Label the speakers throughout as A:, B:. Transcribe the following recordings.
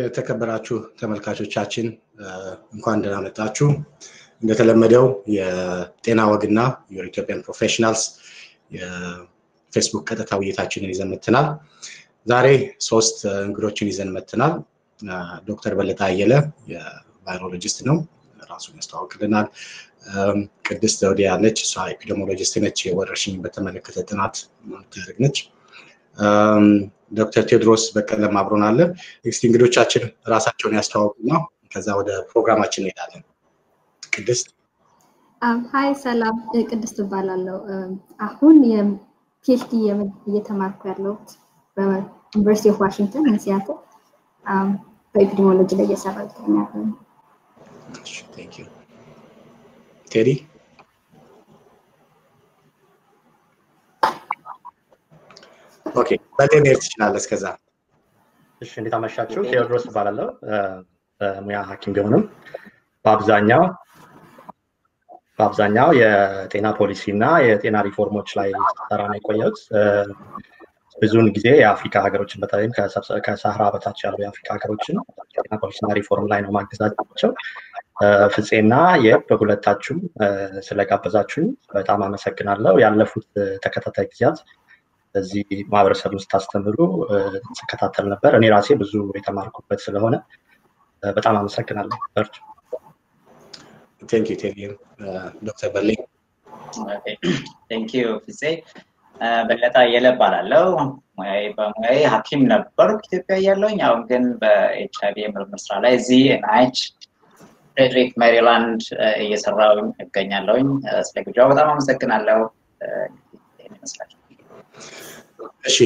A: የተከበራችሁ ተመልካቾቻችን እንኳን ደህና መጣችሁ። እንደተለመደው የጤና ወግና Your Ethiopian Professionals የፌስቡክ ቀጥታ ውይይታችንን ይዘን መጥተናል። ዛሬ ሶስት እንግዶችን ይዘን መጥተናል። ዶክተር በለጠ አየለ የ virologist ነው፣ ራሱን ያስተዋውቅልናል። ቅድስት ዘውዴ ያለች እሷ epidemiologist ነች፣ የወረርሽኝ በተመለከተ ጥናት የምታደርግ ነች። ዶክተር ቴዎድሮስ በቀለም አብሮን አለ። እስቲ እንግዶቻችን ራሳቸውን ያስተዋውቁና ከዛ ወደ ፕሮግራማችን እንሄዳለን። ቅድስት
B: Hi፣ ሰላም። ቅድስት እባላለሁ። አሁን የ PhD እየተማርኩ ያለሁት በ University of Washington Seattle በ epidemiology ላይ እየሰራሁ ይገኛለሁ።
A: ቴዲ OK፣ በላይ መሄድ ትችላለህ። እስከዛ
C: እሺ፣ እንዴት አመሻችሁ? ቴዎድሮስ እባላለሁ። በሙያ ሐኪም ቢሆንም በአብዛኛው በአብዛኛው የጤና ፖሊሲ እና የጤና ሪፎርሞች ላይ ስሰራ ነው የቆየሁት። ብዙውን ጊዜ የአፍሪካ ሀገሮችን በተለይም ከሳህራ በታች ያሉ የአፍሪካ ሀገሮችን ጤና ፖሊሲና ሪፎርም ላይ ነው ማገዛቸው። ፍፄና የብ በሁለታችሁም ስለጋበዛችሁኝ በጣም አመሰግናለሁ። ያለፉት ተከታታይ ጊዜያት እዚህ ማህበረሰብ ውስጥ ታስተምሩ ስከታተል ነበር። እኔ ራሴ ብዙ የተማርኩበት ስለሆነ በጣም አመሰግናለሁ። በርቱ።
A: ዶክተር በሌ
D: thank you ፍፄ። በለጠ አየለ እባላለሁ። ሙያዬ በሙያዬ ሐኪም ነበርኩ ኢትዮጵያ እያለሁኝ። አሁን ግን በኤች አይቪ የምርምር ስራ ላይ እዚህ NIH ፍሬድሪክ ሜሪላንድ እየሰራሁኝ እገኛለሁኝ። ስለ ግብዣው በጣም አመሰግናለሁ። ይህን ይመስላል።
A: እሺ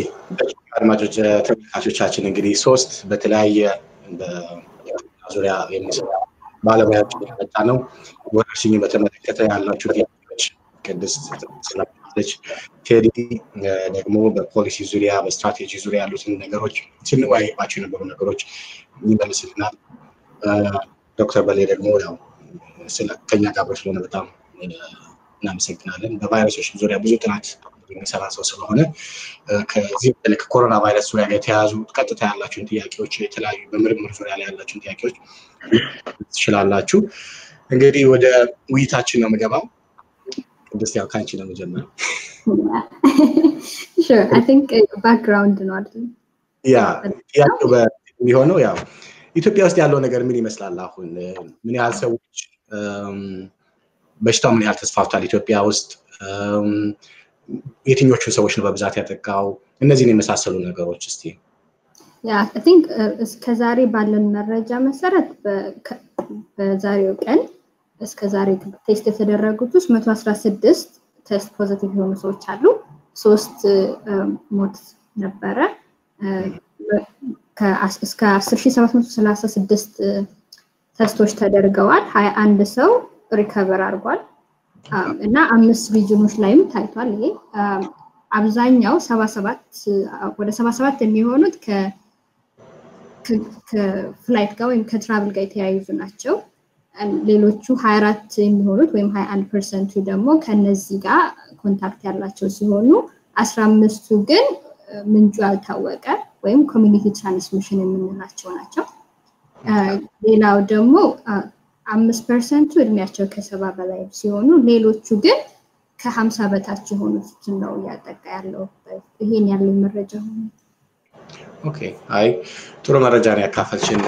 A: አድማጮች፣ ተመልካቾቻችን እንግዲህ ሶስት በተለያየ ዙሪያ የሚሰራ ባለሙያዎች የመጣ ነው። ወረርሽኝ በተመለከተ ያላችሁ ጥያቄዎች ቅድስት ስለች ቴዲ ደግሞ በፖሊሲ ዙሪያ በስትራቴጂ ዙሪያ ያሉትን ነገሮች ስንወያይባቸው የነበሩ ነገሮች ይመልስልናል። ዶክተር በሌ ደግሞ ያው ከኛ ጋር ስለሆነ በጣም እናመሰግናለን። በቫይረሶች ዙሪያ ብዙ ጥናት የሚሰራ ሰው ስለሆነ ከዚህ በተለይ ከኮሮና ቫይረስ ዙሪያ ጋር የተያያዙ ቀጥታ ያላችሁን ጥያቄዎች የተለያዩ በምርምር ዙሪያ ላይ ያላችሁን ጥያቄዎች ትችላላችሁ። እንግዲህ ወደ ውይይታችን ነው የምገባው። ቅድስት ያው ከአንቺ ነው የምጀምረው።
B: background ነው አይደል?
A: Yeah ጥያቄው የሚሆነው ያው ኢትዮጵያ ውስጥ ያለው ነገር ምን ይመስላል? አሁን ምን ያህል ሰዎች በሽታው ምን ያህል ተስፋፍቷል ኢትዮጵያ ውስጥ? የትኞቹን ሰዎች ነው በብዛት ያጠቃው? እነዚህን የመሳሰሉ ነገሮች እስቲ
B: Yeah I think እስከዛሬ ባለን መረጃ መሰረት በዛሬው ቀን እስከ ዛሬ test የተደረጉት ውስጥ መቶ አስራ ስድስት test positive የሆኑ ሰዎች አሉ። ሶስት ሞት ነበረ። እስከ አስር ሺህ ሰባት መቶ ሰላሳ ስድስት test ኦች ተደርገዋል። ሀያ አንድ ሰው recover አድርጓል እና አምስት region ኦች ላይም ታይቷል። ይሄ አብዛኛው ሰባ ሰባት ወደ ሰባ ሰባት የሚሆኑት ከ flight ጋር ወይም ከ travel ጋር የተያያዙ ናቸው። ሌሎቹ ሀያ አራት የሚሆኑት ወይም ሀያ አንድ percent ኡ ደግሞ ከነዚህ ጋር contact ያላቸው ሲሆኑ አስራ አምስቱ ግን ምንጩ ያልታወቀ ወይም community transmission የምንላቸው ናቸው። ሌላው ደግሞ አምስት percent ኡ እድሜያቸው ከሰባ በላይ ሲሆኑ ሌሎቹ ግን ከሀምሳ በታች የሆኑትን ነው እያጠቃ ያለው። ይሄን ያለኝ መረጃ ነው።
A: OK፣ አይ ጥሩ መረጃ ነው ያካፈልችን።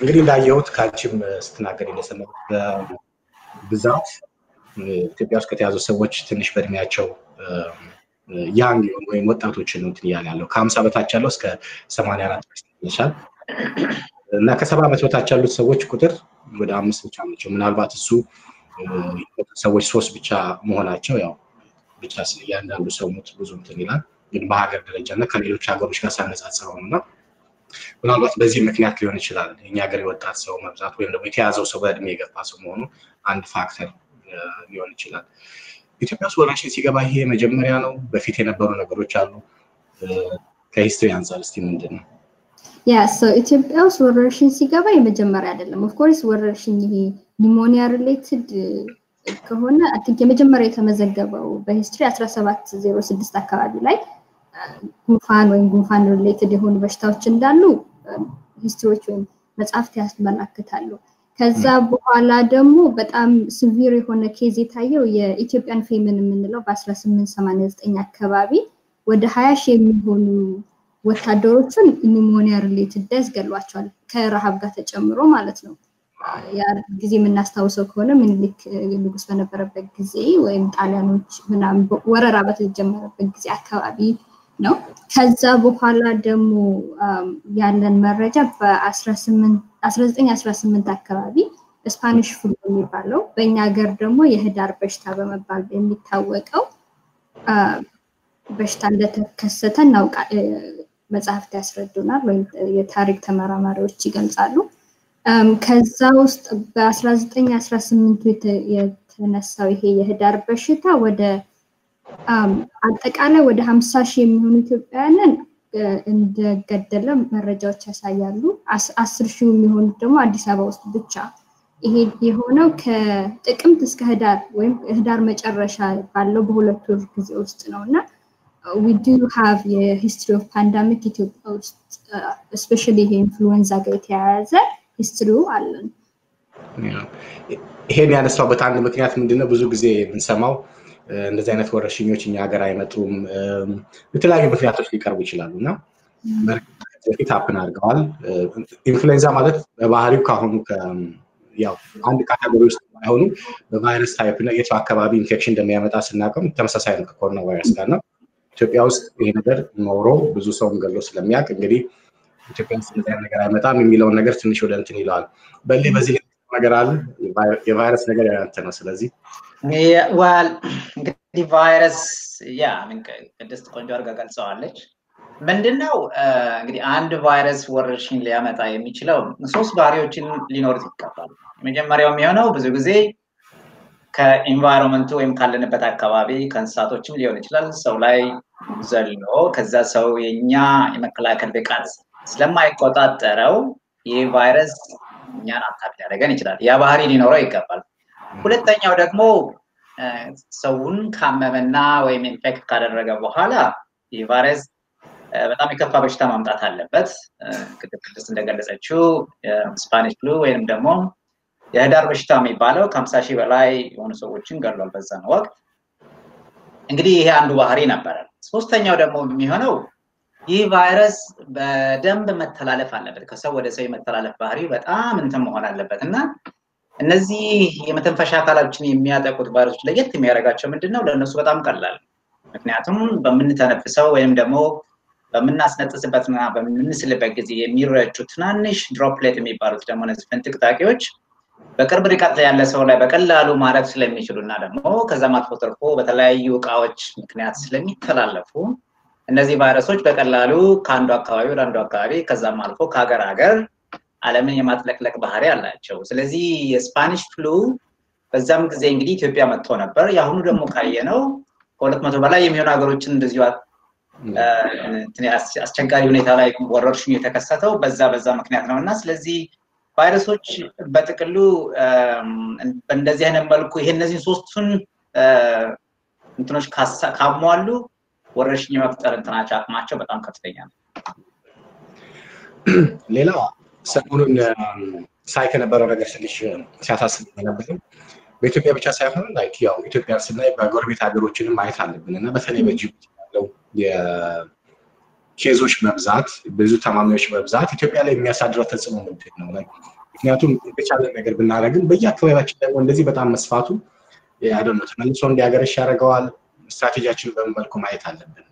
A: እንግዲህ እንዳየሁት ከአንቺም ስትናገር እንደሰማሁት በብዛት ኢትዮጵያ ውስጥ ከተያዙ ሰዎች ትንሽ በእድሜያቸው young ወይም ወጣቶችን ነው እንትን እያለ ያለው ከሀምሳ በታች ያለው እስከ ሰማንያ አራት percent ይሻል እና ከሰባ ዓመት በታች ያሉት ሰዎች ቁጥር ወደ አምስት ብቻ ናቸው። ምናልባት እሱ ሰዎች ሶስት ብቻ መሆናቸው ያው ብቻ እያንዳንዱ ሰው ሞት ብዙ እንትን ይላል። ግን በሀገር ደረጃ እና ከሌሎች ሀገሮች ጋር ሳነጻጽረው ነው እና ምናልባት በዚህ ምክንያት ሊሆን ይችላል የኛ ሀገር የወጣት ሰው መብዛት ወይም ደግሞ የተያዘው ሰው በእድሜ የገፋ ሰው መሆኑ አንድ factor ሊሆን ይችላል። ኢትዮጵያ ውስጥ ወረርሽኝ ሲገባ ይሄ መጀመሪያ ነው? በፊት የነበሩ ነገሮች አሉ? ከ history አንጻር እስቲ ምንድን ነው?
B: Yeah ኢትዮጵያ ውስጥ ወረርሽኝ ሲገባ የመጀመሪያ አይደለም። of course ወረርሽኝ ይሄ pneumonia related ከሆነ I think የመጀመሪያ የተመዘገበው በ history 1706 አካባቢ ላይ ጉንፋን ወይም ጉንፋን related የሆኑ በሽታዎች እንዳሉ history ዎች ወይም መጽሐፍት ያመላክታሉ። ከዛ በኋላ ደግሞ በጣም severe የሆነ case የታየው የ Ethiopian famine የምንለው በ1889 አካባቢ ወደ ሀያ ሺህ የሚሆኑ ወታደሮችን pneumonia related death ገሏቸዋል ከረሃብ ጋር ተጨምሮ ማለት ነው። ያ ጊዜ የምናስታውሰው ከሆነ ምኒልክ ንጉስ በነበረበት ጊዜ ወይም ጣሊያኖች ምናምን ወረራ በተጀመረበት ጊዜ አካባቢ ነው። ከዛ በኋላ ደግሞ ያለን መረጃ በ1918 አካባቢ ስፓኒሽ ፍሉ የሚባለው በእኛ ሀገር ደግሞ የህዳር በሽታ በመባል የሚታወቀው በሽታ እንደተከሰተ መጽሐፍት ያስረዱናል ወይም የታሪክ ተመራማሪዎች ይገልጻሉ። ከዛ ውስጥ በ1918 የተነሳው ይሄ የህዳር በሽታ ወደ አጠቃላይ ወደ ሀምሳ ሺህ የሚሆኑ ኢትዮጵያውያንን እንደገደለ መረጃዎች ያሳያሉ። አስር ሺህ የሚሆኑት ደግሞ አዲስ አበባ ውስጥ ብቻ። ይሄ የሆነው ከጥቅምት እስከ ህዳር ወይም ህዳር መጨረሻ ባለው በሁለት ወር ጊዜ ውስጥ ነው እና We do have የ history of pandemic ኢትዮጵያ ውስጥ especially ይሄ influenza ጋር የተያያዘ history ው አለን።
A: ይሄን ያነሳውበት አንድ ምክንያት ምንድነው? ብዙ ጊዜ የምንሰማው እንደዚህ አይነት ወረርሽኞች እኛ ሀገር አይመጡም፣ የተለያዩ ምክንያቶች ሊቀርቡ ይችላሉ እና በፊት happen አድርገዋል። influenza ማለት በባህሪው ከአሁኑ ያው አንድ category ውስጥ አይሆኑ በቫይረስ type የቱ አካባቢ ኢንፌክሽን እንደሚያመጣ ስናውቅም ተመሳሳይ ነው ከኮሮና ቫይረስ ጋር ነው። ኢትዮጵያ ውስጥ ይሄ ነገር ኖሮ ብዙ ሰውም ገሎ ስለሚያውቅ እንግዲህ ኢትዮጵያ ውስጥ እንደዚህ ነገር አይመጣም የሚለውን ነገር ትንሽ ወደ እንትን ይለዋል። በሌ በዚህ ነገር አለ የቫይረስ ነገር ያንተ ነው። ስለዚህ
D: Well እንግዲህ ቫይረስ yeah ቅድስት ቆንጆ አድርጋ ገልጸዋለች። ምንድነው እንግዲህ አንድ ቫይረስ ወረርሽኝ ሊያመጣ የሚችለው ሶስት ባህሪዎችን ሊኖሩት ይገባል። የመጀመሪያው የሚሆነው ብዙ ጊዜ ከ environment ኡ ወይም ካለንበት አካባቢ ከእንስሳቶችም ሊሆን ይችላል ሰው ላይ ዘሎ ከዛ ሰው የኛ የመከላከል ብቃት ስለማይቆጣጠረው ይህ ቫይረስ እኛን attack ሊያደርገን ይችላል። ያ ባህሪ ሊኖረው ይገባል። ሁለተኛው ደግሞ ሰውን ካመመና ወይም infect ካደረገ በኋላ ይህ ቫይረስ በጣም የከፋ በሽታ ማምጣት አለበት። ቅድስት እንደገለጸችው ስፓኒሽ ፍሉ ወይም ደግሞ የህዳር በሽታ የሚባለው ከሀምሳ ሺህ በላይ የሆኑ ሰዎችን ገድሏል በዛን ወቅት። እንግዲህ ይሄ አንዱ ባህሪ ነበረ። ሶስተኛው ደግሞ የሚሆነው ይህ ቫይረስ በደንብ መተላለፍ አለበት። ከሰው ወደ ሰው የመተላለፍ ባህሪ በጣም እንትን መሆን አለበት እና እነዚህ የመተንፈሻ አካላችን የሚያጠቁት ቫይረሶች ለየት የሚያደርጋቸው ምንድን ነው? ለእነሱ በጣም ቀላል። ምክንያቱም በምንተነፍሰው ወይም ደግሞ በምናስነጥስበትና በምንስልበት ጊዜ የሚረጩ ትናንሽ droplet የሚባሉት ደግሞ እነዚህ ፍንጥቅጣቂዎች በቅርብ ርቀት ያለ ሰው ላይ በቀላሉ ማረፍ ስለሚችሉ እና ደግሞ ከዛም አልፎ ተርፎ በተለያዩ እቃዎች ምክንያት ስለሚተላለፉ እነዚህ ቫይረሶች በቀላሉ ከአንዱ አካባቢ ወደ አንዱ አካባቢ ከዛም አልፎ ከሀገር ሀገር ዓለምን የማጥለቅለቅ ባህሪ አላቸው። ስለዚህ የ Spanish flu በዛም ጊዜ እንግዲህ ኢትዮጵያ መጥቶ ነበር። የአሁኑ ደግሞ ካየነው ከሁለት መቶ በላይ የሚሆኑ ሀገሮችን እንደዚሁ አስቸጋሪ ሁኔታ ላይ ወረርሽኙ የተከሰተው በዛ በዛ ምክንያት ነው እና ስለዚህ ቫይረሶች በጥቅሉ በእንደዚህ አይነት መልኩ ይሄ እነዚህን ሶስቱን እንትኖች ካሟሉ ወረርሽኝ የመፍጠር እንትናቸው አቅማቸው በጣም ከፍተኛ ነው።
A: ሌላ ሰሞኑን ሳይ ከነበረው ነገር ትንሽ ሲያሳስብ ነበር። በኢትዮጵያ ብቻ ሳይሆን like ያው ኢትዮጵያን ስናይ በጎረቤት ሀገሮችንም ማየት አለብን እና በተለይ በጅቡቲ ያለው የ case ኦች መብዛት፣ ብዙ ታማሚዎች መብዛት ኢትዮጵያ ላይ የሚያሳድረው ተጽዕኖ ምንድን ነው? ምክንያቱም የተቻለ ነገር ብናደርግም በየአካባቢያችን ደግሞ እንደዚህ በጣም መስፋቱ አይደለ ተመልሶ እንዲያገረሽ ያደርገዋል። ስትራቴጂያችንን በምን መልኩ ማየት አለብን?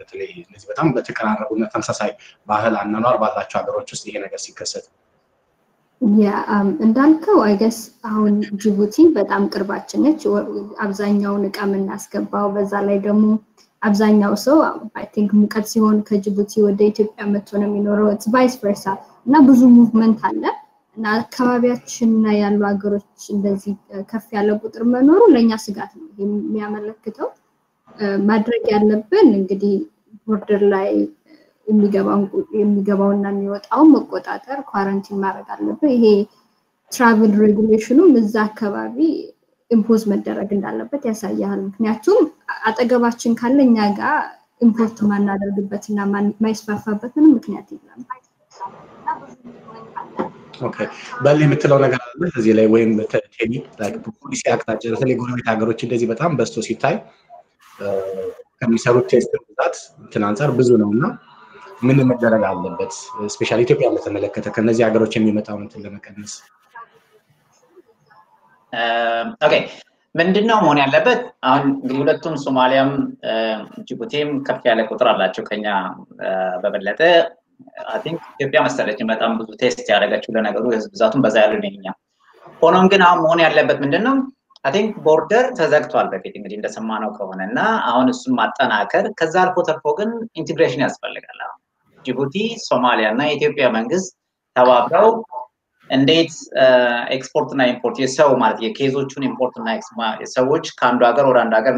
A: በተለይ እነዚህ በጣም በተቀራረቡና ተመሳሳይ ባህል አኗኗር ባላቸው ሀገሮች ውስጥ ይሄ ነገር ሲከሰት
B: እንዳልከው I guess አሁን ጅቡቲ በጣም ቅርባችን ነች። አብዛኛውን እቃ የምናስገባው በዛ ላይ ደግሞ አብዛኛው ሰው I think ሙቀት ሲሆን ከጅቡቲ ወደ ኢትዮጵያ መጥቶ ነው የሚኖረው። vice versa እና ብዙ movement አለ እና አካባቢያችን ያሉ ሀገሮች እንደዚህ ከፍ ያለ ቁጥር መኖሩ ለእኛ ስጋት ነው የሚያመለክተው። ማድረግ ያለብን እንግዲህ border ላይ የሚገባውና የሚወጣውን መቆጣጠር፣ quarantine ማድረግ አለብን። ይሄ travel regulation ኑም እዛ አካባቢ impose መደረግ እንዳለበት ያሳያል። ምክንያቱም አጠገባችን ካለ እኛ ጋር import ማናደርግበት እና ማይስፋፋበት ምንም ምክንያት የለም።
A: በል የምትለው ነገር አለ እዚህ ላይ ወይም ፖሊሲ አቅጣጫ በተለይ ጎረቤት ሀገሮች እንደዚህ በጣም በዝቶ ሲታይ ከሚሰሩት test ብዛት እንትን አንጻር ብዙ ነው እና ምን መደረግ አለበት? especially ኢትዮጵያ በተመለከተ ከነዚህ ሀገሮች የሚመጣውን እንትን ለመቀነስ
D: OK ምንድን ነው መሆን ያለበት? አሁን እንግዲህ ሁለቱም ሶማሊያም ጅቡቲም ከፍ ያለ ቁጥር አላቸው ከኛ በበለጠ I think ኢትዮጵያ መሰለችን በጣም ብዙ test ያደረገችው ለነገሩ ህዝብ ብዛቱን በዛ ያሉ ነኛ። ሆኖም ግን አሁን መሆን ያለበት ምንድን ነው? I think border ተዘግቷል በፊት እንግዲህ እንደሰማነው ከሆነ እና አሁን እሱን ማጠናከር ከዛ አልፎ ተርፎ ግን integration ያስፈልጋል። አሁን ጅቡቲ፣ ሶማሊያ እና የኢትዮጵያ መንግስት ተባብረው እንዴት ኤክስፖርት እና import የሰው ማለት የ case ኦቹን import እና ሰዎች ከአንዱ ሀገር ወደ አንዱ ሀገር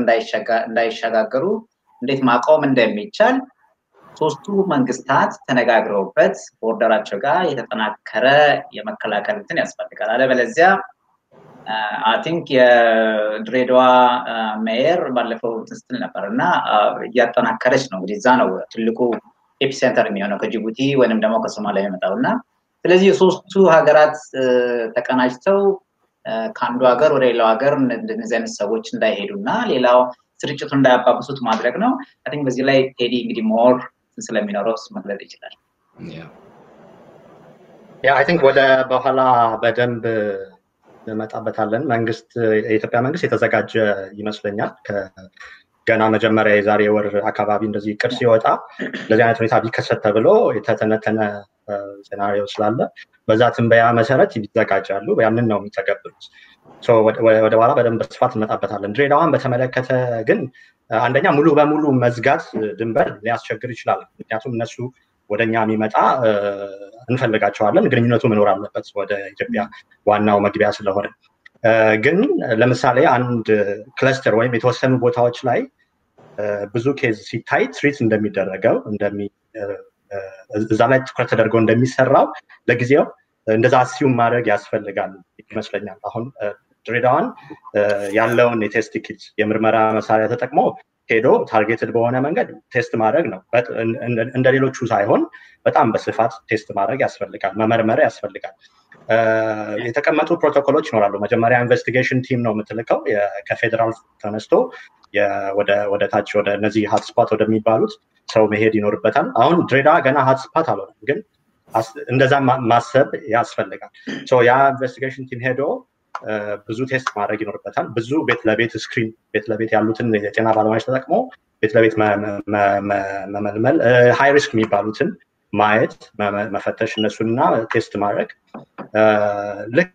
D: እንዳይሸጋገሩ እንዴት ማቆም እንደሚቻል ሶስቱ መንግስታት ተነጋግረውበት border ኣቸው ጋር የተጠናከረ የመከላከል እንትን ያስፈልጋል። አለበለዚያ አይ የድሬዳዋ mayor ባለፈው ስትል ነበር እና እያጠናከረች ነው እንግዲህ እዛ ነው ትልቁ epicenter የሚሆነው ከጅቡቲ ወይንም ደግሞ ከሶማሊያ የሚመጣው እና ስለዚህ የሶስቱ ሀገራት ተቀናጅተው ከአንዱ ሀገር ወደ ሌላው ሀገር እንደዚህ አይነት ሰዎች እንዳይሄዱ እና ሌላው ስርጭቱ እንዳያባብሱት ማድረግ ነው። አይ በዚህ ላይ ቴዲ እንግዲህ more ስለሚኖረው መግለጽ ይችላል።
C: think ወደ በኋላ በደንብ እንመጣበታለን። መንግስት የኢትዮጵያ መንግስት የተዘጋጀ ይመስለኛል። ገና መጀመሪያ የዛሬ ወር አካባቢ እንደዚህ እቅድ ሲወጣ እንደዚህ አይነት ሁኔታ ቢከሰት ተብሎ የተተነተነ scenario ስላለ በዛ ትንበያ መሰረት ይዘጋጃሉ። ያንን ነው የሚተገብሩት። ወደ በኋላ በደንብ በስፋት እንመጣበታለን። ድሬዳዋን በተመለከተ ግን አንደኛ ሙሉ በሙሉ መዝጋት ድንበር ሊያስቸግር ይችላል። ምክንያቱም እነሱ ወደ እኛ የሚመጣ እንፈልጋቸዋለን። ግንኙነቱ መኖር አለበት ወደ ኢትዮጵያ ዋናው መግቢያ ስለሆነ። ግን ለምሳሌ አንድ cluster ወይም የተወሰኑ ቦታዎች ላይ ብዙ case ሲታይ treat እንደሚደረገው እዛ ላይ ትኩረት ተደርጎ እንደሚሰራው ለጊዜው እንደዛ assume ማድረግ ያስፈልጋል ይመስለኛል። አሁን ድሬዳዋን ያለውን የ test kit የምርመራ መሳሪያ ተጠቅሞ ሄዶ targeted በሆነ መንገድ test ማድረግ ነው። እንደ ሌሎቹ ሳይሆን በጣም በስፋት test ማድረግ ያስፈልጋል፣ መመርመር ያስፈልጋል። የተቀመጡ ፕሮቶኮሎች ይኖራሉ። መጀመሪያ investigation team ነው የምትልከው ከፌዴራል ተነስቶ ወደ ታች ወደ እነዚህ hotspot ወደሚባሉት ሰው መሄድ ይኖርበታል። አሁን ድሬዳዋ ገና hotspot አልሆነም፣ ግን እንደዛ ማሰብ ያስፈልጋል። ያ investigation team ሄዶ ብዙ test ማድረግ ይኖርበታል። ብዙ ቤት ለቤት screen ቤት ለቤት ያሉትን የጤና ባለሙያዎች ተጠቅሞ ቤት ለቤት መመልመል፣ high risk የሚባሉትን ማየት፣ መፈተሽ እነሱንና test ማድረግ ልክ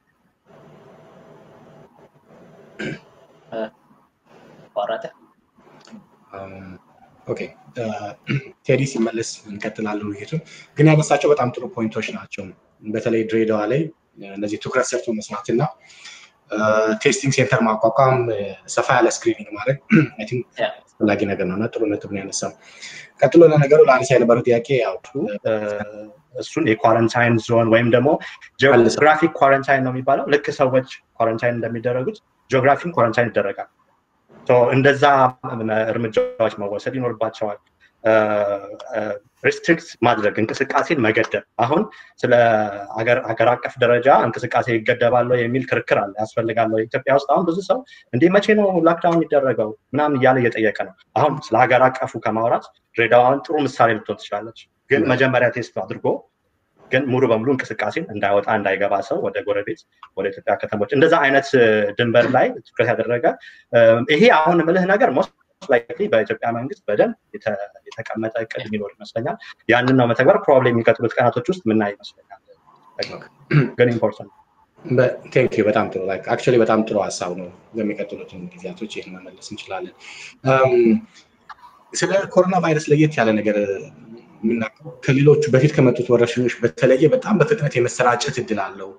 A: OK ቴዲ ሲመለስ እንቀጥላለን ውይይቱን። ግን ያነሳቸው በጣም ጥሩ point ኦች ናቸው። በተለይ ድሬዳዋ ላይ እነዚህ ትኩረት ሰጥቶ መስራት እና testing center ማቋቋም፣ ሰፋ ያለ screening ማድረግ አስፈላጊ ነገር ነው እና ጥሩ ነጥብ ነው ያነሳው። ቀጥሎ ለነገሩ ለአንሳ የነበረው ጥያቄ ያው
C: እሱን የ quarantine zone ወይም ደግሞ geographic quarantine ነው የሚባለው። ልክ ሰዎች quarantine እንደሚደረጉት geography ም quarantine ይደረጋል። እንደዛ እርምጃዎች መወሰድ ይኖርባቸዋል። restrict ማድረግ እንቅስቃሴን መገደብ። አሁን ስለ ሀገር አቀፍ ደረጃ እንቅስቃሴ ይገደባለሁ የሚል ክርክር አለ ያስፈልጋለሁ። ኢትዮጵያ ውስጥ አሁን ብዙ ሰው እንዲህ መቼ ነው lockdown የሚደረገው ምናምን እያለ እየጠየቀ ነው። አሁን ስለ ሀገር አቀፉ ከማውራት ድሬዳዋን ጥሩ ምሳሌ ልትሆን ትችላለች። ግን መጀመሪያ test አድርጎ ግን ሙሉ በሙሉ እንቅስቃሴን እንዳይወጣ እንዳይገባ ሰው ወደ ጎረቤት ወደ ኢትዮጵያ ከተሞች እንደዛ አይነት ድንበር ላይ ትኩረት ያደረገ ይሄ አሁን ምልህ ነገር likely በኢትዮጵያ መንግስት በደንብ የተቀመጠ እቅድ የሚኖር ይመስለኛል። ያንን ነው መተግበር probably የሚቀጥሉት ቀናቶች ውስጥ ምናይ ይመስለኛል። ግን
A: important በጣም ጥሩ actually በጣም ጥሩ ሀሳብ ነው። በሚቀጥሉትን ጊዜያቶች ይህን መመለስ እንችላለን። ስለ ኮሮና ቫይረስ ለየት ያለ ነገር የምናውቀው ከሌሎቹ በፊት ከመጡት ወረርሽኞች በተለየ በጣም በፍጥነት የመሰራጨት እድል አለው።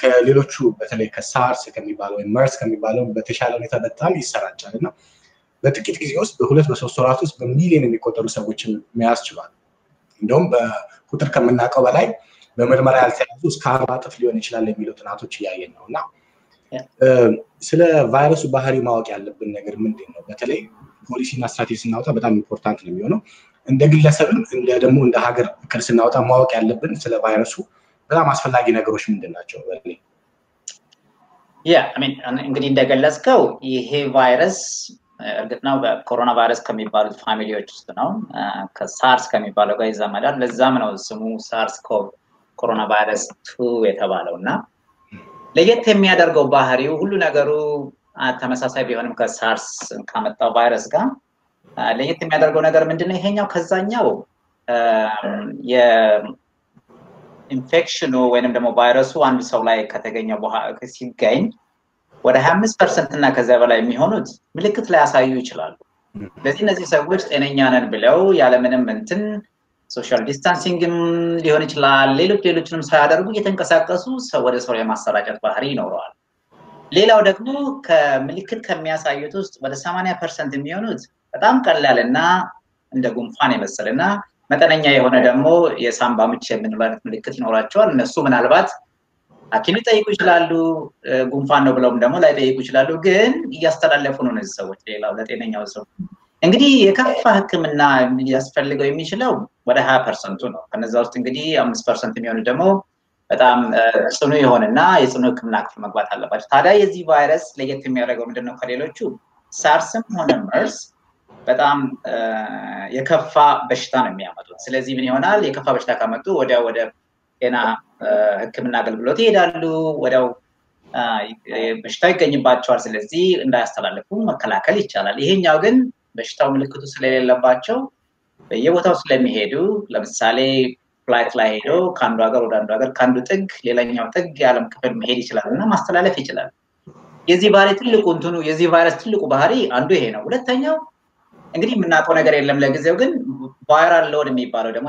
A: ከሌሎቹ በተለይ ከሳርስ ከሚባለው ወይም መርስ ከሚባለው በተሻለ ሁኔታ በጣም ይሰራጫል እና በጥቂት ጊዜ ውስጥ በሁለት በሶስት ወራት ውስጥ በሚሊዮን የሚቆጠሩ ሰዎችን መያዝ ችሏል። እንደውም በቁጥር ከምናውቀው በላይ በምርመራ ያልተያዙ እስከ አርባ እጥፍ ሊሆን ይችላል የሚሉ ጥናቶች እያየን ነው እና ስለ ቫይረሱ ባህሪ ማወቅ ያለብን ነገር ምንድን ነው? በተለይ ፖሊሲና ስትራቴጂ ስናወጣ በጣም important ነው የሚሆነው። እንደ ግለሰብም እንደ ደግሞ እንደ ሀገር እቅድ ስናወጣ ማወቅ ያለብን ስለ ቫይረሱ በጣም አስፈላጊ ነገሮች ምንድን ናቸው?
D: እንግዲህ እንደገለጽከው ይሄ ቫይረስ እርግጥ ነው ኮሮና ቫይረስ ከሚባሉት family ዎች ውስጥ ነው። ከሳርስ ከሚባለው ጋር ይዛመዳል። ለዛም ነው ስሙ SARS-CoV ኮሮና ቫይረስ two የተባለው እና ለየት የሚያደርገው ባህሪው ሁሉ ነገሩ ተመሳሳይ ቢሆንም ከሳርስ ካመጣው ቫይረስ ጋር ለየት የሚያደርገው ነገር ምንድነው? ይሄኛው ከዛኛው የኢንፌክሽኑ ወይንም ደግሞ ቫይረሱ አንድ ሰው ላይ ከተገኘ ሲገኝ ወደ ሀያ አምስት percent እና ከዚያ በላይ የሚሆኑት ምልክት ላያሳዩ ይችላሉ። ስለዚህ እነዚህ ሰዎች ጤነኛ ነን ብለው ያለምንም እንትን social distancing ም ሊሆን ይችላል፣ ሌሎች ሌሎችንም ሳያደርጉ እየተንቀሳቀሱ ወደ ሰው የማሰራጨት ባህሪ ይኖረዋል። ሌላው ደግሞ ከምልክት ከሚያሳዩት ውስጥ ወደ ሰማንያ percent የሚሆኑት በጣም ቀላል እና እንደ ጉንፋን የመሰለ እና መጠነኛ የሆነ ደግሞ የሳምባ ምች የምንለው አይነት ምልክት ይኖራቸዋል። እነሱ ምናልባት ሐኪም ሊጠይቁ ይችላሉ። ጉንፋን ነው ብለውም ደግሞ ላይጠይቁ ይችላሉ። ግን እያስተላለፉ ነው እነዚህ ሰዎች ሌላው ለጤነኛው ሰው እንግዲህ የከፋ ሕክምና ሊያስፈልገው የሚችለው ወደ ሀያ percent ኡ ነው። ከነዛ ውስጥ እንግዲህ አምስት percent የሚሆኑ ደግሞ በጣም ጽኑ የሆነና የጽኑ ሕክምና ክፍል መግባት አለባቸው። ታዲያ የዚህ ቫይረስ ለየት የሚያደርገው ምንድን ነው? ከሌሎቹ ሳርስም ሆነ መርስ በጣም የከፋ በሽታ ነው የሚያመጡት። ስለዚህ ምን ይሆናል? የከፋ በሽታ ካመጡ ወዲያው ወደ ጤና ህክምና አገልግሎት ይሄዳሉ። ወዲያው በሽታው ይገኝባቸዋል። ስለዚህ እንዳያስተላልፉ መከላከል ይቻላል። ይሄኛው ግን በሽታው ምልክቱ ስለሌለባቸው በየቦታው ስለሚሄዱ ለምሳሌ flight ላይ ሄዶ ከአንዱ ሀገር ወደ አንዱ ሀገር ከአንዱ ጥግ ሌላኛው ጥግ የዓለም ክፍል መሄድ ይችላል እና ማስተላለፍ ይችላል። የዚህ ባህሪ ትልቁ እንትኑ የዚህ ቫይረስ ትልቁ ባህሪ አንዱ ይሄ ነው። ሁለተኛው እንግዲህ የምናውቀው ነገር የለም ለጊዜው፣ ግን viral load የሚባለው ደግሞ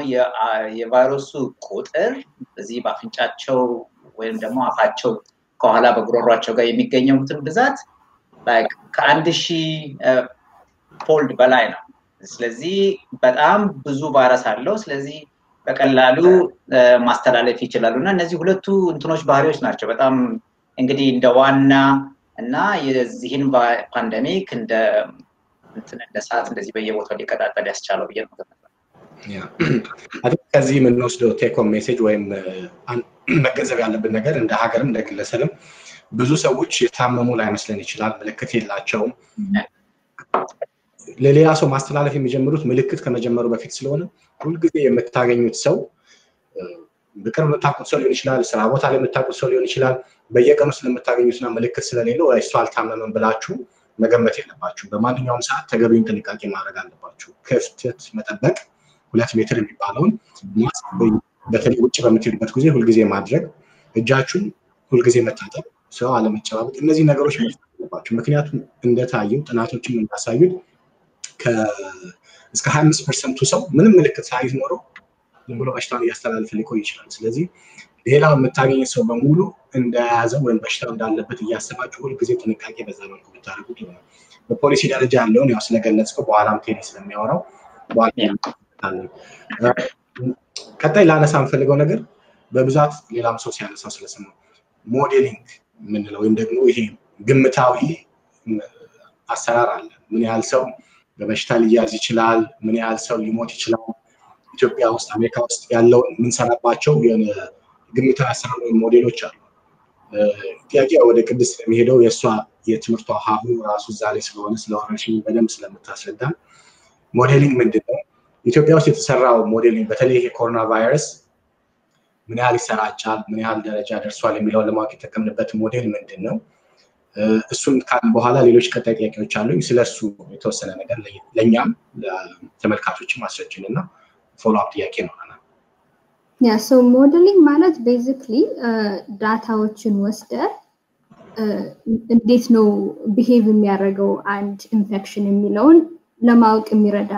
D: የቫይረሱ ቁጥር እዚህ በአፍንጫቸው ወይም ደግሞ አፋቸው ከኋላ በጉሮሯቸው ጋር የሚገኘውትን ብዛት ከአንድ ሺህ fold በላይ ነው። ስለዚህ በጣም ብዙ ቫይረስ አለው። ስለዚህ በቀላሉ ማስተላለፍ ይችላሉ እና እነዚህ ሁለቱ እንትኖች ባህሪዎች ናቸው በጣም እንግዲህ እንደ ዋና እና የዚህን pandemic እንደ እንደ ሰዓት እንደዚህ በየቦታው ሊቀጣጠል ያስቻለው ብዬ ነው
A: ከዚህ የምንወስደው take-home message ወይም መገንዘብ ያለብን ነገር እንደ ሀገርም እንደ ግለሰብም ብዙ ሰዎች የታመሙ ላይመስለን ይችላል። ምልክት የላቸውም። ለሌላ ሰው ማስተላለፍ የሚጀምሩት ምልክት ከመጀመሩ በፊት ስለሆነ ሁልጊዜ የምታገኙት ሰው በቅርብ የምታውቁት ሰው ሊሆን ይችላል። ስራ ቦታ ላይ የምታውቁት ሰው ሊሆን ይችላል። በየቀኑ ስለምታገኙትና ምልክት ስለሌለው እሱ አልታመመም ብላችሁ መገመት የለባችሁ። በማንኛውም ሰዓት ተገቢውን ጥንቃቄ ማድረግ አለባችሁ። ክፍተት መጠበቅ፣ ሁለት ሜትር የሚባለውን በተለይ ውጭ በምትሄዱበት ጊዜ ሁልጊዜ ማድረግ፣ እጃችሁን ሁልጊዜ መታጠብ፣ ሰው አለመጨባበጥ፣ እነዚህ ነገሮች አለባችሁ። ምክንያቱም እንደታየው ጥናቶችም እንዳሳዩት እስከ ሀያ አምስት percent ኡ ሰው ምንም ምልክት ሳይኖረው ዝም ብሎ በሽታውን እያስተላለፈ ሊቆይ ይችላል። ስለዚህ ሌላው የምታገኝ ሰው በሙሉ እንደያዘው ወይም በሽታው እንዳለበት እያሰባችሁ ሁልጊዜ ጥንቃቄ በዛ መልኩ ብታደርጉ ጥሩ ነው። በፖሊሲ ደረጃ ያለውን ያው ስለገለጽከው በኋላም ቴሌ ስለሚያወራው ቀጣይ ላነሳ የምፈልገው ነገር በብዛት ሌላም ሰው ሲያነሳው ስለሰማው modeling የምንለው ወይም ደግሞ ይሄ ግምታዊ አሰራር አለ። ምን ያህል ሰው በበሽታ ሊያዝ ይችላል፣ ምን ያህል ሰው ሊሞት ይችላል። ኢትዮጵያ ውስጥ አሜሪካ ውስጥ ያለውን የምንሰራባቸው ግምታዊ ወይም ሞዴሎች አሉ። ጥያቄ ወደ ቅድስት የሚሄደው የእሷ የትምህርቷ ሀሁ ራሱ እዛ ላይ ስለሆነ ስለ በደንብ ስለምታስረዳ modeling ምንድን ነው? ኢትዮጵያ ውስጥ የተሰራው modeling በተለይ የኮሮና ቫይረስ ምን ያህል ይሰራጫል፣ ምን ያህል ደረጃ ደርሷል የሚለውን ለማወቅ የተጠቀምንበት ሞዴል ምንድን ነው? እሱን ካልን በኋላ ሌሎች ቀጣይ ጥያቄዎች አሉኝ። ስለ እሱ የተወሰነ ነገር ለእኛም ለተመልካቾችም አስረጅን እና follow up ጥያቄ ይኖረናል።
B: ያ ሰው modeling ማለት basically data ዎችን ወስደ እንዴት ነው behave የሚያደርገው አንድ ኢንፌክሽን የሚለውን ለማወቅ የሚረዳ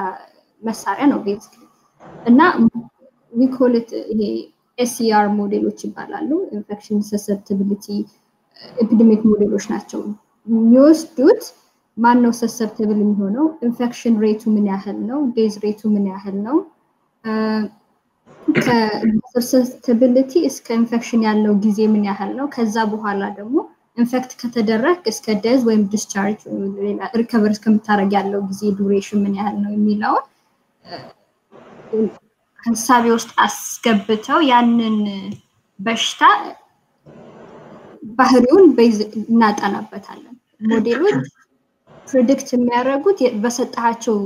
B: መሳሪያ ነው basically እና we call it ይሄ SEIR ሞዴሎች ይባላሉ። infection susceptibility epidemic ሞዴሎች ናቸው። የሚወስዱት ማን ነው susceptible የሚሆነው፣ infection rate ኡ ምን ያህል ነው፣ death rate ኡ ምን ያህል ነው፣ ከ susceptibility እስከ ኢንፌክሽን ያለው ጊዜ ምን ያህል ነው፣ ከዛ በኋላ ደግሞ infect ከተደረግ እስከ death ወይም discharge recover እስከምታደረግ ያለው ጊዜ duration ምን ያህል ነው የሚለውን ሀሳቤ ውስጥ አስገብተው ያንን በሽታ ባህሪውን እናጠናበታለን። ሞዴሎች predict የሚያደርጉት በሰጣቸው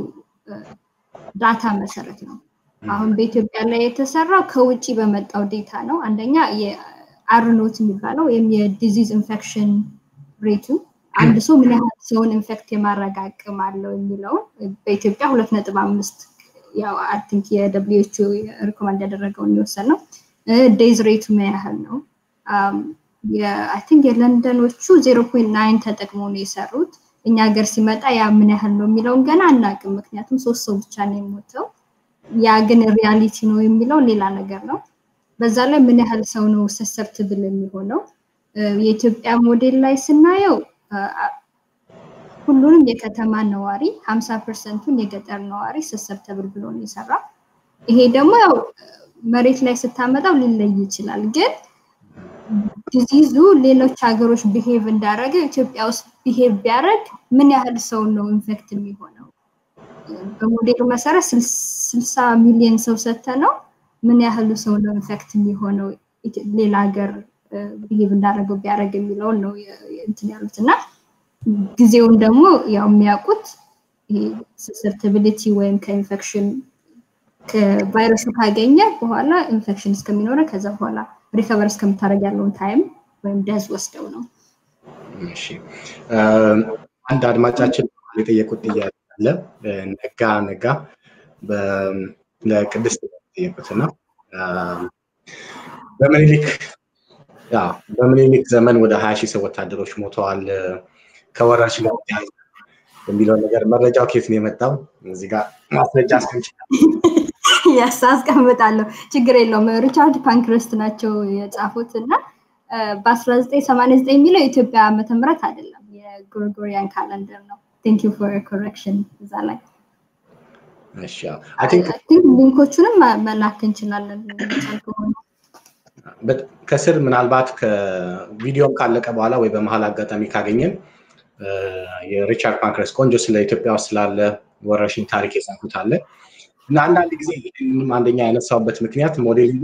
B: data መሰረት ነው። አሁን በኢትዮጵያ ላይ የተሰራው ከውጭ በመጣው data ነው። አንደኛ የ R naught የሚባለው ወይም የ disease infection rate ኡ አንድ ሰው ምን ያህል ሰውን infect የማድረግ አቅም አለው የሚለውን በኢትዮጵያ ሁለት ነጥብ አምስት ያው I think የ WHO recommend ያደረገውን የሚወሰን ነው። death rate ኡ ምን ያህል ነው? I think የለንደኖቹ zero point nine ተጠቅመው ነው የሰሩት። እኛ ሀገር ሲመጣ ያ ምን ያህል ነው የሚለውን ገና አናውቅም። ምክንያቱም ሶስት ሰው ብቻ ነው የሞተው። ያ ግን reality ነው የሚለው ሌላ ነገር ነው። በዛ ላይ ምን ያህል ሰው ነው susceptible የሚሆነው? የኢትዮጵያ ሞዴል ላይ ስናየው ሁሉንም የከተማ ነዋሪ ሀምሳ percent ኡን የገጠር ነዋሪ susceptible ብሎ ነው የሰራ። ይሄ ደግሞ ያው መሬት ላይ ስታመጣው ሊለይ ይችላል ግን disease ኡ ሌሎች ሀገሮች behave እንዳደረገ ኢትዮጵያ ውስጥ behave ቢያደረግ ምን ያህል ሰው ነው infect የሚሆነው? በሞዴሉ መሰረት ስልሳ ሚሊዮን ሰው ሰተ ነው ምን ያህሉ ሰው ነው infect የሚሆነው? ሌላ ሀገር behave እንዳደረገው ቢያደረግ የሚለውን ነው እንትን ያሉት። እና ጊዜውን ደግሞ ያው የሚያውቁት susceptibility ወይም ከኢንፌክሽን ከቫይረሱ ካገኘ በኋላ ኢንፌክሽን እስከሚኖረ ከዛ በኋላ recover እስከምታደረግ ያለውን time ወይም days ወስደው ነው።
A: አንድ አድማጫችን የጠየቁት ጥያቄ አለ። ነጋ ነጋ ለቅድስት የጠየቁት እና በምኒልክ በምኒልክ ዘመን ወደ ሀያ ሺህ ሰው ወታደሮች ሞተዋል ከወረርሽኝ ጋር የሚለው ነገር መረጃው ከየት ነው የመጣው? እዚህ ጋር ማስረጃ
B: yes አስቀምጣለሁ። ችግር የለውም። ሪቻርድ ፓንክረስት ናቸው የጻፉት እና በ1989 የሚለው የኢትዮጵያ ዓመተ ምህረት አይደለም፣ የ Gregorian calendar ነው። thank you for correction እዛ ላይ link ኦቹንም መላክ እንችላለን።
A: ከስር ምናልባት ከቪዲዮም ካለቀ በኋላ ወይ በመሀል አጋጣሚ ካገኘን የሪቻርድ ፓንክረስት ቆንጆ ስለ ኢትዮጵያ ውስጥ ስላለ ወረርሽኝ ታሪክ የጻፉት አለ። እና አንዳንድ ጊዜ ይህንም አንደኛ ያነሳውበት ምክንያት modeling ኡ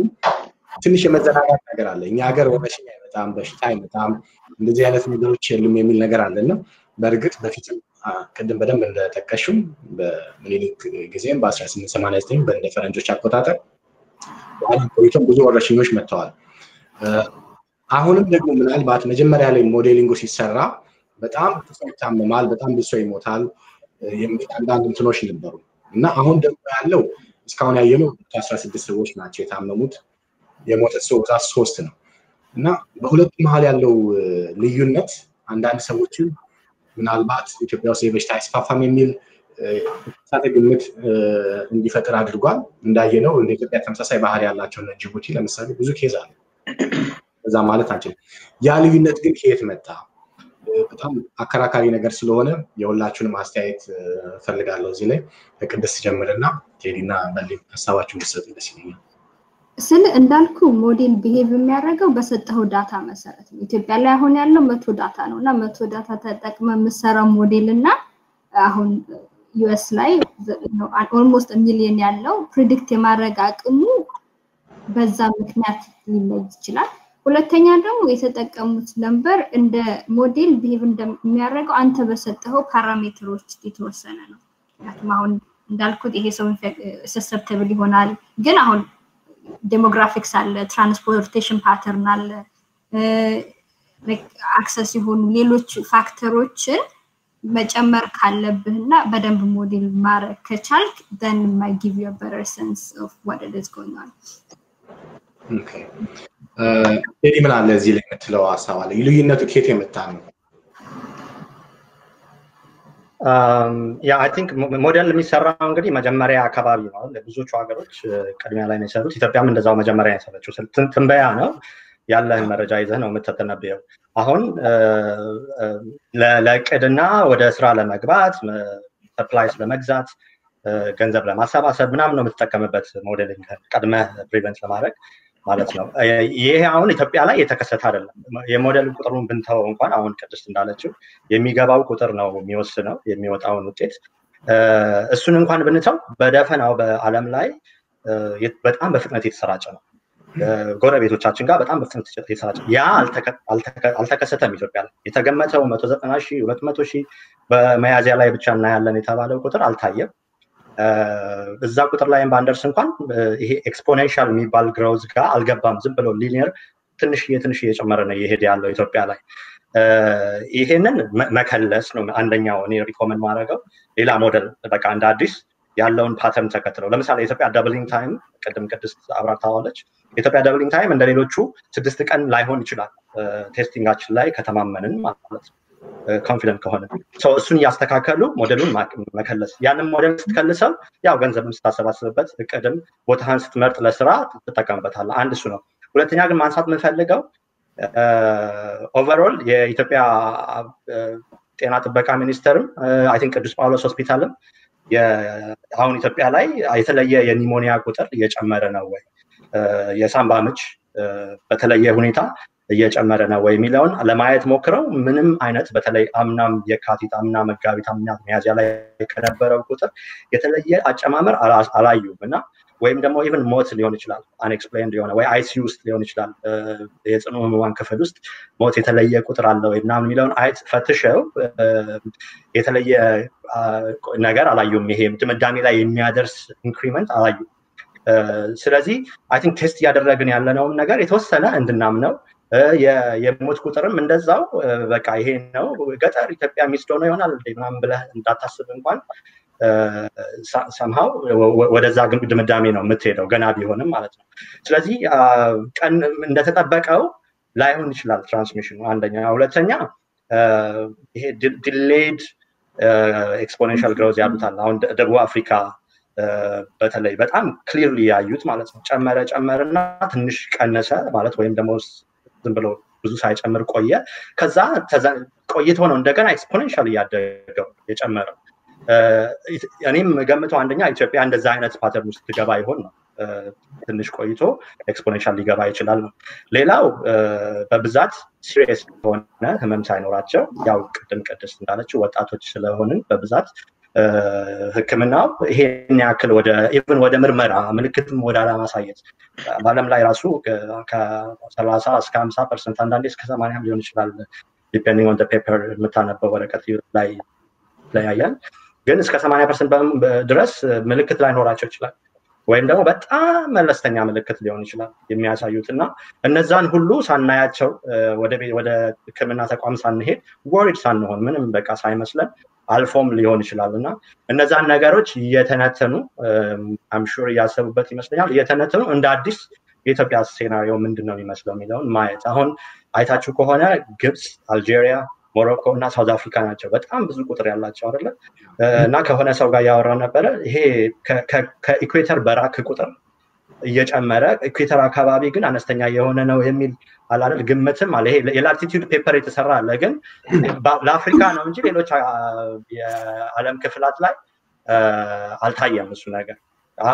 A: ትንሽ የመዘናጋት ነገር አለ። እኛ ሀገር ወረርሽኝ አይመጣም፣ በሽታ አይመጣም፣ እንደዚህ አይነት ነገሮች የሉም የሚል ነገር አለና በእርግጥ በፊትም ቅድም በደንብ እንደጠቀሽም በምኒልክ ጊዜም በ1889 በእንደ ፈረንጆች አቆጣጠር ቆይቶም ብዙ ወረርሽኞች መጥተዋል። አሁንም ደግሞ ምናልባት መጀመሪያ ላይ ሞዴሊንጉ ሲሰራ በጣም ብዙ ሰው ይታመማል፣ በጣም ብዙ ሰው ይሞታል የሚል አንዳንድ እንትኖች ነበሩ እና አሁን ደግሞ ያለው እስካሁን ያየነው አስራ ስድስት ሰዎች ናቸው የታመሙት። የሞተ ሰው ብዛት ሶስት ነው እና በሁለቱ መሀል ያለው ልዩነት አንዳንድ ሰዎችን ምናልባት ኢትዮጵያ ውስጥ የበሽታ አይስፋፋም የሚል የተሳሳተ ግምት እንዲፈጥር አድርጓል። እንዳየነው እንደ ኢትዮጵያ ተመሳሳይ ባህሪ ያላቸው እነ ጅቡቲ ለምሳሌ ብዙ case አለ። እዛ ማለት አንችልም። ያ ልዩነት ግን ከየት መጣ? በጣም አከራካሪ ነገር ስለሆነ የሁላችሁንም አስተያየት ፈልጋለሁ። እዚህ ላይ ከቅድስት ጀምርና ቴዲና በሌ ሀሳባችሁ እንድሰጡ ደስ ይለኛል።
B: ስል እንዳልኩ ሞዴል behave የሚያደርገው በሰጠው data መሰረት ነው። ኢትዮጵያ ላይ አሁን ያለው መቶ data ነው እና መቶ data ተጠቅመ የምሰራው ሞዴል እና አሁን US ላይ almost ሚሊዮን ያለው predict የማድረግ አቅሙ በዛ ምክንያት ሊለይ ይችላል። ሁለተኛ ደግሞ የተጠቀሙት number እንደ ሞዴል behave እንደሚያደርገው አንተ በሰጠኸው parameter ኦች የተወሰነ ነው። ምክንያቱም አሁን እንዳልኩት ይሄ ሰው susceptible ይሆናል፣ ግን አሁን demographics አለ፣ transportation pattern አለ፣ access የሆኑ ሌሎች factor ኦችን መጨመር ካለብህ እና በደንብ ሞዴል ማድረግ ከቻልክ a better sense of what it is going on.
A: ቴዲ ምን አለ እዚህ ላይ የምትለው ሀሳብ አለ? ልዩነቱ ከየት የመጣ?
C: yeah I think ሞዴል የሚሰራው እንግዲህ መጀመሪያ አካባቢ ነው። ብዙዎቹ ሀገሮች ቅድሚያ ላይ ነው የሰሩት። ኢትዮጵያም እንደዛው መጀመሪያ የሰራችው ትንበያ ነው። ያለህን መረጃ ይዘህ ነው የምትተነበየው። አሁን ለእቅድና ወደ ስራ ለመግባት supplies ለመግዛት ገንዘብ ለማሰባሰብ ምናምን ነው የምትጠቀምበት modeling ቀድመህ prevent ለማድረግ ማለት ነው። ይሄ አሁን ኢትዮጵያ ላይ የተከሰተ አይደለም። የሞዴል ቁጥሩን ብንተው እንኳን አሁን ቅድስት እንዳለችው የሚገባው ቁጥር ነው የሚወስነው የሚወጣውን ውጤት። እሱን እንኳን ብንተው በደፈናው በአለም ላይ በጣም በፍጥነት የተሰራጨ ነው። ጎረቤቶቻችን ጋር በጣም በፍጥነት የተሰራጨ ያ አልተከሰተም ኢትዮጵያ ላይ የተገመተው መቶ ዘጠና ሺህ ሁለት መቶ ሺህ በሚያዝያ ላይ ብቻ እናያለን የተባለው ቁጥር አልታየም እዛ ቁጥር ላይም ባንደርስ እንኳን ይሄ exponential የሚባል growth ጋር አልገባም። ዝም ብሎ linear ትንሽ ትንሽ እየጨመረ ነው እየሄደ ያለው ኢትዮጵያ ላይ። ይሄንን መከለስ ነው አንደኛው እኔ recommend ማድረገው። ሌላ ሞዴል በቃ እንደ አዲስ ያለውን pattern ተከትለው። ለምሳሌ የኢትዮጵያ doubling time ቅድም ቅድስት አብራርታዋለች። የኢትዮጵያ doubling time እንደ ሌሎቹ ስድስት ቀን ላይሆን ይችላል። testing ኣችን ላይ ከተማመንን ማለት ነው confident ከሆነ እሱን እያስተካከሉ ሞዴሉን መከለስ። ያንን ሞዴል ስትከልሰው ያው ገንዘብም ስታሰባስብበት እቅድም ቦታህን ስትመርጥ ለስራ ትጠቀምበታለህ አንድ እሱ ነው። ሁለተኛ ግን ማንሳት የምንፈልገው overall የኢትዮጵያ ጤና ጥበቃ ሚኒስቴርም I think ቅዱስ ጳውሎስ ሆስፒታልም አሁን ኢትዮጵያ ላይ የተለየ የ pneumonia ቁጥር እየጨመረ ነው ወይ? የሳምባ ምች በተለየ ሁኔታ እየጨመረ ነው ወይ የሚለውን ለማየት ሞክረው ምንም አይነት በተለይ አምናም የካቲት አምና መጋቢት አምና ሚያዝያ ላይ ከነበረው ቁጥር የተለየ አጨማመር አላዩም። እና ወይም ደግሞ even ሞት ሊሆን ይችላል unexplained የሆነ ወይ ICU ውስጥ ሊሆን ይችላል የጽኑ ህሙማን ክፍል ውስጥ ሞት የተለየ ቁጥር አለ ወይ ምናምን የሚለውን አይት ፈትሸው የተለየ ነገር አላዩም። ይሄ ድምዳሜ ላይ የሚያደርስ increment አላዩም። ስለዚህ I think test እያደረግን ያለነውም ነገር የተወሰነ እንድናምነው የሞት ቁጥርም እንደዛው በቃ ይሄ ነው። ገጠር ኢትዮጵያ missed ሆኖ ይሆናል ምናምን ብለህ እንዳታስብ እንኳን ሰምሃው ወደዛ ድምዳሜ ነው የምትሄደው ገና ቢሆንም ማለት ነው። ስለዚህ ቀን እንደተጠበቀው ላይሆን ይችላል transmission ኑ አንደኛ። ሁለተኛ ይሄ delayed exponential growth ያሉታል። አሁን ደቡብ አፍሪካ በተለይ በጣም clearly ያዩት ማለት ነው። ጨመረ ጨመረና ትንሽ ቀነሰ ማለት ወይም ደግሞ ዝም ብሎ ብዙ ሳይጨምር ቆየ። ከዛ ቆይቶ ነው እንደገና exponential እያደገው የጨመረው። እኔም ገምተው አንደኛ ኢትዮጵያ እንደዛ አይነት pattern ውስጥ ትገባ ይሆን ነው። ትንሽ ቆይቶ exponential ሊገባ ይችላል ነው። ሌላው በብዛት serious የሆነ ህመም ሳይኖራቸው ያው ቅድም ቅድስት እንዳለችው ወጣቶች ስለሆንን በብዛት ህክምናው ይሄን ያክል ወደ even ወደ ምርመራ ምልክትም ወደ አለማሳየት በአለም ላይ ራሱ ከሰላሳ እስከ ሀምሳ percent አንዳንዴ እስከ ሰማንያም ሊሆን ይችላል depending on paper የምታነበው ወረቀት ላይ ይለያያል ግን እስከ ሰማንያ percent ድረስ ምልክት ላይኖራቸው ይችላል። ወይም ደግሞ በጣም መለስተኛ ምልክት ሊሆን ይችላል የሚያሳዩት። እና እነዛን ሁሉ ሳናያቸው ወደ ህክምና ተቋም ሳንሄድ worried ሳንሆን ምንም በቃ ሳይመስለን አልፎም ሊሆን ይችላል። እና እነዛን ነገሮች እየተነተኑ አምሹር እያሰቡበት ይመስለኛል። እየተነተኑ እንደ አዲስ የኢትዮጵያ scenario ምንድን ነው የሚመስለው የሚለውን ማየት። አሁን አይታችሁ ከሆነ ግብፅ አልጄሪያ ሞሮኮ እና ሳውዝ አፍሪካ ናቸው። በጣም ብዙ ቁጥር ያላቸው አይደለ? እና ከሆነ ሰው ጋር ያወራው ነበረ። ይሄ ከ equator በራቀ ቁጥር እየጨመረ equator አካባቢ ግን አነስተኛ የሆነ ነው የሚል አይደል ግምትም አለ። ይሄ የ latitude paper የተሰራ አለ። ግን ለአፍሪካ ነው እንጂ ሌሎች የዓለም ክፍሎች ላይ አልታየም እሱ ነገር።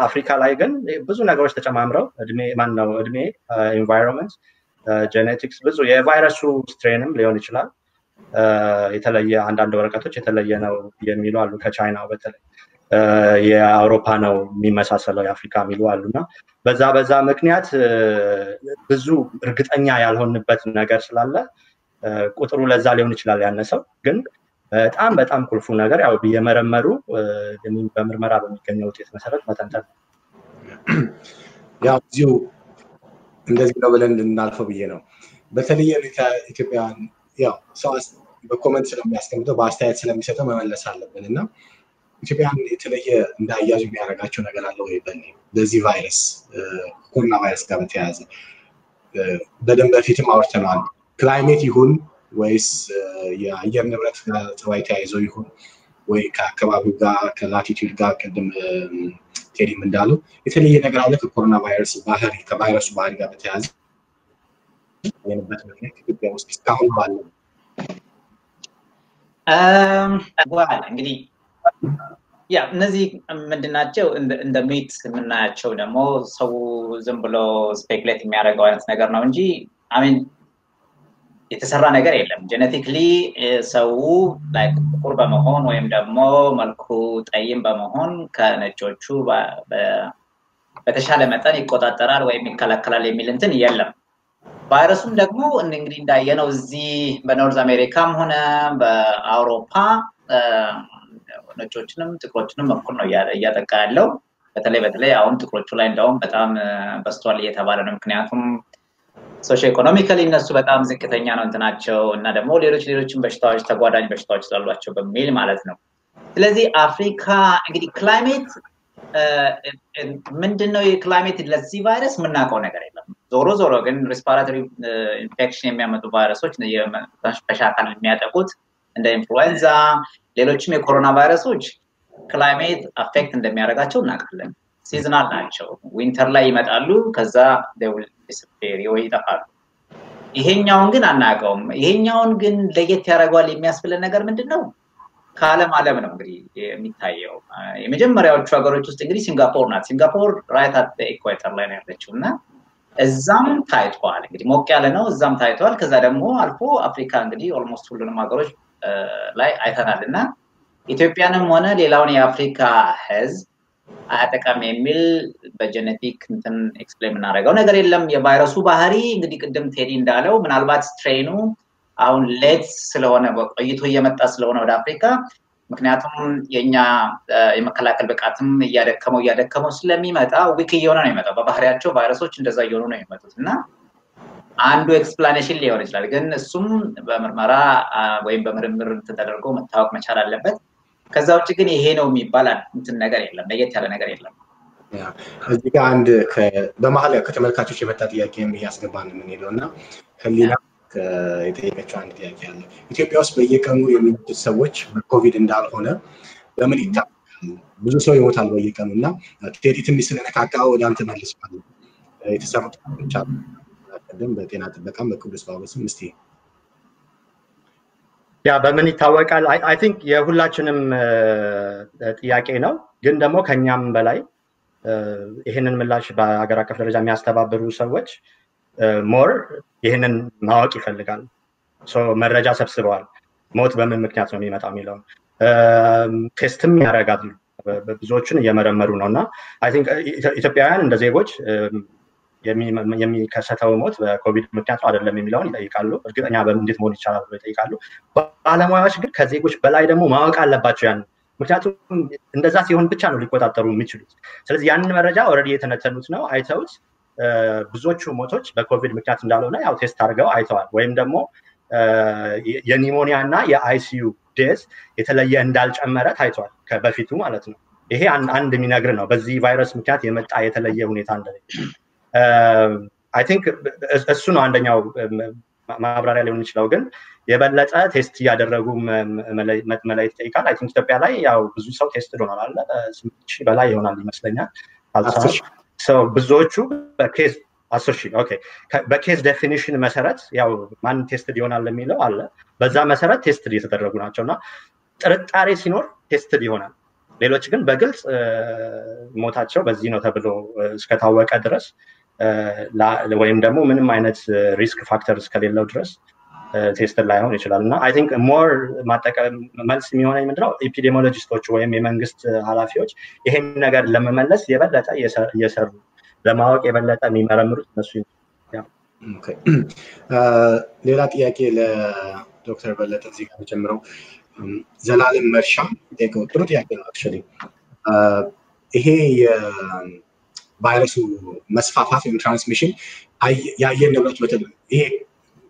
C: አፍሪካ ላይ ግን ብዙ ነገሮች ተጨማምረው እድሜ ማን ነው እድሜ environment genetics ብዙ የቫይረሱ strain ም ሊሆን ይችላል። የተለየ አንዳንድ ወረቀቶች የተለየ ነው የሚሉ አሉ ከቻይናው በተለይ የአውሮፓ ነው የሚመሳሰለው የአፍሪካ የሚሉ አሉ በዛ በዛ ምክንያት ብዙ እርግጠኛ ያልሆንበት ነገር ስላለ ቁጥሩ ለዛ ሊሆን ይችላል ያነሰው። ግን በጣም በጣም ቁልፉ ነገር ያው እየመረመሩ በምርመራ በሚገኘው ውጤት መሰረት መተንተን
A: ያው እዚሁ እንደዚህ ነው ብለን እንድናልፈው ብዬ ነው። በተለየ ሁኔታ ኢትዮጵያውያን ያው ሰው በ comment ስለሚያስቀምጠው በአስተያየት ስለሚሰጠው መመለስ አለብን እና ኢትዮጵያን የተለየ እንዳይያዙ የሚያደርጋቸው ነገር አለ ወይ? በ በዚህ ቫይረስ ኮሮና ቫይረስ ጋር በተያያዘ በደንብ በፊትም አውርተነዋል። climate ይሁን ወይስ የአየር ንብረት ጠባይ ተያይዞ ይሁን ወይ ከአካባቢው ጋር ከ latitude ጋር ቅድም ቴዲም እንዳለው የተለየ ነገር አለ ከኮሮና ቫይረስ ባህሪ ከቫይረሱ ባህሪ ጋር በተያያዘ? የሆነበት ምክንያት ኢትዮጵያ ውስጥ እስካሁን
D: በኋላ እንግዲህ ያ እነዚህ ምንድናቸው እንደ ሚት የምናያቸው ደግሞ ሰው ዝም ብሎ ስፔክሌት የሚያደርገው አይነት ነገር ነው እንጂ አሚን የተሰራ ነገር የለም ጀኔቲክሊ ሰው ጥቁር በመሆን ወይም ደግሞ መልኩ ጠይም በመሆን ከነጮቹ በተሻለ መጠን ይቆጣጠራል ወይም ይከላከላል የሚል እንትን የለም። ቫይረሱም ደግሞ እንግዲህ እንዳየነው እዚህ በኖርዝ አሜሪካም ሆነ በአውሮፓ ነጮችንም ጥቁሮችንም እኩል ነው እያጠቃ ያለው። በተለይ በተለይ አሁን ጥቁሮቹ ላይ እንደውም በጣም ብሷል እየተባለ ነው። ምክንያቱም socioeconomically እነሱ በጣም ዝቅተኛ ነው እንትናቸው እና ደግሞ ሌሎች ሌሎችን በሽታዎች ተጓዳኝ በሽታዎች ስላሏቸው በሚል ማለት ነው። ስለዚህ አፍሪካ እንግዲህ climate ምንድን ነው የ climate ለዚህ ቫይረስ የምናውቀው ነገር የለም። ዞሮ ዞሮ ግን respiratory infection የሚያመጡ ቫይረሶች በሻ አካል የሚያጠቁት እንደ ኢንፍሉዌንዛ፣ ሌሎችም የኮሮና ቫይረሶች climate affect እንደሚያደርጋቸው እናውቃለን። seasonal ናቸው። winter ላይ ይመጣሉ፣ ከዛ disappear ይጠፋሉ። ይሄኛውን ግን አናውቀውም። ይሄኛውን ግን ለየት ያደርገዋል የሚያስብለን ነገር ምንድን ነው? ከዓለም ዓለም ነው እንግዲህ የሚታየው። የመጀመሪያዎቹ ሀገሮች ውስጥ እንግዲህ ሲንጋፖር ናት። ሲንጋፖር right at equator ላይ ነው ያለችው እና እዛም ታይቷል። እንግዲህ ሞቅ ያለ ነው፣ እዛም ታይቷል። ከዛ ደግሞ አልፎ አፍሪካ እንግዲህ almost ሁሉንም ሀገሮች ላይ አይተናል እና ኢትዮጵያንም ሆነ ሌላውን የአፍሪካ ህዝብ አያጠቃም የሚል በ genetic እንትን explain የምናደርገው ነገር የለም። የቫይረሱ ባህሪ እንግዲህ ቅድም ቴዲ እንዳለው ምናልባት strain ኑ አሁን late ስለሆነ ቆይቶ እየመጣ ስለሆነ ወደ አፍሪካ ምክንያቱም የኛ የመከላከል ብቃትም እያደከመው እያደከመው ስለሚመጣ weak እየሆነ ነው የሚመጣው። በባህሪያቸው ቫይረሶች እንደዛ እየሆኑ ነው የሚመጡት እና አንዱ explanation ሊሆን ይችላል። ግን እሱም በምርመራ ወይም በምርምር ተደርጎ መታወቅ መቻል አለበት። ከዛ ውጭ ግን ይሄ ነው የሚባል እንትን ነገር የለም፣ ለየት ያለ ነገር የለም።
A: እዚህ ጋር አንድ በመሀል ከተመልካቾች የመጣ ጥያቄ እያስገባን የምንሄደው እና ህሊና የጠየቀችው አንድ ጥያቄ አለ። ኢትዮጵያ ውስጥ በየቀኑ የሚሞቱት ሰዎች በኮቪድ እንዳልሆነ በምን ይታወቃል? ብዙ ሰው ይሞታል በየቀኑ እና ቴዲ ትንሽ ስለነካካ ወደ አንተ መልሰዋለሁ። የተሰሩ ጥናቶች አሉ ቅድም በጤና ጥበቃም በቅዱስ ጳውሎስም እስቲ
C: ያ በምን ይታወቃል? I think የሁላችንም ጥያቄ ነው። ግን ደግሞ ከኛም በላይ ይህንን ምላሽ በሀገር አቀፍ ደረጃ የሚያስተባብሩ ሰዎች more ይህንን ማወቅ ይፈልጋል። መረጃ ሰብስበዋል። ሞት በምን ምክንያት ነው የሚመጣው የሚለውን test ም ያደርጋሉ። ብዙዎቹን እየመረመሩ ነው እና ኢትዮጵያውያን እንደ ዜጎች የሚከሰተው ሞት በኮቪድ ምክንያት ነው አይደለም የሚለውን ይጠይቃሉ። እርግጠኛ እንዴት መሆን ይቻላል ብሎ ይጠይቃሉ። ባለሙያዎች ግን ከዜጎች በላይ ደግሞ ማወቅ አለባቸው ያን ምክንያቱም እንደዛ ሲሆን ብቻ ነው ሊቆጣጠሩ የሚችሉት። ስለዚህ ያንን መረጃ already የተነተኑት ነው አይተውት ብዙዎቹ ሞቶች በኮቪድ ምክንያት እንዳልሆነ ያው test አድርገው አይተዋል። ወይም ደግሞ የ pneumonia እና የአይሲዩ ዴዝ የተለየ እንዳልጨመረ ታይቷል በፊቱ ማለት ነው። ይሄ አንድ የሚነግር ነው በዚህ ቫይረስ ምክንያት የመጣ የተለየ ሁኔታ እንደሌለ። I think እሱ ነው አንደኛው ማብራሪያ ሊሆን የሚችለው። ግን የበለጠ test እያደረጉ መለየት ይጠይቃል። I think ኢትዮጵያ ላይ ያው ብዙ ሰው test ሆኗል አለ ስምንት ሺህ በላይ ይሆናል ይመስለኛል። ብዙዎቹ በ case አስር ሺህ okay። በ case definition መሰረት ያው ማን tested ይሆናል የሚለው አለ። በዛ መሰረት tested የተደረጉ ናቸው እና ጥርጣሬ ሲኖር tested ይሆናል። ሌሎች ግን በግልጽ ሞታቸው በዚህ ነው ተብሎ እስከታወቀ ድረስ ወይም ደግሞ ምንም አይነት risk factor እስከሌለው ድረስ tested ላይሆን ይችላል። እና I think more ማጠቀም መልስ የሚሆነኝ ምንድነው epidemiologist ኦች ወይም የመንግስት ኃላፊዎች ይሄን ነገር ለመመለስ የበለጠ እየሰሩ ለማወቅ የበለጠ የሚመረምሩት እነሱ
A: ሌላ ጥያቄ ለዶክተር በለጠ እዚህ ጋር ጀምረው ዘላለም መርሻ ጥሩ ጥያቄ ነው actually። ይሄ የቫይረሱ መስፋፋት ወይም transmission የአየር ንብረት በተለይ ይሄ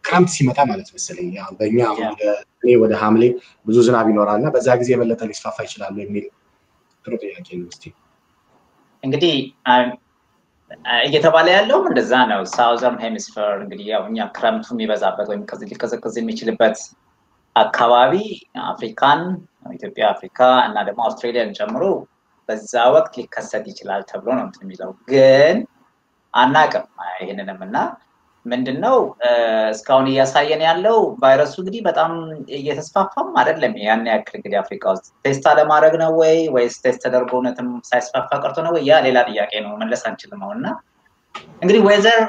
A: ክረምት ሲመጣ ማለት መሰለኝ በእኛ ወደ ሐምሌ ብዙ ዝናብ ይኖራል እና በዛ ጊዜ የበለጠ ሊስፋፋ ይችላሉ የሚል ጥሩ ጥያቄ ነው። እስኪ
D: እንግዲህ እየተባለ ያለውም እንደዛ ነው። Southern Hemisphere እንግዲህ ያው እኛ ክረምቱ የሚበዛበት ወይም ሊቀዘቅዝ የሚችልበት አካባቢ አፍሪካን፣ ኢትዮጵያ፣ አፍሪካ እና ደግሞ አውስትሬሊያን ጨምሮ በዛ ወቅት ሊከሰት ይችላል ተብሎ ነው እንትን የሚለው ግን አናቅም ይህንንም እና ምንድን ነው እስካሁን እያሳየን ያለው ቫይረሱ እንግዲህ በጣም እየተስፋፋም አይደለም። ያን ያክል እንግዲህ አፍሪካ ውስጥ test አለማድረግ ነው ወይ ወይስ test ተደርጎ እውነትም ሳይስፋፋ ቀርቶ ነው ወይ? ያ ሌላ ጥያቄ ነው፣ መመለስ አንችልም። እና እንግዲህ weather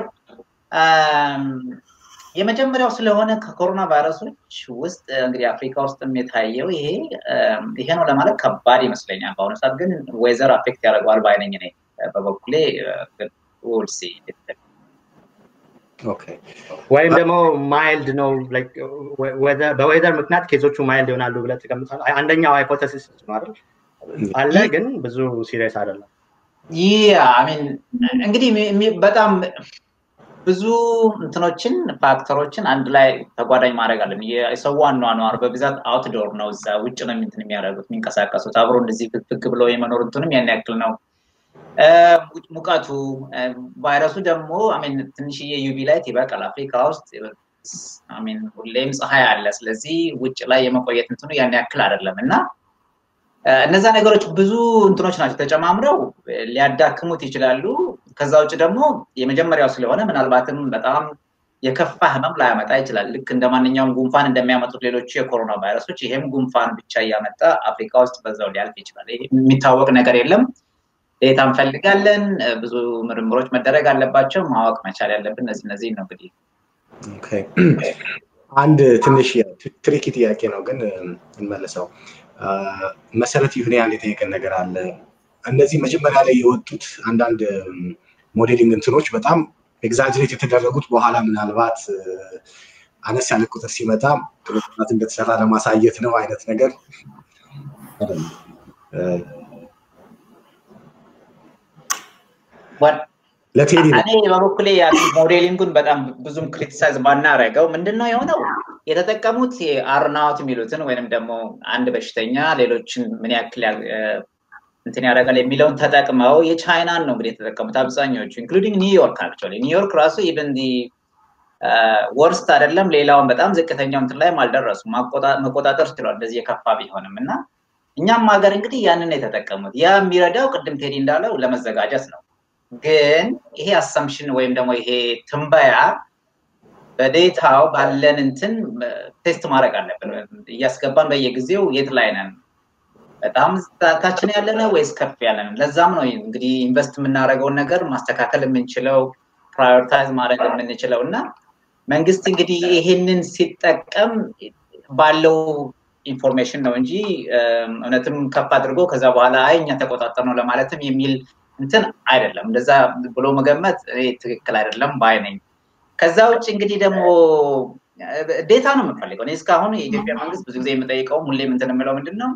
D: የመጀመሪያው ስለሆነ ከኮሮና ቫይረሶች ውስጥ እንግዲህ አፍሪካ ውስጥም የታየው ይሄ ይሄ ነው ለማለት ከባድ ይመስለኛል። በአሁኑ ሰዓት ግን weather affect ያደርገዋል ባይ ነኝ በበኩሌ we'll see
C: ወይም ደግሞ mild ነው በ weather ምክንያት case ኦቹ mild ይሆናሉ ብለህ ትቀምጣለህ። አንደኛው hypothesis ነው አይደል? አለ ግን ብዙ serious አይደለም።
D: ይህ I mean እንግዲህ በጣም ብዙ እንትኖችን factor ኦችን አንድ ላይ ተጓዳኝ ማድረግ አለን። የሰው አኗኗር በብዛት outdoor ነው፣ እዛ ውጭ ነው እንትን የሚያደርጉት የሚንቀሳቀሱት። አብሮ እንደዚህ ፍግፍግ ብሎ የመኖር እንትንም ያን ያክል ነው። ሙቀቱ፣ ቫይረሱ ደግሞ ትንሽዬ UV light ይበቃል። አፍሪካ ውስጥ ሁሌም ፀሐይ አለ። ስለዚህ ውጭ ላይ የመቆየት እንትኑ ያን ያክል አይደለም እና እነዛ ነገሮች ብዙ እንትኖች ናቸው ተጨማምረው ሊያዳክሙት ይችላሉ። ከዛ ውጭ ደግሞ የመጀመሪያው ስለሆነ ምናልባትም በጣም የከፋ ህመም ላያመጣ ይችላል። ልክ እንደ ማንኛውም ጉንፋን እንደሚያመጡት ሌሎቹ የኮሮና ቫይረሶች ይሄም ጉንፋን ብቻ እያመጣ አፍሪካ ውስጥ በዛው ሊያልፍ ይችላል። የሚታወቅ ነገር የለም። data እንፈልጋለን። ብዙ ምርምሮች መደረግ አለባቸው። ማወቅ መቻል ያለብን እነዚህ እነዚህ ነው እንግዲህ
A: አንድ ትንሽ tricky ጥያቄ ነው ግን እንመልሰው። መሰረት ይሁን ያህል የጠየቀን ነገር አለ። እነዚህ መጀመሪያ ላይ የወጡት አንዳንድ modeling እንትኖች በጣም exaggerate የተደረጉት በኋላ ምናልባት አነስ ያለ ቁጥር ሲመጣ ጥሩ ጥናት እንደተሰራ ለማሳየት ነው አይነት ነገር ለቴዲ
D: እኔ በበኩሌ modeling ኡን በጣም ብዙም criticize ባናረገው ምንድነው የሆነው? የተጠቀሙት R naught የሚሉትን ወይንም ደግሞ አንድ በሽተኛ ሌሎችን ምን ያክል እንትን ያደርጋል የሚለውን ተጠቅመው የቻይናን ነው እንግዲህ የተጠቀሙት አብዛኞቹ including ኒውዮርክ actually። ኒውዮርክ ራሱ even the worst አይደለም ሌላውን በጣም ዝቅተኛው እንትን ላይም አልደረሱም። መቆጣጠር ችሏል። እንደዚህ የከፋ ቢሆንም እና እኛም ሀገር እንግዲህ ያንን የተጠቀሙት። ያ የሚረዳው ቅድም ቴዲ እንዳለው ለመዘጋጀት ነው ግን ይሄ assumption ወይም ደግሞ ይሄ ትንበያ በ data ው ባለን እንትን test ማድረግ አለብን። እያስገባን በየጊዜው የት ላይ ነን? በጣም ታችን ያለ ወይስ ከፍ ያለ ነው? ለዛም ነው እንግዲህ invest የምናደርገውን ነገር ማስተካከል የምንችለው prioritize ማድረግ የምንችለው እና መንግስት እንግዲህ ይሄንን ሲጠቀም ባለው information ነው እንጂ እውነትም ከፍ አድርጎ ከዛ በኋላ አይ እኛ ተቆጣጠር ነው ለማለትም የሚል እንትን አይደለም። እንደዛ ብሎ መገመት ትክክል አይደለም ባይ ነኝ። ከዛ ውጭ እንግዲህ ደግሞ data ነው የምፈልገው። እኔ እስካሁን የኢትዮጵያ መንግስት ብዙ ጊዜ የምጠይቀው ሁሌም እንትን የምለው ምንድን ነው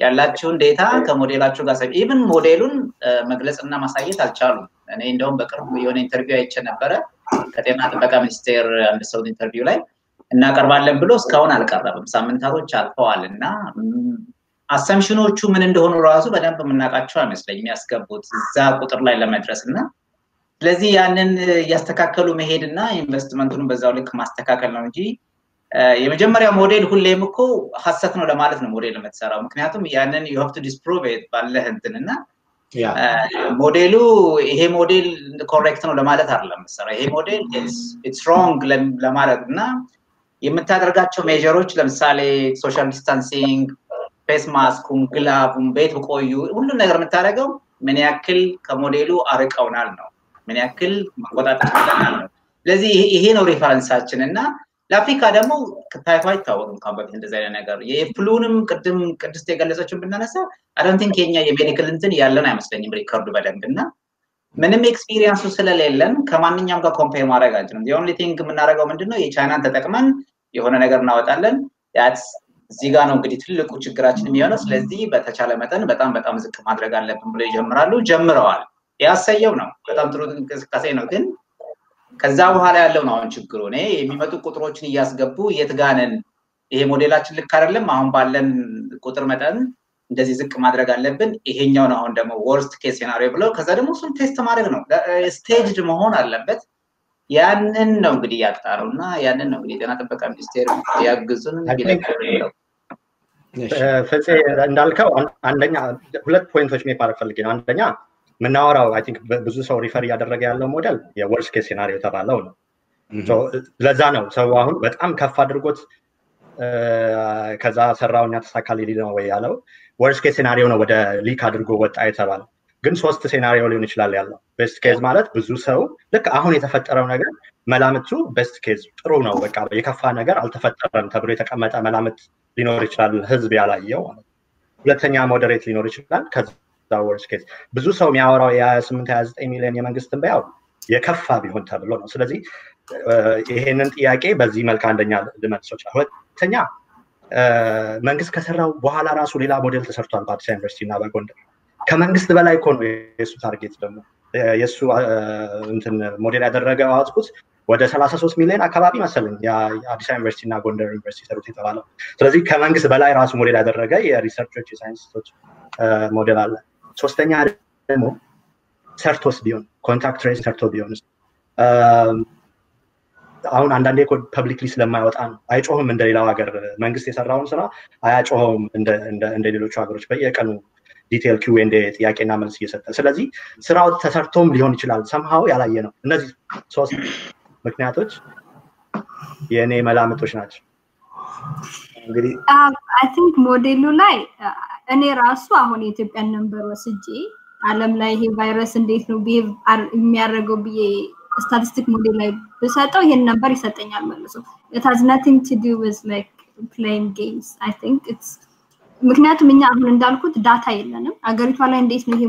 D: ያላችሁን data ከሞዴላችሁ ጋር so even ሞዴሉን መግለጽ እና ማሳየት አልቻሉም። እኔ እንደውም በቅርቡ የሆነ interview አይቼ ነበረ ከጤና ጥበቃ ሚኒስቴር አንድ ሰው interview ላይ እናቀርባለን ብሎ እስካሁን አልቀረብም። ሳምንታቶች አልፈዋል እና assumption ኦቹ ምን እንደሆኑ ራሱ በደንብ የምናውቃቸው አይመስለኝ የሚያስገቡት እዛ ቁጥር ላይ ለመድረስ እና ስለዚህ ያንን እያስተካከሉ መሄድ እና ኢንቨስትመንቱን በዛው ልክ ማስተካከል ነው እንጂ የመጀመሪያ ሞዴል ሁሌም እኮ ሀሰት ነው ለማለት ነው ሞዴል የምትሰራው። ምክንያቱም ያንን you have to disprove ባለህ እንትን እና ሞዴሉ ይሄ ሞዴል correct ነው ለማለት አይደለም የምትሰራው። ይሄ ሞዴል it's wrong ለማለት እና የምታደርጋቸው measure ኦች ለምሳሌ social distancing face mask ኡም glove ኡም ቤት ቆዩ ሁሉም ነገር የምታደርገው ምን ያክል ከሞዴሉ አርቀውናል ነው። ምን ያክል መቆጣጠር ነው። ስለዚህ ይሄ ነው reference ኣችን እና ለአፍሪካ ደግሞ ታይቶ አይታወቅም ካሁን በፊት እንደዚህ አይነት ነገር። የፍሉንም ቅድም ቅድስት የገለጸችን ብናነሳ I don't think የኛ የ medical እንትን ያለን አይመስለኝም record ኡ በደንብ እና ምንም experience ኡ ስለሌለን ከማንኛውም ጋር compare ማድረግ አንችልም። only thing የምናደርገው ምንድነው? የቻይናን ተጠቅመን የሆነ ነገር እናወጣለን እዚህ ጋር ነው እንግዲህ ትልቁ ችግራችን የሚሆነው። ስለዚህ በተቻለ መጠን በጣም በጣም ዝቅ ማድረግ አለብን ብሎ ይጀምራሉ። ጀምረዋል። ያሰየው ነው። በጣም ጥሩ እንቅስቃሴ ነው። ግን ከዛ በኋላ ያለው ነው አሁን ችግሩ። እኔ የሚመጡ ቁጥሮችን እያስገቡ የት ነን? ይሄ ሞዴላችን ልክ አይደለም። አሁን ባለን ቁጥር መጠን እንደዚህ ዝቅ ማድረግ አለብን። ይሄኛው ነው አሁን ደግሞ worst case scenario ብለው ከዛ ደግሞ እሱን test ማድረግ ነው። staged መሆን አለበት። ያንን ነው እንግዲህ ያጣነው እና ያንን ነው እንግዲህ የጤና ጥበቃ ሚኒስቴር ያግዙን ቢነገር
C: ፍፄ እንዳልከው አንደኛ ሁለት point ኦች make ማድረግ ፈልጌ ነው። አንደኛ የምናወራው I think ብዙ ሰው refer እያደረገ ያለው ሞዴል የ worst case scenario የተባለው ነው። ለዛ ነው ሰው አሁን በጣም ከፍ አድርጎት ከዛ ሰራውኛ ተሳካል ነው ወይ ያለው worst case scenario ነው ወደ leak አድርጎ ወጣ የተባለው። ግን ሶስት scenario ሊሆን ይችላል ያለው። best case ማለት ብዙ ሰው ልክ አሁን የተፈጠረው ነገር መላምቱ best case ጥሩ ነው፣ በቃ የከፋ ነገር አልተፈጠረም ተብሎ የተቀመጠ መላምት ሊኖር ይችላል፣ ህዝብ ያላየው ማለት ሁለተኛ moderate ሊኖር ይችላል። ከዛ worst case ብዙ ሰው የሚያወራው የ28 29 ሚሊዮን የመንግስት ትንበያው የከፋ ቢሆን ተብሎ ነው። ስለዚህ ይሄንን ጥያቄ በዚህ መልክ አንደኛ ልመልሰው ይችላል። ሁለተኛ መንግስት ከሰራው በኋላ ራሱ ሌላ ሞዴል ተሰርቷል በአዲስ ዩኒቨርሲቲ እና በጎንደር ከመንግስት በላይ እኮ ነው የእሱ target ደግሞ የእሱ እንትን ሞዴል ያደረገው output ወደ 33 ሚሊዮን አካባቢ መሰለኝ የአዲስ ዩኒቨርሲቲ እና ጎንደር ዩኒቨርሲቲ ሰሩት የተባለው። ስለዚህ ከመንግስት በላይ ራሱ ሞዴል ያደረገ የ researcher ኦች የሳይንቲስቶች ሞዴል አለ። ሶስተኛ ደግሞ ሰርቶስ ቢሆን contact trace ሰርቶ ቢሆን አሁን አንዳንዴ publicly ስለማይወጣ ነው። አይጮህም እንደ ሀገር መንግስት የሰራውን ስራ አያጮኸውም እንደ ሌሎቹ ሀገሮች በየቀኑ detail Q እንደ ጥያቄና መልስ እየሰጠ ስለዚህ ስራው ተሰርቶም ሊሆን ይችላል ሰምሃው ያላየ ነው። እነዚህ ሶስት ምክንያቶች የእኔ መላምቶች ናቸው።
B: እንግዲህ I think ሞዴሉ ላይ እኔ ራሱ አሁን የኢትዮጵያን number ወስጄ አለም ላይ ይሄ ቫይረስ እንዴት ነው behave የሚያደርገው ብዬ statistic model ላይ ብሰጠው ይሄን ነበር ይሰጠኛል መልሶ has nothing to do with like playing games i think it's ምክንያቱም እኛ አሁን እንዳልኩት data የለንም። አገሪቷ ላይ እንዴት ነው ይሄ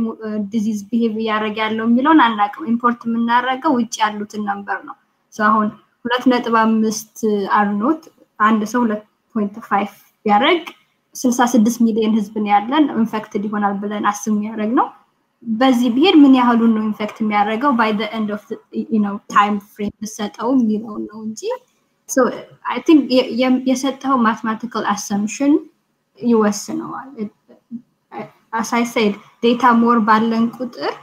B: disease behave እያደረገ ያለው የሚለውን አናውቅም። import የምናደርገው ውጭ ያሉትን number ነው አሁን ሁለት ነጥብ አምስት R naught አንድ ሰው ሁለት point five ቢያደረግ ስልሳ ስድስት ሚሊዮን ህዝብ ነው ያለን infected ይሆናል ብለን assume የሚያደርግ ነው። በዚህ ብሄድ ምን ያህሉን ነው infect የሚያደርገው? by the end of time frame ብሰጠው የሚለውን ነው እንጂ I think የሰጠው mathematical assumption ይወስነዋል። as I said data more ባለን ቁጥር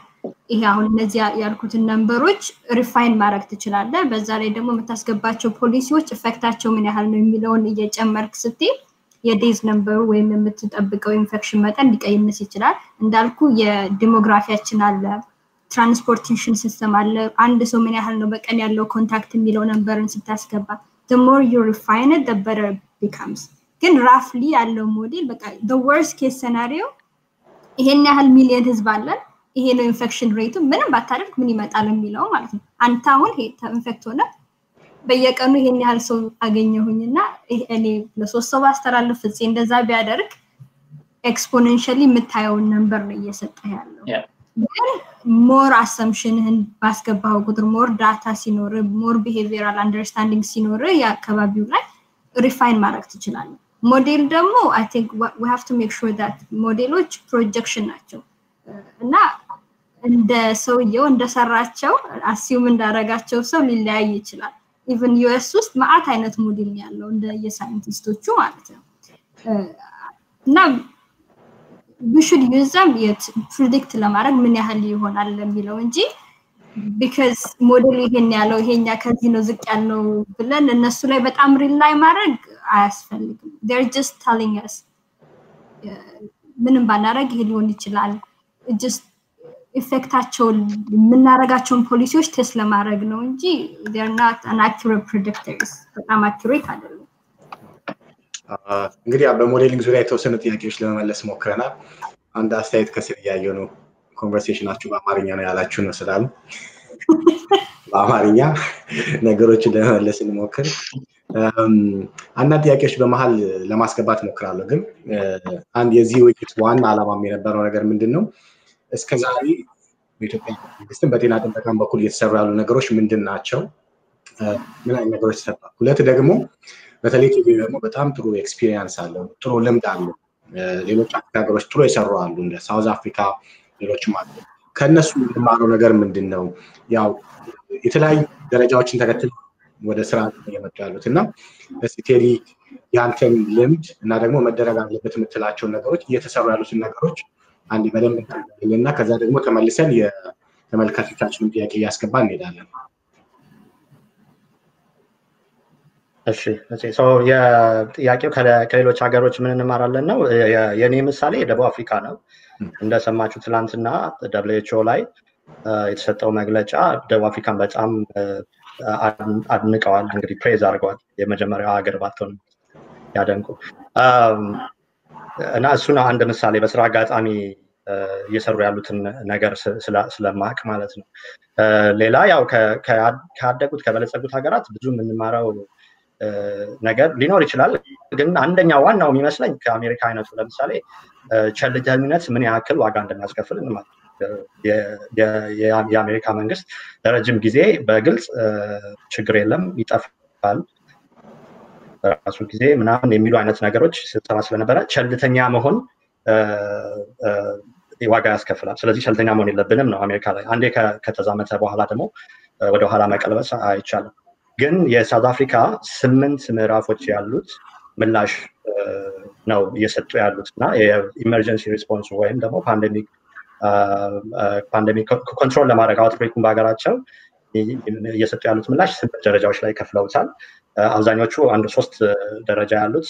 B: ይሄ አሁን እነዚህ ያልኩትን number ኦች refine ማድረግ ትችላለ በዛ ላይ ደግሞ የምታስገባቸው ፖሊሲዎች effect ኣቸው ምን ያህል ነው የሚለውን እየጨመርክ ስትል የ death number ኡ ወይም የምትጠብቀው ኢንፌክሽን መጠን ሊቀንስ ይችላል። እንዳልኩ የ demography ኣችን አለ transportation system አለ። አንድ ሰው ምን ያህል ነው በቀን ያለው contact የሚለው number ን ስታስገባ more you refine better becomes ግን roughly ያለው ሞዴል በቃ worst case scenario ይሄን ያህል ሚሊዮን ህዝብ አለን ይሄ ነው infection rate ኡ ምንም ባታደርግ ምን ይመጣል የሚለው ማለት ነው። አንተ አሁን infect ሆነ በየቀኑ ይሄን ያህል ሰው አገኘሁኝና እኔ ለሶስት ሰው ባስተላለፍ ፍፄ እንደዛ ቢያደርግ exponentially የምታየውን number ነው እየሰጠ ያለው። ግን more assumption ህን ባስገባው ቁጥር more data ሲኖር more behavioral understanding ሲኖር የአካባቢው ላይ refine ማድረግ ትችላለን ሞዴል ደግሞ I think we have to make sure that ሞዴሎች projection ናቸው። እና እንደ ሰውየው እንደሰራቸው assume እንዳረጋቸው ሰው ሊለያይ ይችላል። even US ውስጥ መአት አይነት ሞዴል ያለው እንደ የሳይንቲስቶቹ ማለት ነው። እና we should use them predict ለማድረግ ምን ያህል ይሆናል የሚለው እንጂ because ሞዴሉ ይሄን ያለው ይሄኛ ከዚህ ነው ዝቅ ያለው ብለን እነሱ ላይ በጣም rely ማድረግ አያስፈልግም። they're just telling ምንም ባናረግ ይሄ ሊሆን ይችላል። just effect ኣቸውን የምናረጋቸውን ፖሊሲዎች test ለማድረግ ነው እንጂ not an accurate በጣም accurate አይደሉም።
A: እንግዲህ በ modeling ዙሪያ የተወሰኑ ጥያቄዎች ለመመለስ ሞክረናል። አንድ አስተያየት ከስር እያየሁ ነው። conversation ኣችሁ በአማርኛ ነው ያላችሁ ነው ስላሉ በአማርኛ ነገሮችን ለመመለስ እንሞክር። አንዳንድ ጥያቄዎች በመሀል ለማስገባት ሞክራለሁ ግን አንድ የዚህ ውይይት ዋና አላማም የነበረው ነገር ምንድን ነው እስከ በኢትዮጵያ መንግስትም በጤና ጥበቃም በኩል እየተሰሩ ያሉ ነገሮች ምንድን ናቸው? ምን አይነት ነገሮች ተሰርቷል ሁለት ደግሞ በተለይ ኢትዮጵያ ደግሞ በጣም ጥሩ experience አለው ጥሩ ልምድ አለው። ሌሎች አፍሪካ ሀገሮች ጥሩ የሰሩ አሉ እንደ ሳውዝ አፍሪካ ሌሎችም አሉ። ከእነሱ የምንማረው ነገር ምንድን ነው ያው የተለያዩ ደረጃዎችን ተከትል ወደ ስራ እየመጡ ያሉት እና እስቲ ቴዲ ያንተን ልምድ እና ደግሞ መደረግ አለበት የምትላቸውን ነገሮች እየተሰሩ ያሉትን ነገሮች አንድ በደንብ እና ከዛ ደግሞ ተመልሰን የተመልካቾቻችንን ጥያቄ እያስገባ እንሄዳለን።
C: እሺ የጥያቄው ከሌሎች ሀገሮች ምን እንማራለን ነው? የእኔ ምሳሌ የደቡብ አፍሪካ ነው። እንደሰማችሁ ትላንትና WHO ላይ የተሰጠው መግለጫ ደቡብ አፍሪካን በጣም አድንቀዋል። እንግዲህ praise አድርገዋል የመጀመሪያው ሀገር ባትሆን ያደንቁ እና እሱ ነው አንድ ምሳሌ በስራ አጋጣሚ እየሰሩ ያሉትን ነገር ስለማውቅ ማለት ነው። ሌላ ያው ካደጉት ከበለጸጉት ሀገራት ብዙ የምንማረው ነገር ሊኖር ይችላል። ግን አንደኛ ዋናው የሚመስለኝ ከአሜሪካ አይነቱ ለምሳሌ ቸልተኝነት ምን ያክል ዋጋ እንደሚያስከፍል የአሜሪካ መንግስት ለረጅም ጊዜ በግልጽ ችግር የለም ይጠፋል በራሱ ጊዜ ምናምን የሚሉ አይነት ነገሮች ስትሰማ ስለነበረ ቸልተኛ መሆን ዋጋ ያስከፍላል። ስለዚህ ቸልተኛ መሆን የለብንም ነው አሜሪካ ላይ። አንዴ ከተዛመተ በኋላ ደግሞ ወደኋላ መቀልበስ አይቻልም። ግን የ South Africa ስምንት ምዕራፎች ያሉት ምላሽ ነው እየሰጡ ያሉት እና የ emergency response ወይም ደግሞ pandemic control ለማድረግ outbreak ኡን በሀገራቸው እየሰጡ ያሉት ምላሽ ስምንት ደረጃዎች ላይ ከፍለውታል። አብዛኞቹ አንድ ሶስት ደረጃ ያሉት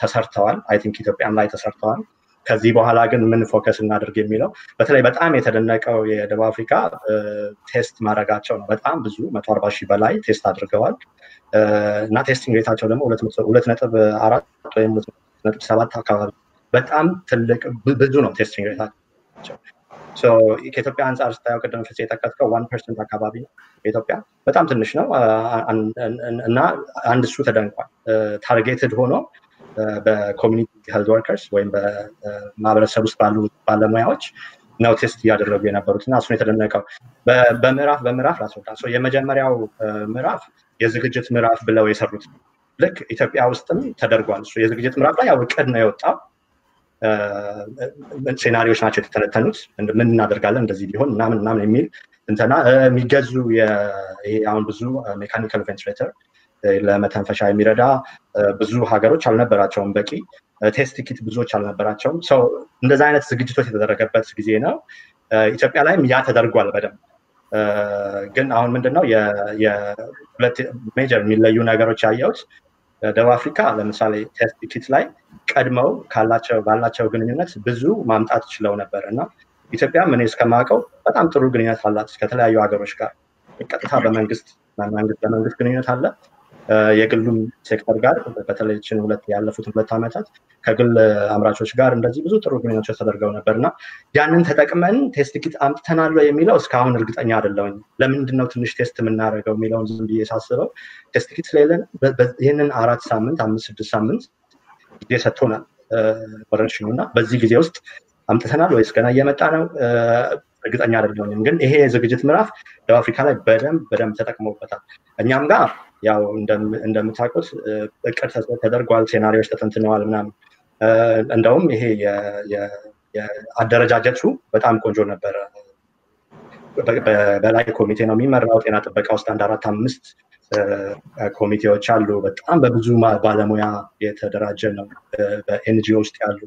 C: ተሰርተዋል። I think ኢትዮጵያም ላይ ተሰርተዋል። ከዚህ በኋላ ግን ምን focus እናድርግ የሚለው በተለይ በጣም የተደነቀው የደቡብ አፍሪካ test ማድረጋቸው ነው። በጣም ብዙ መቶ አርባ ሺህ በላይ test አድርገዋል እና testing rate ኣቸው ደግሞ ሁለት ነጥብ አራት ወይም ሁለት ነጥብ ሰባት አካባቢ በጣም ትልቅ ብዙ ነው testing rate ኣቸው። ከኢትዮጵያ አንጻር ስታየው ቅድም ፍፄ የጠቀስከው one percent አካባቢ ነው ኢትዮጵያ በጣም ትንሽ ነው እና አንድ እሱ ተደንቋል። targeted ሆኖ በ community health workers ወይም በማህበረሰብ ውስጥ ባሉ ባለሙያዎች ነው test እያደረጉ የነበሩት እና እሱን የተደነቀው በምዕራፍ በምዕራፍ ላስወዳ የመጀመሪያዎች ምዕራፍ የዝግጅት ምዕራፍ ብለው የሰሩት ልክ ኢትዮጵያ ውስጥም ተደርጓል። እሱ የዝግጅት ምዕራፍ ላይ ያው እቅድ ነው የወጣው scenario ዎች ናቸው የተተነተኑት። ምን እናደርጋለን እንደዚህ ቢሆን ምናምን ምናምን የሚል እንትና የሚገዙ አሁን ብዙ mechanical ventilator ለመተንፈሻ የሚረዳ ብዙ ሀገሮች አልነበራቸውም። በቂ test kit ብዙዎች አልነበራቸውም። ሰው እንደዚ አይነት ዝግጅቶች የተደረገበት ጊዜ ነው። ኢትዮጵያ ላይም ያ ተደርጓል በደንብ ግን አሁን ምንድነው የሁለት major የሚለዩ ነገሮች ያየሁት ደቡብ አፍሪካ ለምሳሌ test kit ላይ ቀድመው ካላቸው ባላቸው ግንኙነት ብዙ ማምጣት ችለው ነበር እና ኢትዮጵያ ምን እስከማውቀው በጣም ጥሩ ግንኙነት አላት ከተለያዩ ሀገሮች ጋር። ቀጥታ በመንግስት መንግስት ለመንግስት ግንኙነት አለ የግሉም ሴክተር ጋር በተለይ ችን ሁለት ያለፉትን ሁለት ዓመታት ከግል አምራቾች ጋር እንደዚህ ብዙ ጥሩ ግንኙነቶች ተደርገው ነበር እና ያንን ተጠቅመን test kit አምጥተናል የሚለው እስካሁን እርግጠኛ አይደለሁኝ። ለምንድን ነው ትንሽ test የምናደርገው የሚለውን ዝም ብዬ ሳስበው test kit ስለሌለን ይህንን አራት ሳምንት አምስት ስድስት ሳምንት ጊዜ ሰጥቶናል ወረርሽኙ እና በዚህ ጊዜ ውስጥ አምጥተናል ወይስ ገና እየመጣ ነው እርግጠኛ አይደለሁም። ግን ይሄ የዝግጅት ምዕራፍ ደቡብ አፍሪካ ላይ በደንብ በደንብ ተጠቅሞበታል። እኛም ጋር ያው እንደምታውቁት እቅድ ተደርጓል፣ ሴናሪዎች ተተንትነዋል ምናምን። እንደውም ይሄ አደረጃጀቱ በጣም ቆንጆ ነበረ። በላይ ኮሚቴ ነው የሚመራው። ጤና ጥበቃ ውስጥ አንድ አራት አምስት ኮሚቴዎች አሉ። በጣም በብዙ ባለሙያ የተደራጀ ነው። በ NGO ውስጥ ያሉ፣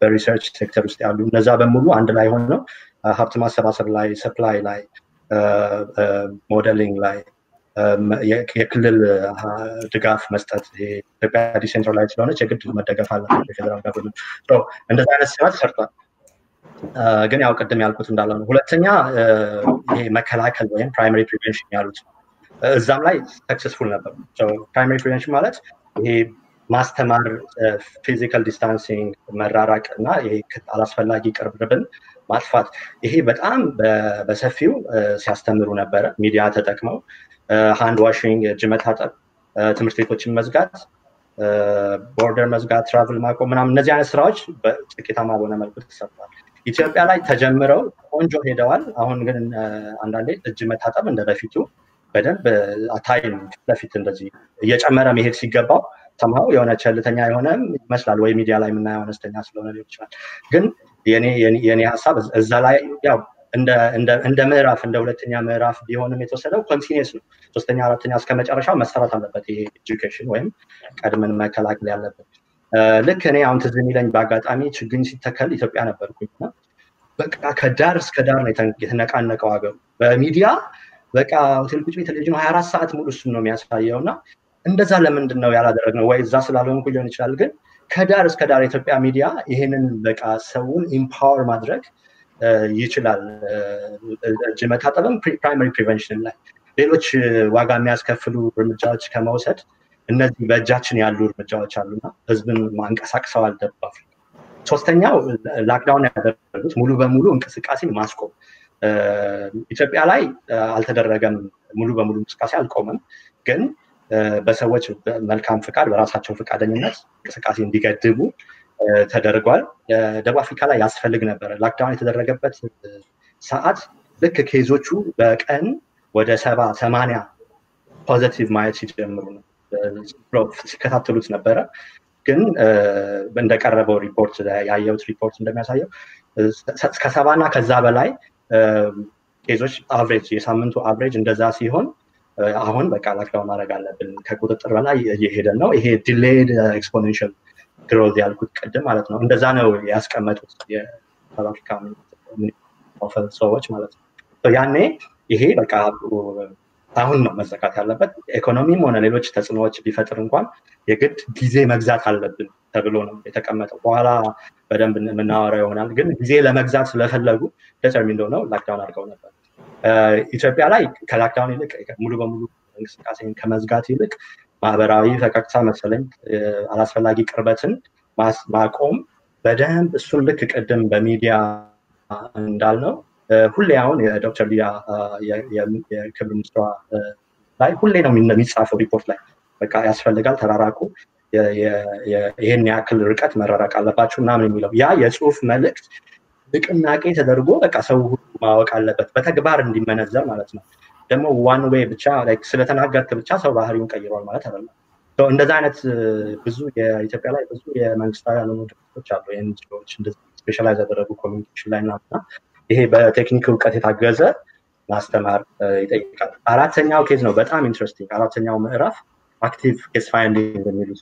C: በ research ሴክተር ውስጥ ያሉ እነዛ በሙሉ አንድ ላይ ሆነው ሀብት ማሰባሰብ ላይ፣ supply ላይ፣ modeling ላይ የክልል ድጋፍ መስጠት ኢትዮጵያ decentralize ስለሆነች የግድ መደገፍ አለበት የፌደራል government እንደዚህ አይነት ስራ ተሰርቷል። ግን ያው ቅድም ያልኩት እንዳለ ነው። ሁለተኛ ይሄ መከላከል ወይም primary prevention ያሉት እዛም ላይ successful ነበር። primary prevention ማለት ይሄ ማስተማር፣ physical distancing፣ መራራቅ እና አላስፈላጊ ቅርብርብን ማጥፋት ይሄ በጣም በሰፊው ሲያስተምሩ ነበረ ሚዲያ ተጠቅመው hand washing፣ እጅ መታጠብ፣ ትምህርት ቤቶችን መዝጋት፣ border መዝጋት፣ travel ማቆም ምናምን እነዚህ አይነት ስራዎች በጥቂታማ በሆነ መልኩ ተሰርተዋል። ኢትዮጵያ ላይ ተጀምረው ቆንጆ ሄደዋል። አሁን ግን አንዳንዴ እጅ መታጠብ እንደ በፊቱ በደንብ አታይም። ለፊት እንደዚህ እየጨመረ መሄድ ሲገባው ሰምሃው የሆነ ቸልተኛ የሆነም ይመስላል ወይ ሚዲያ ላይ የምናየው አነስተኛ ስለሆነ ሊሆን ይችላል። ግን የኔ ሀሳብ እዛ ላይ ያው እንደ ምዕራፍ እንደ ሁለተኛ ምዕራፍ ቢሆንም የተወሰደው continuous ነው። ሶስተኛ አራተኛ እስከ መጨረሻው መሰራት አለበት። ይሄ education ወይም ቀድመን መከላከል ያለበት ልክ እኔ አሁን ትዝ የሚለኝ በአጋጣሚ ችግኝ ሲተከል ኢትዮጵያ ነበርኩኝ እና በቃ ከዳር እስከ ዳር ነው የተነቃነቀው ሀገሩ በሚዲያ በቃ ቁጭ ቴሌቪዥን ሀያ አራት ሰዓት ሙሉ እሱን ነው የሚያሳየው እና እንደዛ ለምንድን ነው ያላደረግነው? ወይ እዛ ስላልሆንኩ ሊሆን ይችላል። ግን ከዳር እስከ ዳር የኢትዮጵያ ሚዲያ ይህንን በቃ ሰውን empower ማድረግ ይችላል። እጅ መታጠብም primary prevention ላይ ሌሎች ዋጋ የሚያስከፍሉ እርምጃዎች ከመውሰድ እነዚህ በእጃችን ያሉ እርምጃዎች አሉና ህዝብን ማንቀሳቅሰዋል ደቡብ ሶስተኛው ላክዳውን ያደረጉት ሙሉ በሙሉ እንቅስቃሴን ማስቆም ኢትዮጵያ ላይ አልተደረገም። ሙሉ በሙሉ እንቅስቃሴ አልቆመም። ግን በሰዎች መልካም ፍቃድ በራሳቸው ፈቃደኝነት እንቅስቃሴ እንዲገድቡ ተደርጓል። ደቡብ አፍሪካ ላይ ያስፈልግ ነበረ። ላክዳውን የተደረገበት ሰዓት ልክ ኬዞቹ በቀን ወደ ሰባ ሰማንያ positive ማየት ሲጀምሩ ሲከታተሉት ነበረ። ግን እንደቀረበው ሪፖርት ያየሁት ሪፖርት እንደሚያሳየው ከሰባ እና ከዛ በላይ caseኦች average የሳምንቱ average እንደዛ ሲሆን አሁን በቃ lockdown ማድረግ አለብን ከቁጥጥር በላይ እየሄደ ነው። ይሄ delayed exponential growth ያልኩት ቅድም ማለት ነው። እንደዛ ነው ያስቀመጡት የሳውዝ አፍሪካ ሰዎች ማለት ነው። ያኔ ይሄ በቃ አሁን ነው መዘጋት ያለበት። ኢኮኖሚም ሆነ ሌሎች ተጽዕኖዎች ቢፈጥር እንኳን የግድ ጊዜ መግዛት አለብን ተብሎ ነው የተቀመጠው። በኋላ በደንብ የምናወራው ይሆናል። ግን ጊዜ ለመግዛት ስለፈለጉ ደተርሚንዶ ነው ላክዳውን አድርገው ነበር። ኢትዮጵያ ላይ ከላክዳውን ይልቅ ሙሉ በሙሉ እንቅስቃሴን ከመዝጋት ይልቅ ማህበራዊ ፈቀቅታ መሰለኝ አላስፈላጊ ቅርበትን ማቆም በደንብ እሱን ልክ ቅድም በሚዲያ እንዳልነው ሁሌ አሁን የዶክተር ሊያ የክብር ሚኒስትሯ ላይ ሁሌ ነው የሚጻፈው ሪፖርት ላይ በቃ ያስፈልጋል ተራራቁ ይህን ያክል ርቀት መራራቅ አለባቸው ምናምን የሚለው ያ የጽሁፍ መልእክት ንቅናቄ ተደርጎ በቃ ሰው ሁሉ ማወቅ አለበት በተግባር እንዲመነዘር ማለት ነው። ደግሞ one way ብቻ ስለተናገርክ ብቻ ሰው ባህሪውን ቀይሯል ማለት አይደለም። እንደዛ አይነት ብዙ የኢትዮጵያ ላይ ብዙ የመንግስታዊ ያልሆኑ ድርጅቶች አሉ NGOዎች specialize ያደረጉ communication ላይ ናትና ይሄ በቴክኒክ እውቀት የታገዘ ማስተማር ይጠይቃል። አራተኛው case ነው በጣም interesting አራተኛው ምዕራፍ active case finding የሚሉት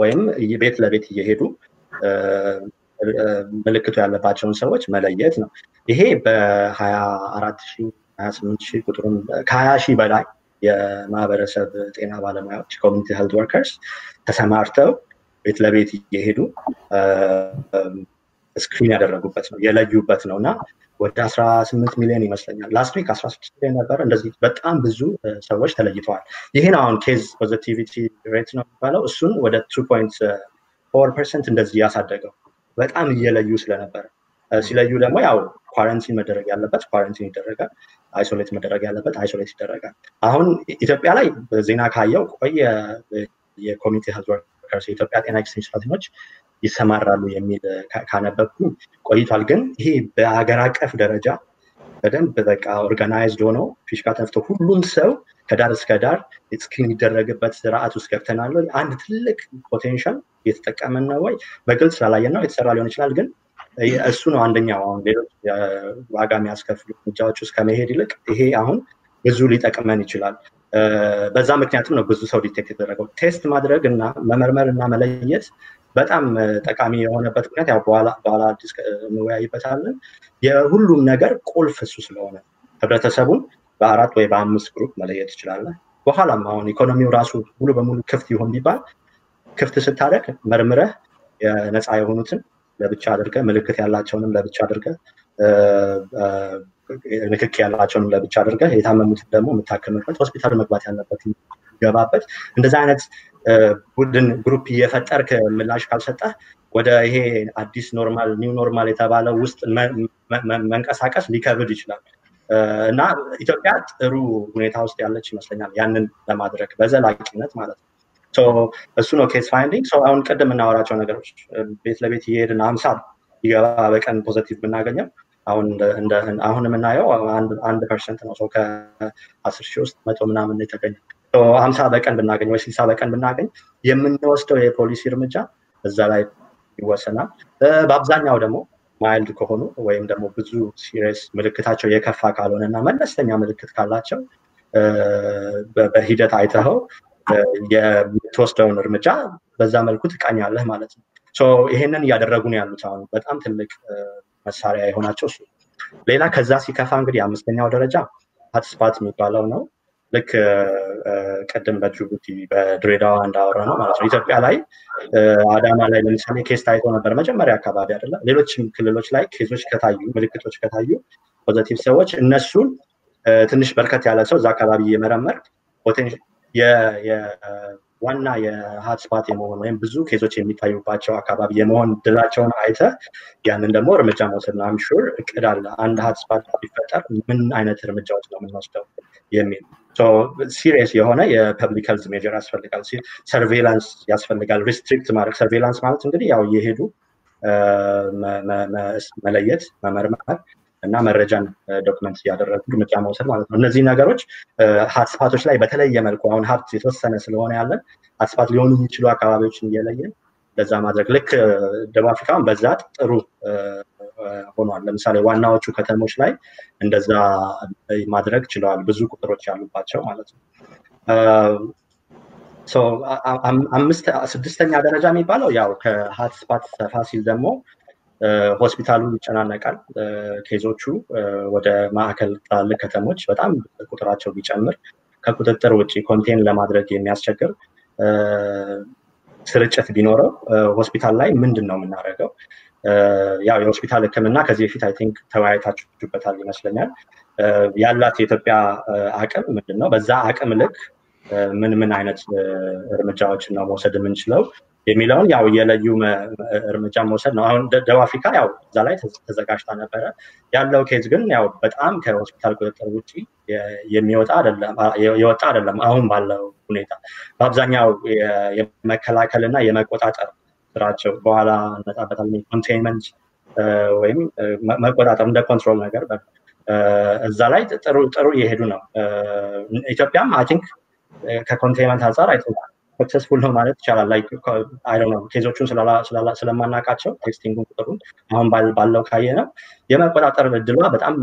C: ወይም ቤት ለቤት እየሄዱ ምልክቱ ያለባቸውን ሰዎች መለየት ነው። ይሄ በሀያ አራት ሺህ ሀያ ስምንት ሺህ ሺህ በላይ የማህበረሰብ ጤና ባለሙያዎች community health workers ተሰማርተው ቤት ለቤት እየሄዱ screen ያደረጉበት ነው የለዩበት ነው እና ወደ አስራ ስምንት ሚሊዮን ይመስለኛል። last week አስራ ስድስት ሚሊዮን ነበር። እንደዚህ በጣም ብዙ ሰዎች ተለይተዋል። ይህን አሁን case positivity rate ነው የሚባለው። እሱን ወደ two point four percent እንደዚህ ያሳደገው በጣም እየለዩ ስለነበረ። ሲለዩ ደግሞ ያው quarantine መደረግ ያለበት quarantine ይደረጋል isolate መደረግ ያለበት isolate ይደረጋል። አሁን ኢትዮጵያ ላይ ዜና ካየው ቆየ የ community workers የኢትዮጵያ ጤና extension ሰራተኞች ይሰማራሉ የሚል ካነበብኩ ቆይቷል። ግን ይሄ በሀገር አቀፍ ደረጃ በደንብ በቃ organized ሆኖ ፊሽካ ተፍቶ ሁሉም ሰው ከዳር እስከ ዳር screen የሚደረግበት ስርዓት ውስጥ ገብተናል ወይ? አንድ ትልቅ potential እየተጠቀመን ነው ወይ? በግልጽ ስላላየን ነው። የተሰራ ሊሆን ይችላል ግን እሱ ነው አንደኛው። አሁን ሌሎች ዋጋ የሚያስከፍሉ እርምጃዎች ውስጥ ከመሄድ ይልቅ ይሄ አሁን ብዙ ሊጠቅመን ይችላል። በዛ ምክንያቱም ነው ብዙ ሰው detect የተደረገው። test ማድረግ እና መመርመር እና መለየት በጣም ጠቃሚ የሆነበት ምክንያት ያው በኋላ አዲስ እንወያይበታለን። የሁሉም ነገር ቁልፍ እሱ ስለሆነ ህብረተሰቡን በአራት ወይ በአምስት group መለየት ትችላለህ። በኋላም አሁን ኢኮኖሚው ራሱ ሙሉ በሙሉ ክፍት ይሆን ቢባል ክፍት ስታደርግ መርምረህ የነፃ የሆኑትን ለብቻ አድርገህ ምልክት ያላቸውንም ለብቻ አድርገህ ንክኪ ያላቸውንም ለብቻ አድርገህ የታመሙትን ደግሞ የምታክምበት ሆስፒታል መግባት ያለበት ገባበት እንደዚ አይነት ቡድን group እየፈጠርክ ምላሽ ካልሰጠ ወደ ይሄ አዲስ normal new normal የተባለው ውስጥ መንቀሳቀስ ሊከብድ ይችላል እና ኢትዮጵያ ጥሩ ሁኔታ ውስጥ ያለች ይመስለኛል ያንን ለማድረግ በዘላቂነት ማለት ነው። እሱ ነው case finding። አሁን ቅድም የምናወራቸው ነገሮች ቤት ለቤት እየሄድን አምሳ ይገባ በቀን positive ብናገኘው አሁን አሁን የምናየው አንድ percent ነው። ሰው ከአስር ሺህ ውስጥ መቶ ምናምን የተገኘ ሀምሳ በቀን ብናገኝ ወይ ስልሳ በቀን ብናገኝ የምንወስደው የፖሊሲ እርምጃ እዛ ላይ ይወሰናል። በአብዛኛው ደግሞ mild ከሆኑ ወይም ደግሞ ብዙ serious ምልክታቸው የከፋ ካልሆነ እና መለስተኛ ምልክት ካላቸው በሂደት አይተኸው የምትወስደውን እርምጃ በዛ መልኩ ትቃኛለህ ማለት ነው። ይሄንን እያደረጉ ነው ያሉት አሁን በጣም ትልቅ መሳሪያ የሆናቸው እሱ። ሌላ ከዛ ሲከፋ እንግዲህ አምስተኛው ደረጃ hotspot የሚባለው ነው ልክ ቅድም በጅቡቲ በድሬዳዋ እንዳወራ ነው ማለት ነው ኢትዮጵያ ላይ አዳማ ላይ ለምሳሌ case ታይቶ ነበር መጀመሪያ አካባቢ አይደለም ሌሎችም ክልሎች ላይ caseኦች ከታዩ ምልክቶች ከታዩ positive ሰዎች እነሱን ትንሽ በርከት ያለ ሰው እዛ አካባቢ እየመረመርክ ዋና የ hotspot የመሆን ወይም ብዙ caseኦች የሚታዩባቸው አካባቢ የመሆን ዕድላቸውን አይተህ ያንን ደግሞ እርምጃ መውሰድ ነው። አምሹር እቅድ አለ። አንድ hotspot ቢፈጠር ምን አይነት እርምጃዎች ነው የምንወስደው የሚል serious የሆነ የ public health measure ያስፈልጋል። surveillance ያስፈልጋል። restrict ማድረግ surveillance ማለት እንግዲህ ያው እየሄዱ መለየት፣ መመርመር እና መረጃን document እያደረጉ እርምጃ መውሰድ ማለት ነው። እነዚህ ነገሮች hotspotኦች ላይ በተለየ መልኩ አሁን ሀብት የተወሰነ ስለሆነ ያለን hotspot ሊሆኑ የሚችሉ አካባቢዎችን እየለየን ለዛ ማድረግ ልክ ደቡብ አፍሪካን በዛ ጥሩ ሆኗል። ለምሳሌ ዋናዎቹ ከተሞች ላይ እንደዛ ማድረግ ችለዋል። ብዙ ቁጥሮች ያሉባቸው ማለት ነው። ስድስተኛ ደረጃ የሚባለው ያው ከሀትስፓት ሰፋ ሲል ደግሞ ሆስፒታሉ ይጨናነቃል። ኬዞቹ ወደ ማዕከል ትላልቅ ከተሞች በጣም ቁጥራቸው ቢጨምር ከቁጥጥር ውጭ ኮንቴን ለማድረግ የሚያስቸግር ስርጭት ቢኖረው ሆስፒታል ላይ ምንድን ነው የምናደርገው? ያው የሆስፒታል ሕክምና ከዚህ በፊት I think ተወያይታችሁበታል ይመስለኛል። ያላት የኢትዮጵያ አቅም ምንድን ነው? በዛ አቅም ልክ ምን ምን አይነት እርምጃዎችን ነው መውሰድ የምንችለው የሚለውን ያው የለዩ እርምጃ መውሰድ ነው። አሁን ደቡብ አፍሪካ ያው እዛ ላይ ተዘጋጅታ ነበረ። ያለው case ግን ያው በጣም ከሆስፒታል ቁጥጥር ውጭ የሚወጣ የወጣ አይደለም። አሁን ባለው ሁኔታ በአብዛኛው የመከላከል እና የመቆጣጠር ስራቸው በኋላ እንመጣበታል። containment ወይም መቆጣጠር እንደ control ነገር እዛ ላይ ጥሩ ጥሩ እየሄዱ ነው። ኢትዮጵያም I think ከ containment አንጻር I think successful ነው ማለት ይቻላል። ነው case ኦቹን ስለማናውቃቸው testing ኡን ቁጥሩን አሁን ባለው ካየ ነው የመቆጣጠር እድሏ በጣም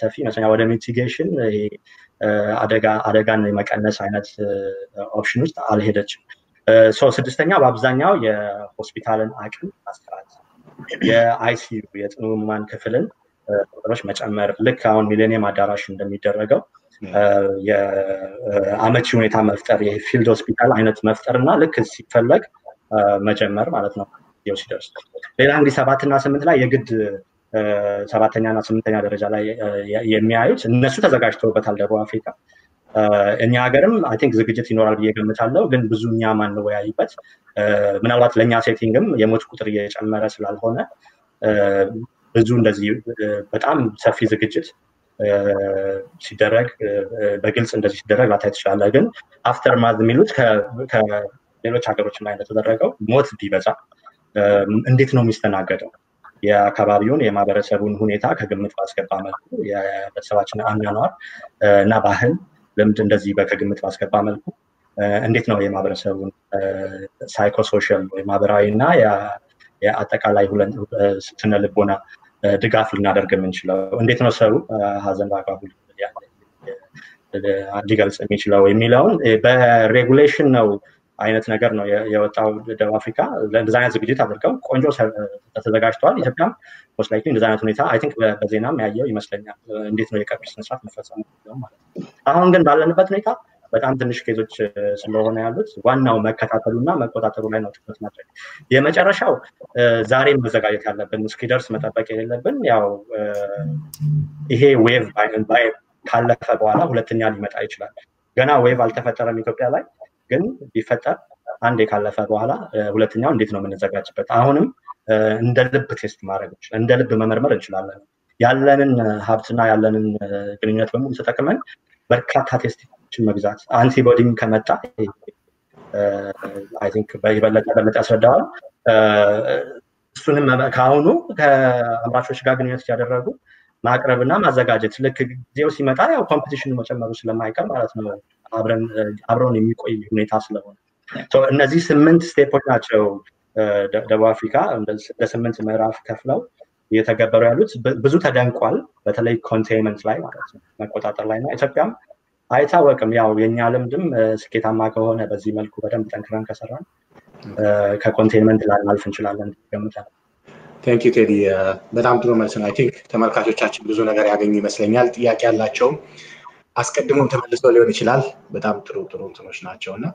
C: ሰፊ ይመስለኛል። ወደ mitigation አደጋን የመቀነስ አይነት option ውስጥ አልሄደችም። ስድስተኛ በአብዛኛው የሆስፒታልን አቅም ማስፋት፣ የ ICU የጽኑ ህሙማን ክፍልን ቁጥሮች መጨመር ልክ አሁን ሚሌኒየም አዳራሽ እንደሚደረገው የአመቺ ሁኔታ መፍጠር የ field ሆስፒታል አይነት መፍጠር እና ልክ ሲፈለግ መጀመር ማለት ነው ው ሲደርስ። ሌላ እንግዲህ ሰባትና ስምንት ላይ የግድ ሰባተኛ እና ስምንተኛ ደረጃ ላይ የሚያዩት እነሱ ተዘጋጅተውበታል ደቡብ አፍሪካ እኛ ሀገርም I think ዝግጅት ይኖራል ብዬ ገምታለሁ ግን ብዙ እኛ ማንወያይበት ምናልባት ለእኛ setting ም የሞት ቁጥር እየጨመረ ስላልሆነ ብዙ እንደዚህ በጣም ሰፊ ዝግጅት ሲደረግ በግልጽ እንደዚህ ሲደረግ ላታይ ትችላለ። ግን aftermath የሚሉት ከሌሎች ሀገሮች ላይ እንደተደረገው ሞት ቢበዛ እንዴት ነው የሚስተናገደው? የአካባቢውን የማህበረሰቡን ሁኔታ ከግምት ባስገባ መልኩ የቤተሰባችን አኗኗር እና ባህል ልምድ እንደዚህ ከግምት ባስገባ መልኩ እንዴት ነው የማህበረሰቡን psychosocial ማህበራዊ እና የአጠቃላይ ስነ ልቦና ድጋፍ ልናደርግ የምንችለው? እንዴት ነው ሰው ሀዘን በአግባቡ ሊገልጽ የሚችለው የሚለውን በ regulation ነው አይነት ነገር ነው የወጣው ደቡብ አፍሪካ። እንደዚ አይነት ዝግጅት አድርገው ቆንጆ ተዘጋጅተዋል። ኢትዮጵያም post ላይ እንደዚ አይነት ሁኔታ አይ በዜናም ያየው ይመስለኛል። እንዴት ነው የቀብር ስነስርዓት መፈጸሙ ማለት ነው። አሁን ግን ባለንበት ሁኔታ በጣም ትንሽ case ኦች ስለሆነ ያሉት ዋናው መከታተሉ እና መቆጣጠሩ ላይ ነው ትኩረት ማድረግ። የመጨረሻው ዛሬ መዘጋጀት ያለብን እስኪደርስ መጠበቅ የሌለብን ያው ይሄ wave ካለፈ በኋላ ሁለተኛ ሊመጣ ይችላል። ገና wave አልተፈጠረም ኢትዮጵያ ላይ ግን ቢፈጠር አንዴ ካለፈ በኋላ ሁለተኛው እንዴት ነው የምንዘጋጅበት? አሁንም እንደ ልብ test ማድረግ እንደ ልብ መመርመር እንችላለን። ያለንን ሀብትና ያለንን ግንኙነት በሙሉ ተጠቅመን በርካታ test ኦችን መግዛት antibody ም ከመጣ I think በበለጠ በለጠ ያስረዳዋል። እሱንም ከአሁኑ ከአምራቾች ጋር ግንኙነት እያደረጉ ማቅረብ እና ማዘጋጀት። ልክ ጊዜው ሲመጣ ያው competition ኑ መጨመሩ ስለማይቀር ማለት ነው አብረውን የሚቆይ ሁኔታ ስለሆነ። እነዚህ ስምንት step ኦች ናቸው ደቡብ አፍሪካ ለስምንት ምዕራፍ ከፍለው እየተገበሩ ያሉት። ብዙ ተደንቋል በተለይ containment ላይ ማለት ነው መቆጣጠር ላይ እና ኢትዮጵያም አይታወቅም። ያው የእኛ ልምድም ስኬታማ ከሆነ በዚህ መልኩ በደንብ ጠንክረን ከሰራን ከ containment ላናልፍ እንችላለን ገምታል
A: Thank you ቴዲ በጣም ጥሩ መልስ ነው። I think ተመልካቾቻችን ብዙ ነገር ያገኙ ይመስለኛል። ጥያቄ ያላቸውም አስቀድሞም ተመልሶ ሊሆን ይችላል። በጣም ጥሩ ጥሩ እንትኖች ናቸው እና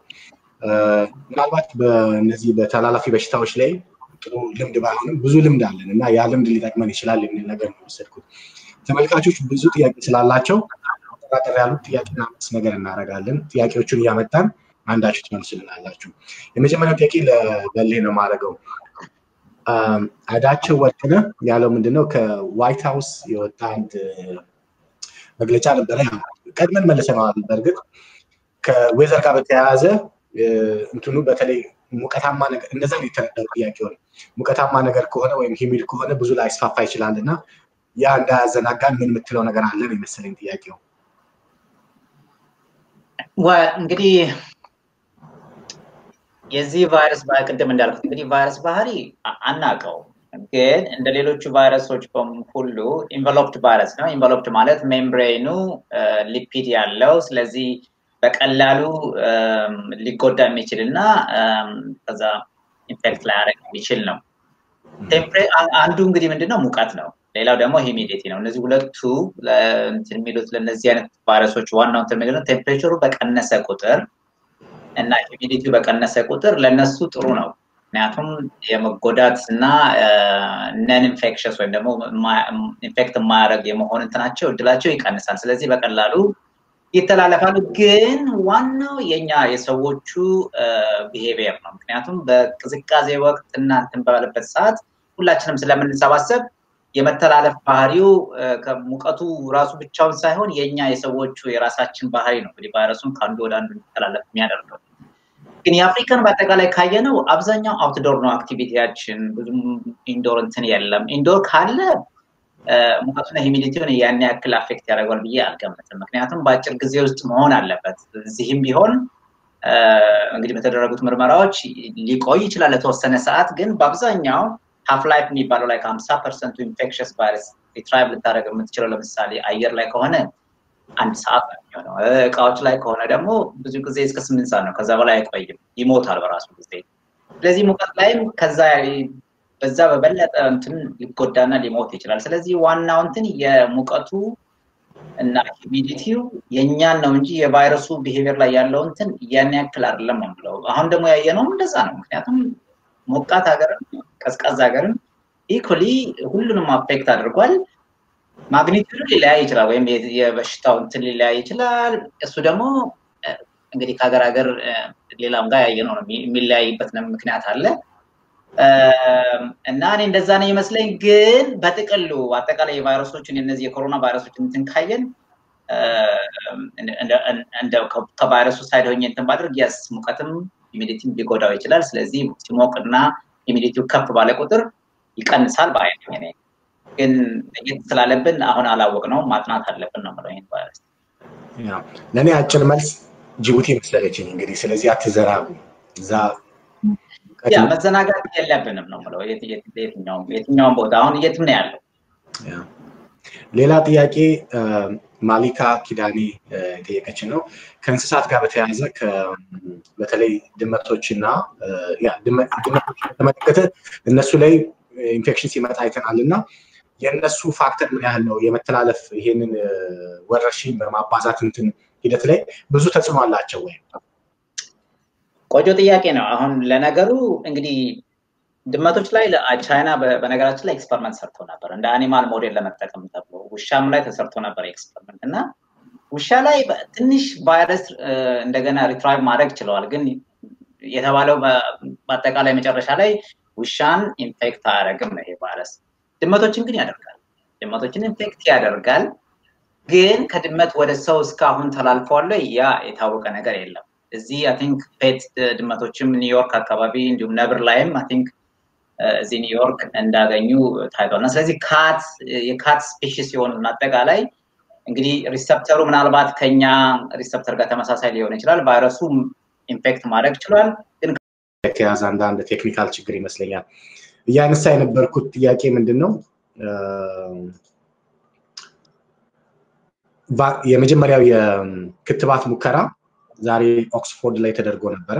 A: ምናልባት በእነዚህ በተላላፊ በሽታዎች ላይ ጥሩ ልምድ ባይሆንም ብዙ ልምድ አለን እና ያ ልምድ ሊጠቅመን ይችላል የሚል ነገር ነው የወሰድኩት። ተመልካቾች ብዙ ጥያቄ ስላላቸው አጠራጠር ያሉት ጥያቄና መልስ ነገር እናደርጋለን። ጥያቄዎቹን እያመጣን አንዳችሁ ትመልሱልናላችሁ። የመጀመሪያው ጥያቄ ለበሌ ነው የማደርገው። አዳቸው ወርቅነህ ያለው ምንድነው ከዋይት ሀውስ የወጣ አንድ መግለጫ ነበረ። ቀድመን መልሰነዋል። በእርግጥ ከዌዘር ጋር በተያያዘ እንትኑ በተለይ ሙቀታማ ነገር እንደዛ ሊተነደሩ ጥያቄ ሆነ ሙቀታማ ነገር ከሆነ ወይም ሂሚድ ከሆነ ብዙ ላይ ስፋፋ ይችላል እና ያ እንዳያዘናጋን ምን የምትለው ነገር አለን የመሰለኝ ጥያቄው።
D: እንግዲህ የዚህ ቫይረስ ቅድም እንዳልኩት እንግዲህ ቫይረስ ባህሪ አናውቀው ግን እንደ ሌሎቹ ቫይረሶች ሁሉ enveloped virus ነው። enveloped ማለት membrane ኑ lipid ያለው ስለዚህ በቀላሉ ሊጎዳ የሚችል እና ከዛ infect ላያደርግ የሚችል ነው። አንዱ እንግዲህ ምንድነው ሙቀት ነው። ሌላው ደግሞ humidity ነው። እነዚህ ሁለቱ የሚሉት ለእነዚህ አይነት ቫይረሶች ዋናው ምንድነው temperature ሩ በቀነሰ ቁጥር እና humidity ው በቀነሰ ቁጥር ለእነሱ ጥሩ ነው። ምክንያቱም የመጎዳት እና non infectious ወይም ደግሞ infect የማያደርግ የመሆን እንትናቸው እድላቸው ይቀንሳል። ስለዚህ በቀላሉ ይተላለፋሉ። ግን ዋናው የኛ የሰዎቹ behavior ነው። ምክንያቱም በቅዝቃዜ ወቅት እና እንትን ባለበት ሰዓት ሁላችንም ስለምንሰባሰብ የመተላለፍ ባህሪው ሙቀቱ ራሱ ብቻውን ሳይሆን የኛ የሰዎቹ የራሳችን ባህሪ ነው እንግዲህ ቫይረሱን ከአንዱ ወደ አንዱ እንዲተላለፍ የሚያደርገው። ግን የአፍሪካን በአጠቃላይ ካየነው አብዛኛው outdoor ነው activity ያችን፣ ብዙም indoor እንትን የለም። indoor ካለ ሙቀቱና humidity ውን ያን ያክል affect ያደርገዋል ብዬ አልገምትም። ምክንያቱም በአጭር ጊዜ ውስጥ መሆን አለበት። እዚህም ቢሆን እንግዲህ በተደረጉት ምርመራዎች ሊቆይ ይችላል ለተወሰነ ሰዓት፣ ግን በአብዛኛው half life የሚባለው ላይ ከሀምሳ percent ኡ infectious ቫይረስ retrieve ልታደረግ የምትችለው ለምሳሌ አየር ላይ ከሆነ አንድ ሰዓት ነው እቃዎች ላይ ከሆነ ደግሞ ብዙ ጊዜ እስከ ስምንት ሰዓት ነው፣ ከዛ በላይ አይቆይም፣ ይሞታል በራሱ ጊዜ። ስለዚህ ሙቀት ላይም ከዛ በዛ በበለጠ እንትን ሊጎዳና ሊሞት ይችላል። ስለዚህ ዋናው እንትን የሙቀቱ እና humidity ው የእኛን ነው እንጂ የቫይረሱ behavior ላይ ያለው እንትን ያን ያክል አይደለም ብለው አሁን ደግሞ ያየነውም እንደዛ ነው። ምክንያቱም ሞቃት ሀገርም ቀዝቃዛ ሀገርም equally ሁሉንም affect አድርጓል። magnitude ኡ ሊለያይ ይችላል፣ ወይም የበሽታው እንትን ሊለያይ ይችላል። እሱ ደግሞ እንግዲህ ከሀገር ሀገር ሌላም ጋር ያየነው ነው የሚለያይበት ምክንያት አለ። እና እኔ እንደዛ ነው ይመስለኝ። ግን በጥቅሉ አጠቃላይ የቫይረሶችን የነዚህ የኮሮና ቫይረሶችን እንትን ካየን ከቫይረሱ side ሆኜ እንትን ባድርግ yes ሙቀትም humidity ም ሊጎዳው ይችላል። ስለዚህ ሲሞቅና humidity ው ከፍ ባለ ቁጥር ይቀንሳል ባይ ነኝ እኔ ግን ለየት ስላለብን አሁን አላወቅነው ማጥናት አለብን ነው ምለው ይህን ቫይረስ።
A: ለእኔ አጭር መልስ ጅቡቲ መሰለችኝ እንግዲህ። ስለዚህ አትዘራ እዛ
D: መዘናጋት የለብንም ነው ምለው የትኛውም ቦታ አሁን የትም ነው ያለው።
A: ሌላ ጥያቄ ማሊካ ኪዳኔ የጠየቀችን ነው። ከእንስሳት ጋር በተያያዘ በተለይ ድመቶችና ድመቶች በተመለከተ እነሱ ላይ ኢንፌክሽን ሲመጣ አይተናል እና የእነሱ factor ምን ያህል ነው የመተላለፍ ይሄንን ወረርሽኝ በማባዛት እንትን ሂደት ላይ ብዙ ተጽዕኖ አላቸው ወይ?
D: ቆንጆ ጥያቄ ነው። አሁን ለነገሩ እንግዲህ ድመቶች ላይ ቻይና በነገራችን ላይ experiment ሰርቶ ነበር እንደ animal model ለመጠቀም ተብሎ ውሻም ላይ ተሰርቶ ነበር experiment እና ውሻ ላይ ትንሽ ቫይረስ እንደገና retrieve ማድረግ ችለዋል። ግን የተባለው በአጠቃላይ መጨረሻ ላይ ውሻን infect አያደርግም ነው ይሄ ቫይረስ። ድመቶችን ግን ያደርጋል። ድመቶችን infect ያደርጋል። ግን ከድመት ወደ ሰው እስካሁን ተላልፈዋል ያ የታወቀ ነገር የለም። እዚህ I think pet ድመቶችም ኒውዮርክ አካባቢ እንዲሁም ነብር ላይም I think እዚህ ኒውዮርክ እንዳገኙ ታይቷል። እና ስለዚህ cat የ cat species የሆኑ አጠቃላይ እንግዲህ receptor ኡ ምናልባት ከኛ receptor ጋር ተመሳሳይ ሊሆን ይችላል። ቫይረሱ infect ማድረግ ችሏል። ግን
A: የተያዘ አንዳንድ technical ችግር ይመስለኛል። እያነሳ የነበርኩት ጥያቄ ምንድን ነው? የመጀመሪያው የክትባት ሙከራ ዛሬ ኦክስፎርድ ላይ ተደርጎ ነበረ።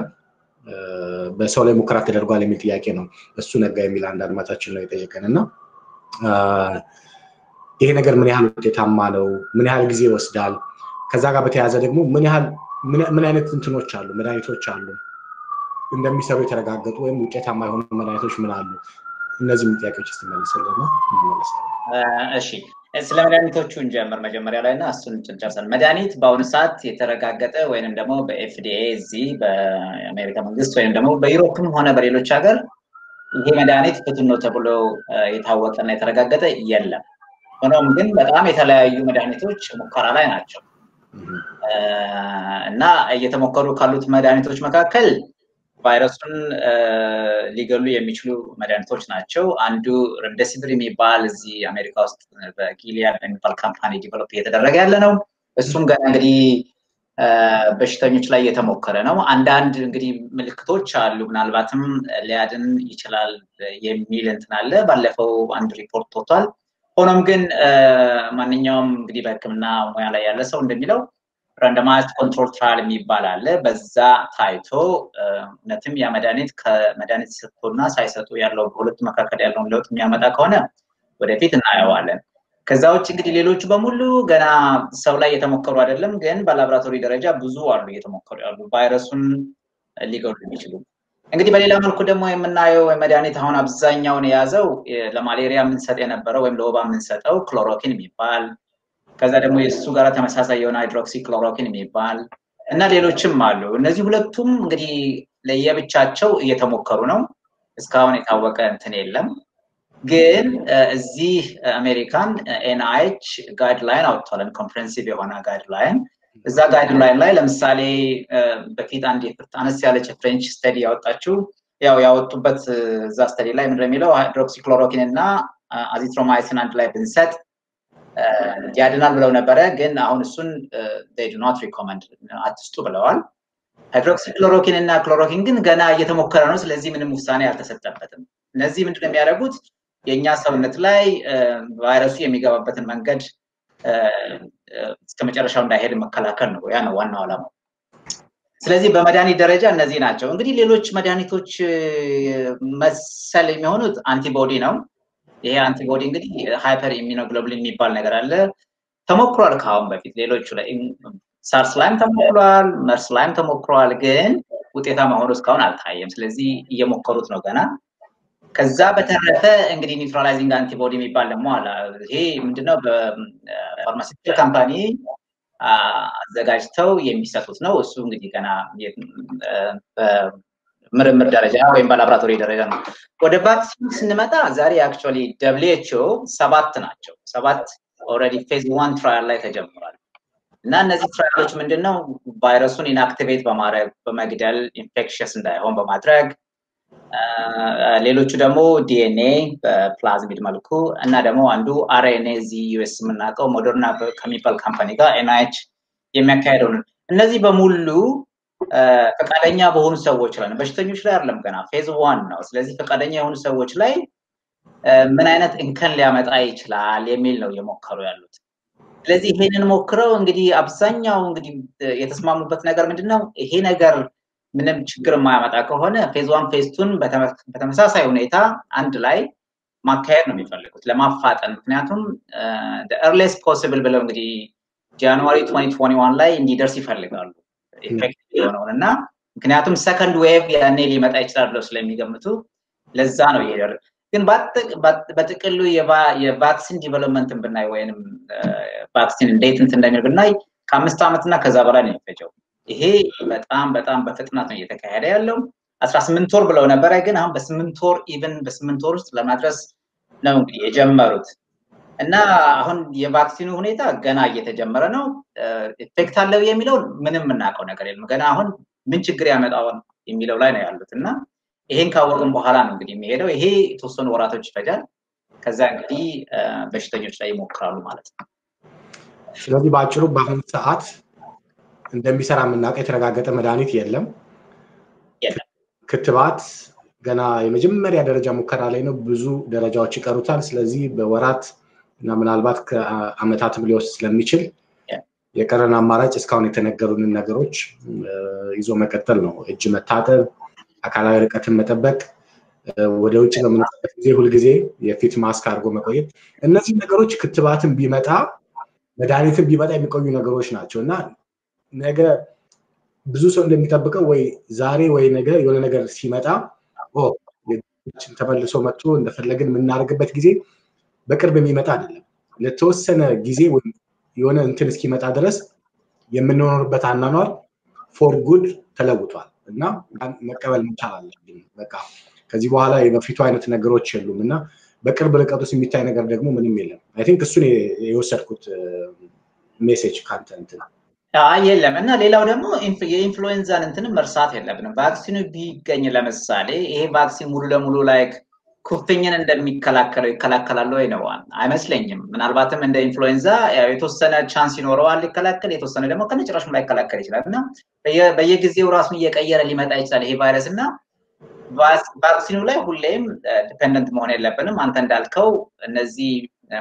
A: በሰው ላይ ሙከራ ተደርጓል የሚል ጥያቄ ነው። እሱ ነጋ የሚል አንድ አድማጫችን ነው የጠየቀን እና ይሄ ነገር ምን ያህል ውጤታማ ነው? ምን ያህል ጊዜ ይወስዳል? ከዛ ጋር በተያያዘ ደግሞ ምን ያህል ምን አይነት እንትኖች አሉ መድኃኒቶች አሉ እንደሚሰሩ የተረጋገጡ ወይም ውጤታማ የሆኑ መድኃኒቶች ምን አሉ? እነዚህም ጥያቄዎች ስትመልስልን ነው
D: እሺ ስለ መድኃኒቶቹ እንጀምር መጀመሪያ ላይ እና እሱን ጨርሰን መድኃኒት በአሁኑ ሰዓት የተረጋገጠ ወይንም ደግሞ በኤፍዲኤ እዚህ በአሜሪካ መንግስት ወይም ደግሞ በዩሮፕም ሆነ በሌሎች ሀገር ይሄ መድኃኒት ፍቱን ነው ተብሎ የታወቀና የተረጋገጠ የለም። ሆኖም ግን በጣም የተለያዩ መድኃኒቶች ሙከራ ላይ ናቸው እና እየተሞከሩ ካሉት መድኃኒቶች መካከል ቫይረሱን ሊገሉ የሚችሉ መድኃኒቶች ናቸው። አንዱ remdesivir የሚባል እዚህ አሜሪካ ውስጥ በ Gilead የሚባል company develop እየተደረገ ያለ ነው። እሱም ገና እንግዲህ በሽተኞች ላይ እየተሞከረ ነው። አንዳንድ እንግዲህ ምልክቶች አሉ። ምናልባትም ሊያድን ይችላል የሚል እንትን አለ። ባለፈው አንድ ሪፖርት ወጥቷል። ሆኖም ግን ማንኛውም እንግዲህ በሕክምና ሙያ ላይ ያለ ሰው እንደሚለው randomized control trial የሚባል አለ። በዛ ታይቶ እውነትም ያ መድኃኒት ከመድኃኒት ሰጥቶና ሳይሰጡ ያለው በሁለቱ መካከል ያለውን ለውጥ የሚያመጣ ከሆነ ወደፊት እናየዋለን። ከዛ ውጭ እንግዲህ ሌሎቹ በሙሉ ገና ሰው ላይ የተሞከሩ አይደለም፣ ግን በላቦራቶሪ ደረጃ ብዙ አሉ እየተሞከሩ ያሉ ቫይረሱን ሊገሉ የሚችሉ። እንግዲህ በሌላ መልኩ ደግሞ የምናየው መድኃኒት አሁን አብዛኛውን የያዘው ለማሌሪያ የምንሰጥ የነበረው ወይም ለወባ የምንሰጠው chloroquine የሚባል ከዛ ደግሞ የእሱ ጋር ተመሳሳይ የሆነ hydroxychloroquine የሚባል እና ሌሎችም አሉ። እነዚህ ሁለቱም እንግዲህ ለየብቻቸው እየተሞከሩ ነው። እስካሁን የታወቀ እንትን የለም። ግን እዚህ አሜሪካን NIH guideline አውጥቷል፣ comprehensive የሆነ guideline። እዛ guideline ላይ ለምሳሌ በፊት አንድ አነስ ያለች French study ያወጣችው ያው ያወጡበት እዛ study ላይ ምንድን የሚለው hydroxychloroquine እና azithromycin አንድ ላይ ብንሰጥ ያድናል ብለው ነበረ። ግን አሁን እሱን do not recommend አትስጡ ብለዋል። hydroxychloroquine እና chloroquine ግን ገና እየተሞከረ ነው። ስለዚህ ምንም ውሳኔ አልተሰጠበትም። እነዚህ ምንድን ነው የሚያደርጉት? የእኛ ሰውነት ላይ ቫይረሱ የሚገባበትን መንገድ እስከ መጨረሻው እንዳይሄድ መከላከል ነው። ያ ነው ዋናው ዓላማው። ስለዚህ በመድኃኒት ደረጃ እነዚህ ናቸው። እንግዲህ ሌሎች መድኃኒቶች መሰል የሚሆኑት antibody ነው። ይሄ antibody እንግዲህ hyper immunoglobulin የሚባል ነገር አለ። ተሞክሯል ከአሁን በፊት ሌሎቹ ላይ SARS ላይም ተሞክሯል፣ MERS ላይም ተሞክሯል። ግን ውጤታማ ሆኖ እስካሁን አልታየም። ስለዚህ እየሞከሩት ነው ገና። ከዛ በተረፈ እንግዲህ neutralizing antibody የሚባል ደግሞ አለ። ይሄ ምንድነው በ pharmaceutical company አዘጋጅተው የሚሰጡት ነው። እሱ እንግዲህ ገና ምርምር ደረጃ ወይም በላቦራቶሪ ደረጃ ነው። ወደ vaccine ስንመጣ ዛሬ actually WHO ሰባት ናቸው። ሰባት already phase one trial ላይ ተጀምሯል። እና እነዚህ trial ኦች ምንድን ነው ቫይረሱን inactivate በማድረግ በመግደል infectious እንዳይሆን በማድረግ ሌሎቹ ደግሞ DNA በ plasmid መልኩ እና ደግሞ አንዱ RNA እዚህ US የምናውቀው Moderna ከሚባል company ጋር NIH የሚያካሄደው እነዚህ በሙሉ ፈቃደኛ በሆኑ ሰዎች ላይ ነው። በሽተኞች ላይ አይደለም ገና phase one ነው። ስለዚህ ፈቃደኛ የሆኑ ሰዎች ላይ ምን አይነት እንከን ሊያመጣ ይችላል የሚል ነው እየሞከሩ ያሉት። ስለዚህ ይሄንን ሞክረው እንግዲህ አብዛኛው እንግዲህ የተስማሙበት ነገር ምንድን ነው? ይሄ ነገር ምንም ችግር የማያመጣ ከሆነ phase one phase two ን በተመሳሳይ ሁኔታ አንድ ላይ ማካሄድ ነው የሚፈልጉት ለማፋጠን። ምክንያቱም earliest possible ብለው እንግዲህ January 2021 ላይ እንዲደርስ ይፈልጋሉ effective የሆነውን እና ምክንያቱም second wave ያኔ ሊመጣ ይችላል ብለው ስለሚገምቱ ለዛ ነው ይሄዳል። ግን በጥቅሉ የ vaccine development ን ብናይ ወይም vaccine እንዴት እንትን እንደሚል ብናይ ከአምስት ዓመት እና ከዛ በላይ ነው የሚፈጀው። ይሄ በጣም በጣም በፍጥነት ነው እየተካሄደ ያለው። አስራ ስምንት ወር ብለው ነበረ፣ ግን አሁን በስምንት ወር even በስምንት ወር ውስጥ ለማድረስ ነው እንግዲህ የጀመሩት እና አሁን የቫክሲኑ ሁኔታ ገና እየተጀመረ ነው። ኢፌክት አለው የሚለውን ምንም የምናውቀው ነገር የለም። ገና አሁን ምን ችግር ያመጣውን የሚለው ላይ ነው ያሉት እና ይሄን ካወቅን በኋላ ነው እንግዲህ የሚሄደው። ይሄ የተወሰኑ ወራቶች ይፈጃል። ከዛ እንግዲህ በሽተኞች ላይ ይሞክራሉ ማለት ነው።
A: ስለዚህ በአጭሩ በአሁኑ ሰዓት እንደሚሰራ የምናውቀው የተረጋገጠ መድኃኒት የለም። ክትባት ገና የመጀመሪያ ደረጃ ሙከራ ላይ ነው። ብዙ ደረጃዎች ይቀሩታል። ስለዚህ በወራት እና ምናልባት ከአመታትም ሊወስድ ስለሚችል የቀረን አማራጭ እስካሁን የተነገሩንን ነገሮች ይዞ መቀጠል ነው። እጅ መታጠብ፣ አካላዊ ርቀትን መጠበቅ፣ ወደ ውጭ በምንበት ጊዜ ሁልጊዜ የፊት ማስክ አድርጎ መቆየት። እነዚህ ነገሮች ክትባትን ቢመጣ መድኃኒትን ቢመጣ የሚቆዩ ነገሮች ናቸው እና ነገ ብዙ ሰው እንደሚጠብቀው ወይ ዛሬ ወይ ነገ የሆነ ነገር ሲመጣ ተመልሶ መጥቶ እንደፈለግን የምናደርግበት ጊዜ በቅርብ የሚመጣ አይደለም። ለተወሰነ ጊዜ ወይም የሆነ እንትን እስኪመጣ ድረስ የምንኖርበት አናኗር for good ተለውጧል እና መቀበል መቻል በቃ ከዚህ በኋላ የበፊቱ አይነት ነገሮች የሉም እና በቅርብ ርቀት ውስጥ የሚታይ ነገር ደግሞ ምንም የለም። I think እሱን የወሰድኩት message ከአንተ እንትን
D: የለም እና ሌላው ደግሞ የኢንፍሉዌንዛን እንትንም መርሳት የለብንም። vaccine ኑ ቢገኝ ለምሳሌ ይሄ vaccine ሙሉ ለሙሉ like ኩፍኝን እንደሚከላከለው ይከላከላል ወይ ነው? አይመስለኝም። ምናልባትም እንደ ኢንፍሉዌንዛ የተወሰነ chance ይኖረዋል ሊከላከል፣ የተወሰነ ደግሞ ከነጭራሹም ላይከላከል ይችላል እና በየጊዜው ራሱን እየቀየረ ሊመጣ ይችላል ይሄ ቫይረስ እና vaccine ኑ ላይ ሁሌም dependent መሆን የለብንም። አንተ እንዳልከው እነዚህ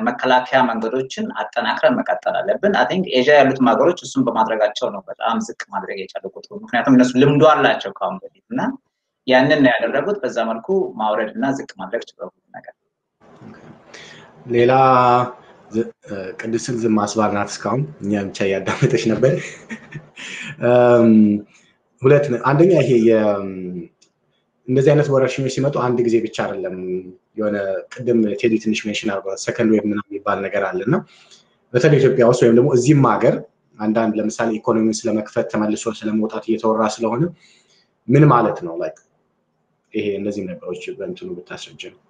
D: መከላከያ መንገዶችን አጠናክረን መቀጠል አለብን። I think ኤዥያ ያሉትም ሀገሮች እሱን በማድረጋቸው ነው በጣም ዝቅ ማድረግ የቻለ ቁጥሩ። ምክንያቱም እነሱ ልምዱ አላቸው ከአሁን በፊት እና ያንን ነው ያደረጉት። በዛ መልኩ ማውረድ እና ዝቅ ማድረግ ችለው ነገር
A: ሌላ ቅድስት ዝም አስባል ናት። እስካሁን እኛ ብቻ እያዳመጠች ነበር። ሁለት አንደኛ ይሄ እንደዚህ አይነት ወረርሽኞች ሲመጡ አንድ ጊዜ ብቻ አይደለም። የሆነ ቅድም ቴዲ ትንሽ mention አድርጓል፣ second wave ምናምን የሚባል ነገር አለ እና በተለይ ኢትዮጵያ ውስጥ ወይም ደግሞ እዚህም ሀገር አንዳንድ ለምሳሌ ኢኮኖሚውን ስለመክፈት ተመልሶ ስለመውጣት እየተወራ ስለሆነ ምን ማለት ነው? like ይሄ እነዚህ ነገሮች በእንትኑ ብታስረጅ ነው።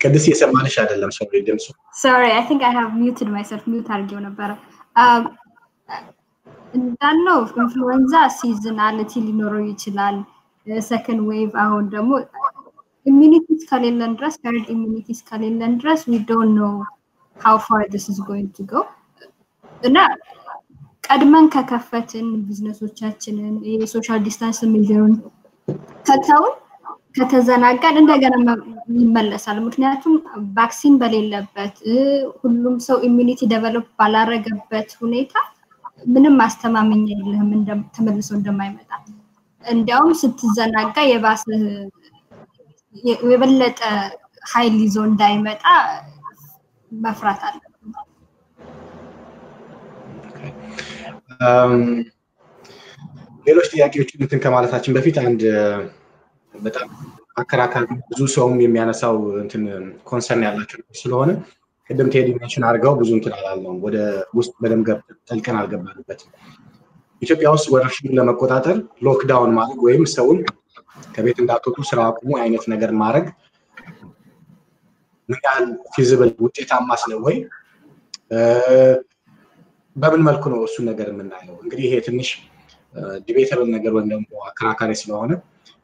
A: ቅድስት የሰማንሽ አይደለም ሰው ድምፁ
B: sorry I think I have muted myself mute አድርጌው ነበረ። እንዳልነው ኢንፍሉዌንዛ seasonality ሊኖረው ይችላል። second wave አሁን ደግሞ immunity እስከሌለን ድረስ herd immunity እስከሌለን ድረስ we don't know how far this is going to go እና ቀድመን ከከፈትን ቢዝነሶቻችንን የ social distance measure ኡን ከተውን ከተዘናጋን እንደገና ይመለሳል። ምክንያቱም vaccine በሌለበት ሁሉም ሰው immunity develop ባላረገበት ሁኔታ ምንም ማስተማመኛ የለህም ተመልሶ እንደማይመጣ። እንዲያውም ስትዘናጋ የባሰ የበለጠ ኃይል ይዞ እንዳይመጣ መፍራት አለ።
A: ሌሎች ጥያቄዎችን እንትን ከማለታችን በፊት አንድ በጣም አከራካሪ ብዙ ሰውም የሚያነሳው እንትን concern ያላቸው ስለሆነ ቅድም ቴዲ mention አድርገው ብዙ እንትን አላለውም ወደ ውስጥ በደንብ ጠልቀን አልገባንበትም። ኢትዮጵያ ውስጥ ወረርሽኙን ለመቆጣጠር lockdown ማድረግ ወይም ሰውን ከቤት እንዳትወጡ ስራ አቁሙ አይነት ነገር ማድረግ ምን ያህል feasible ውጤታማስ ነው ወይ? በምን መልኩ ነው እሱን ነገር የምናየው? እንግዲህ ይሄ ትንሽ debatable ነገር ወይም ደግሞ አከራካሪ ስለሆነ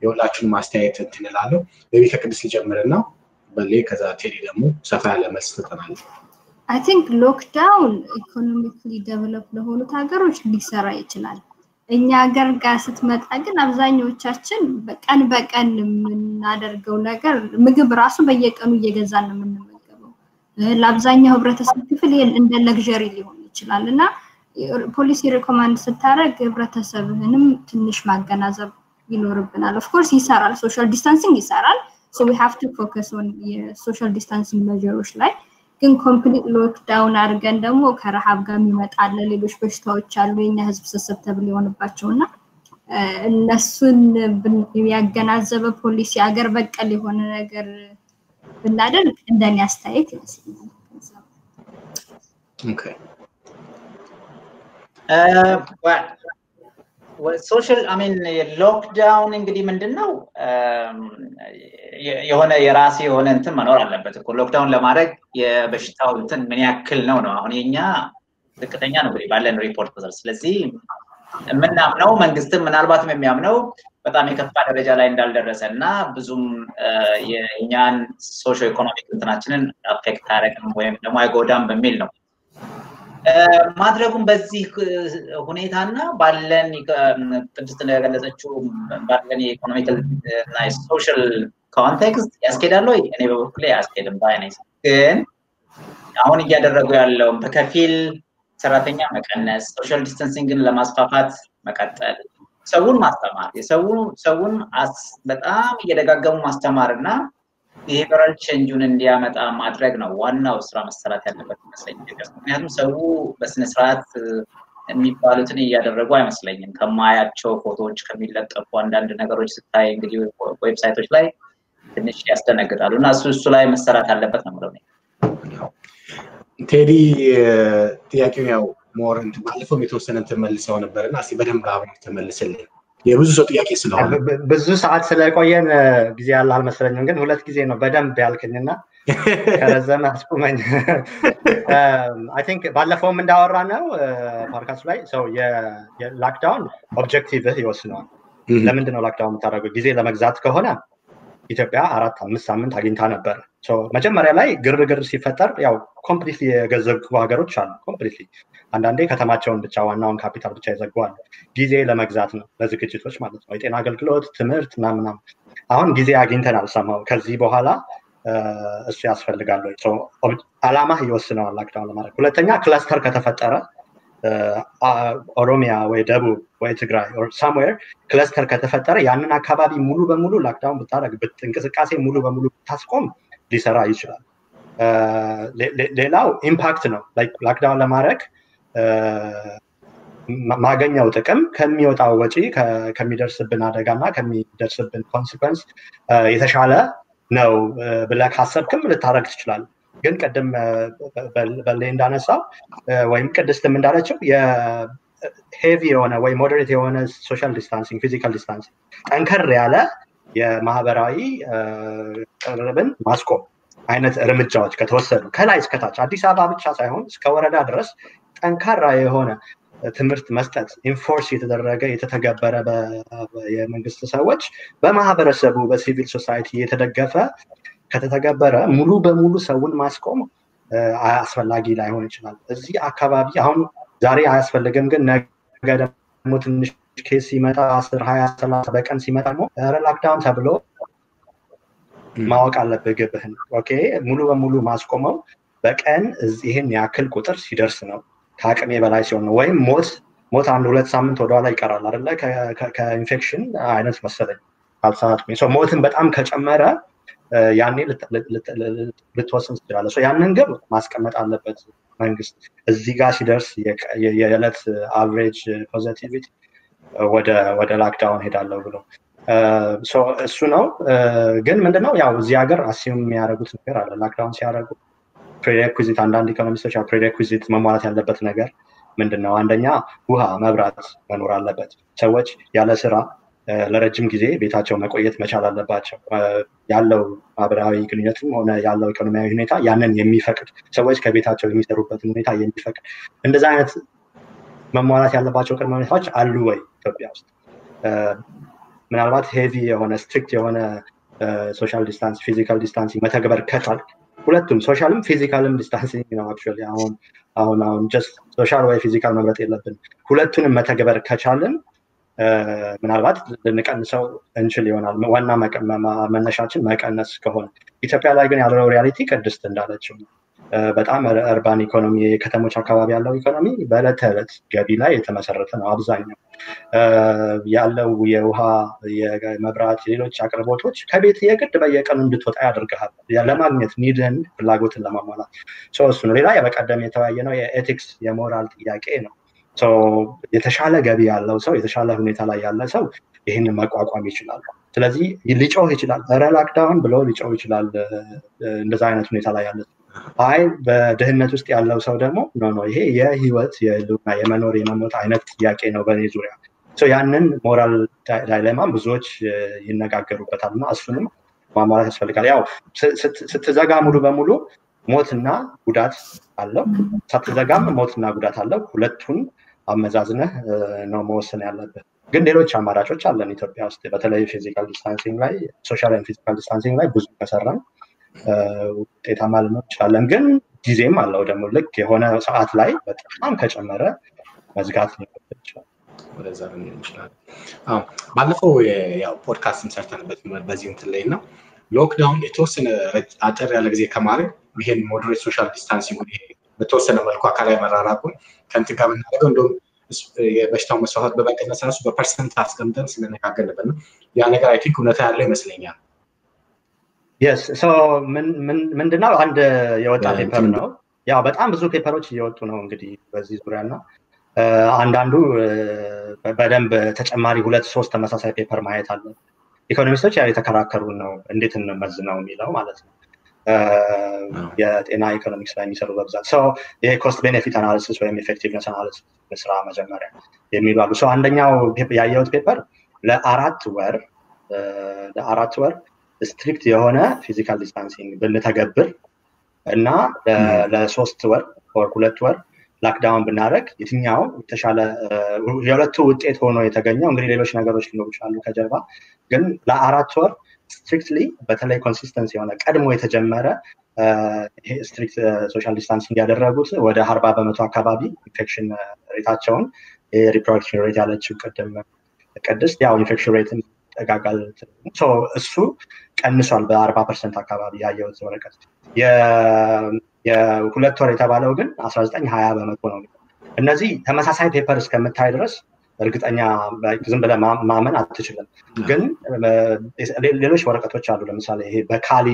A: የሁላችሁንም አስተያየት እንትን እላለሁ። በቢ ከቅድስት ልጀምርና በሌ ከዛ ቴዲ ደግሞ ሰፋ ያለ መልስ ትሰጠናል።
B: I think lockdown economically develop ለሆኑት ሀገሮች ሊሰራ ይችላል። እኛ ሀገር ጋር ስትመጣ ግን አብዛኛዎቻችን በቀን በቀን የምናደርገው ነገር ምግብ ራሱ በየቀኑ እየገዛን ነው የምንመገበው። ለአብዛኛው ህብረተሰብ ክፍል እንደ luxury ሊሆን ይችላል እና ፖሊሲ recommend ስታደርግ ህብረተሰብህንም ትንሽ ማገናዘብ ይኖርብናል። of course ይሰራል፣ social distancing ይሰራል። so we have to focus on የ social distancing measure ኦች ላይ ግን complete lockdown አድርገን ደግሞ ከረሃብ ጋር የሚመጣ አለ፣ ሌሎች በሽታዎች አሉ የኛ ህዝብ susceptible የሆንባቸው እና እነሱን ያገናዘበ ፖሊሲ አገር በቀል የሆነ ነገር ብናደርግ እንደኔ አስተያየት ይመስለኛል።
D: social I mean lockdown እንግዲህ ምንድን ነው የሆነ የራሴ የሆነ እንትን መኖር አለበት እኮ። lockdown ለማድረግ የበሽታው እንትን ምን ያክል ነው ነው? አሁን የኛ ዝቅተኛ ነው ባለን ሪፖርት ቁጥር ስለዚህ የምናምነው መንግስትም ምናልባትም የሚያምነው በጣም የከፋ ደረጃ ላይ እንዳልደረሰ እና ብዙም የእኛን socioeconomic እንትናችንን affect አያደርግም ወይም ደግሞ አይጎዳም በሚል ነው ማድረጉም በዚህ ሁኔታና ባለን ቅድስት እንደገለጸችው ባለን የ economical እና የ social context ያስኬዳል ወይ? እኔ በበኩሌ አያስኬድም ባይ ነኝ ግን አሁን እያደረጉ ያለውን በከፊል ሰራተኛ መቀነስ፣ social distancing ን ለማስፋፋት መቀጠል፣ ሰውን ማስተማር ሰውን በጣም እየደጋገሙ ማስተማር እና behavioral change ኡን እንዲያመጣ ማድረግ ነው ዋናው ስራ መሰራት ያለበት ይመስለኝ። ምክንያቱም ሰው በስነስርዓት የሚባሉትን እያደረጉ አይመስለኝም። ከማያቸው ፎቶዎች ከሚለጠፉ አንዳንድ ነገሮች ስታይ እንግዲህ website ኦች ላይ ትንሽ ያስደነግጣሉ እና እሱ እሱ ላይ መሰራት አለበት ነው የምለው።
A: ቴዲ ጥያቄው ያው more ባለፈውም የተወሰነ ትመልሰው ነበር እና በደንብ አብረህ ትመልስልን። የብዙ ሰው ጥያቄ ስለሆነ
C: ብዙ ሰዓት ስለቆየን ጊዜ ያለ አልመሰለኝም፣ ግን ሁለት ጊዜ ነው በደንብ ያልክኝና ከረዘመ አስቁመኝ። I think ባለፈውም እንዳወራ ነው ፓድካስቱ ላይ ሰው የ lockdown objective ህ ይወስነዋል። ለምንድን ነው lockdown የምታደርገው? ጊዜ ለመግዛት ከሆነ ኢትዮጵያ አራት አምስት ሳምንት አግኝታ ነበር። መጀመሪያ ላይ ግርግር ሲፈጠር ያው completely የዘጉ ሀገሮች አሉ። completely አንዳንዴ ከተማቸውን ብቻ ዋናውን ካፒታል ብቻ ይዘጉዋል። ጊዜ ለመግዛት ነው ለዝግጅቶች ማለት ነው። የጤና አገልግሎት፣ ትምህርት ምናምናም። አሁን ጊዜ አግኝተናል ሰማው ከዚህ በኋላ እሱ ያስፈልጋል ወይ? አላማ ይወስነዋል lockdown ለማድረግ። ሁለተኛ cluster ከተፈጠረ ኦሮሚያ ወይ ደቡብ ወይ ትግራይ somewhere cluster ከተፈጠረ ያንን አካባቢ ሙሉ በሙሉ lockdown ብታደርግ እንቅስቃሴ ሙሉ በሙሉ ብታስቆም ሊሰራ ይችላል። ሌላው impact ነው። lockdown ለማድረግ የማገኘው ጥቅም ከሚወጣው ወጪ ከሚደርስብን አደጋ እና ከሚደርስብን consequence የተሻለ ነው ብለህ ካሰብክም ልታደርግ ትችላል። ግን ቅድም ቤሌ እንዳነሳው ወይም ቅድስትም እንዳለችው heavy የሆነ ወይ moderate የሆነ social distancing physical distancing ጠንከር ያለ የማህበራዊ ቅርበትን ማስቆም አይነት እርምጃዎች ከተወሰዱ ከላይ እስከታች አዲስ አበባ ብቻ ሳይሆን እስከ ወረዳ ድረስ ጠንካራ የሆነ ትምህርት መስጠት enforce የተደረገ የተተገበረ የመንግስት ሰዎች በማህበረሰቡ በ civil society የተደገፈ ከተተገበረ ሙሉ በሙሉ ሰውን ማስቆም አስፈላጊ ላይሆን ይችላል። እዚህ አካባቢ አሁን ዛሬ አያስፈልግም፣ ግን ነገ ደግሞ ትንሽ case ሲመጣ አስር ሀያ ሰላሳ በቀን ሲመጣ ደግሞ lockdown ተብሎ ማወቅ አለብህ ግብህን። okay? ሙሉ በሙሉ የማስቆመው በቀን ይህን ያክል ቁጥር ሲደርስ ነው። ከአቅሜ በላይ ሲሆን ነው። ወይም ሞት ሞት አንድ ሁለት ሳምንት ወደኋላ ይቀራል አይደለ? ከኢንፌክሽን አይነት መሰለኝ። ካልተሳሳትኩኝ ሞትን በጣም ከጨመረ ያኔ ልትወስን ትችላለህ። ያንን ግብ ማስቀመጥ አለበት መንግስት። እዚህ ጋር ሲደርስ የዕለት average positivity ወደ lockdown ሄዳለሁ ብሎ። እሱ ነው። ግን ምንድነው? ያው እዚህ ሀገር assume የሚያደርጉት ነገር አለ። lockdown ሲያደርጉ prerequisite አንዳንድ economist ኦች ያው prerequisite መሟላት ያለበት ነገር ምንድን ነው? አንደኛ ውሃ፣ መብራት መኖር አለበት። ሰዎች ያለ ስራ ለረጅም ጊዜ ቤታቸው መቆየት መቻል አለባቸው። ያለው ማህበራዊ ግንኙነትም ሆነ ያለው ኢኮኖሚያዊ ሁኔታ ያንን የሚፈቅድ ሰዎች ከቤታቸው የሚሰሩበትን ሁኔታ የሚፈቅድ እንደዚ አይነት መሟላት ያለባቸው ቅድመ ሁኔታዎች አሉ ወይ ኢትዮጵያ ውስጥ? ምናልባት heavy የሆነ strict የሆነ social distance physical distancing መተግበር ከቻልክ ሁለቱም social ም physical ም distancing ነው actually አሁን አሁን አሁን just social ወይ physical መምረጥ የለብን ሁለቱንም መተግበር ከቻልን ምናልባት ልንቀንሰው እንችል ይሆናል። ዋና መነሻችን መቀነስ ከሆነ። ኢትዮጵያ ላይ ግን ያለው reality ቅድስት እንዳለችው በጣም urban ኢኮኖሚ የከተሞች አካባቢ ያለው ኢኮኖሚ በዕለት ተዕለት ገቢ ላይ የተመሰረተ ነው አብዛኛው። ያለው የውሃ የመብራት ሌሎች አቅርቦቶች ከቤት የግድ በየቀኑ እንድትወጣ ያደርግሃል። ለማግኘት need ን ፍላጎትን ለማሟላት እሱ ነው። ሌላ በቀደም የተወያየ ነው የ ethics የሞራል ጥያቄ ነው የተሻለ ገቢ ያለው ሰው የተሻለ ሁኔታ ላይ ያለ ሰው ይህንን መቋቋም ይችላል። ስለዚህ ሊጮህ ይችላል። ረ lockdown ብሎ ሊጮህ ይችላል። እንደዛ አይነት ሁኔታ ላይ ያለ አይ በድህነት ውስጥ ያለው ሰው ደግሞ no no ይሄ የህይወት የህልውና የመኖር የመሞት አይነት ጥያቄ ነው በእኔ ዙሪያ። ያንን moral dilemma ም ብዙዎች ይነጋገሩበታል እና እሱንም ማሟላት ያስፈልጋል። ያው ስትዘጋ ሙሉ በሙሉ ሞትና ጉዳት አለው። ሳትዘጋም ሞትና ጉዳት አለው። ሁለቱን አመዛዝነህ ነው መወሰን ያለብህ። ግን ሌሎች አማራጮች አለን ኢትዮጵያ ውስጥ። በተለይ physical distancing ላይ social physical distancing ላይ ብዙ ከሰራን ውጤታማ ልንሆን እንችላለን። ግን ጊዜም አለው ደግሞ። ልክ የሆነ ሰዓት ላይ በጣም ከጨመረ መዝጋት ሊኖር ይችላል።
A: ወደዛ ልንሄድ እንችላለን። ባለፈው ያው ፖድካስትም ሰርተንበት በዚህ እንትን ላይ ነው lockdown የተወሰነ አጠር ያለ ጊዜ ከማድረግ ይሄን moderate social distancing በተወሰነ መልኩ አካላዊ መራራቁን ከንትን ጋር የምናደርገው እንደውም የበሽታው መስፋፋት በመቀነስ ራሱ በ percent አስቀምጠን ስንነጋገር ነበር። ያ ነገር I think እውነታ ያለው ይመስለኛል።
C: yes ምንድነው? አንድ የወጣ paper ነው። ያው በጣም ብዙ paper ኦች እየወጡ ነው እንግዲህ በዚህ ዙሪያ እና አንዳንዱ በደንብ ተጨማሪ ሁለት ሶስት ተመሳሳይ paper ማየት አለ። economist ኦች ያው የተከራከሩ ነው እንዴት እንመዝነው የሚለው ማለት ነው። የጤና ኢኮኖሚክስ ላይ የሚሰሩ በብዛት ሰው የ cost benefit analysis ወይም effectiveness analysis ስራ መጀመሪያ የሚሉ አሉ። ሰው አንደኛው ያየሁት paper ለአራት ወር ለአራት ወር strict የሆነ physical distancing ብንተገብር እና ለሶስት ወር ወር ሁለት ወር lockdown ብናደረግ የትኛው የተሻለ የሁለቱ ውጤት ሆኖ የተገኘው እንግዲህ ሌሎች ነገሮች ሊኖሩ ይችላሉ ከጀርባ ግን ለአራት ወር strictly በተለይ consistent የሆነ ቀድሞ የተጀመረ strict social distancing ያደረጉት ወደ አርባ በመቶ አካባቢ infection rate ኣቸውን reproduction rate ያለችው ቅድም ቅድስት ያው infection rate ን ይጠጋጋል እሱ ቀንሷል በአርባ percent አካባቢ ያየሁት ወረቀት። የሁለት ወር የተባለው ግን አስራ ዘጠኝ ሀያ በመቶ ነው እነዚህ ተመሳሳይ paper እስከምታይ ድረስ እርግጠኛ ዝም ብለህ ማመን አትችልም። ግን ሌሎች ወረቀቶች አሉ። ለምሳሌ ይሄ በ QALY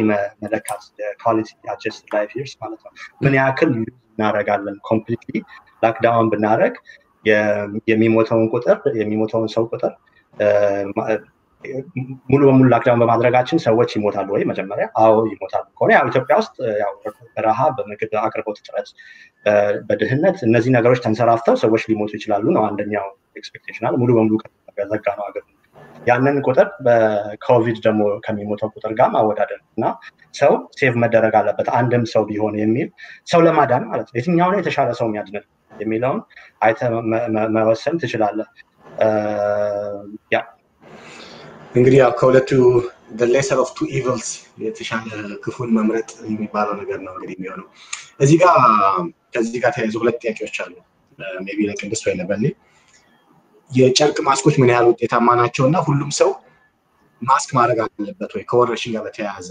C: መለካት quality adjusted life years ማለት ነው። ምን ያክል እናደረጋለን completely lockdown ብናደረግ የሚሞተውን ቁጥር የሚሞተውን ሰው ቁጥር ሙሉ በሙሉ lockdown በማድረጋችን ሰዎች ይሞታሉ ወይ መጀመሪያ? አዎ ይሞታሉ። ከሆነ ያው ኢትዮጵያ ውስጥ በረሃብ በምግብ አቅርቦት እጥረት በድህነት እነዚህ ነገሮች ተንሰራፍተው ሰዎች ሊሞቱ ይችላሉ ነው አንደኛው expectation ኣል ሙሉ በሙሉ ዘጋ ነው ሀገር ያንን ቁጥር በኮቪድ ደግሞ ከሚሞተው ቁጥር ጋር ማወዳደር እና ሰው save መደረግ አለበት አንድም ሰው ቢሆን የሚል ሰው ለማዳን ማለት ነው። የትኛው ነው የተሻለ ሰው የሚያድንን የሚለውን አይተ መወሰን ትችላለህ። ያ
A: እንግዲህ ያው ከሁለቱ lesser of two evils የተሻለ ክፉን መምረጥ የሚባለው ነገር ነው እንግዲህ የሚሆነው። እዚህ ጋር ከዚህ ጋር ተያይዞ ሁለት ጥያቄዎች አሉ። maybe ለቅድስት ወይ ለበላይ የጨርቅ ማስኮች ምን ያህል ውጤታማ ናቸው? እና ሁሉም ሰው ማስክ ማድረግ አለበት ወይ? ከወረርሽኝ ጋር በተያያዘ።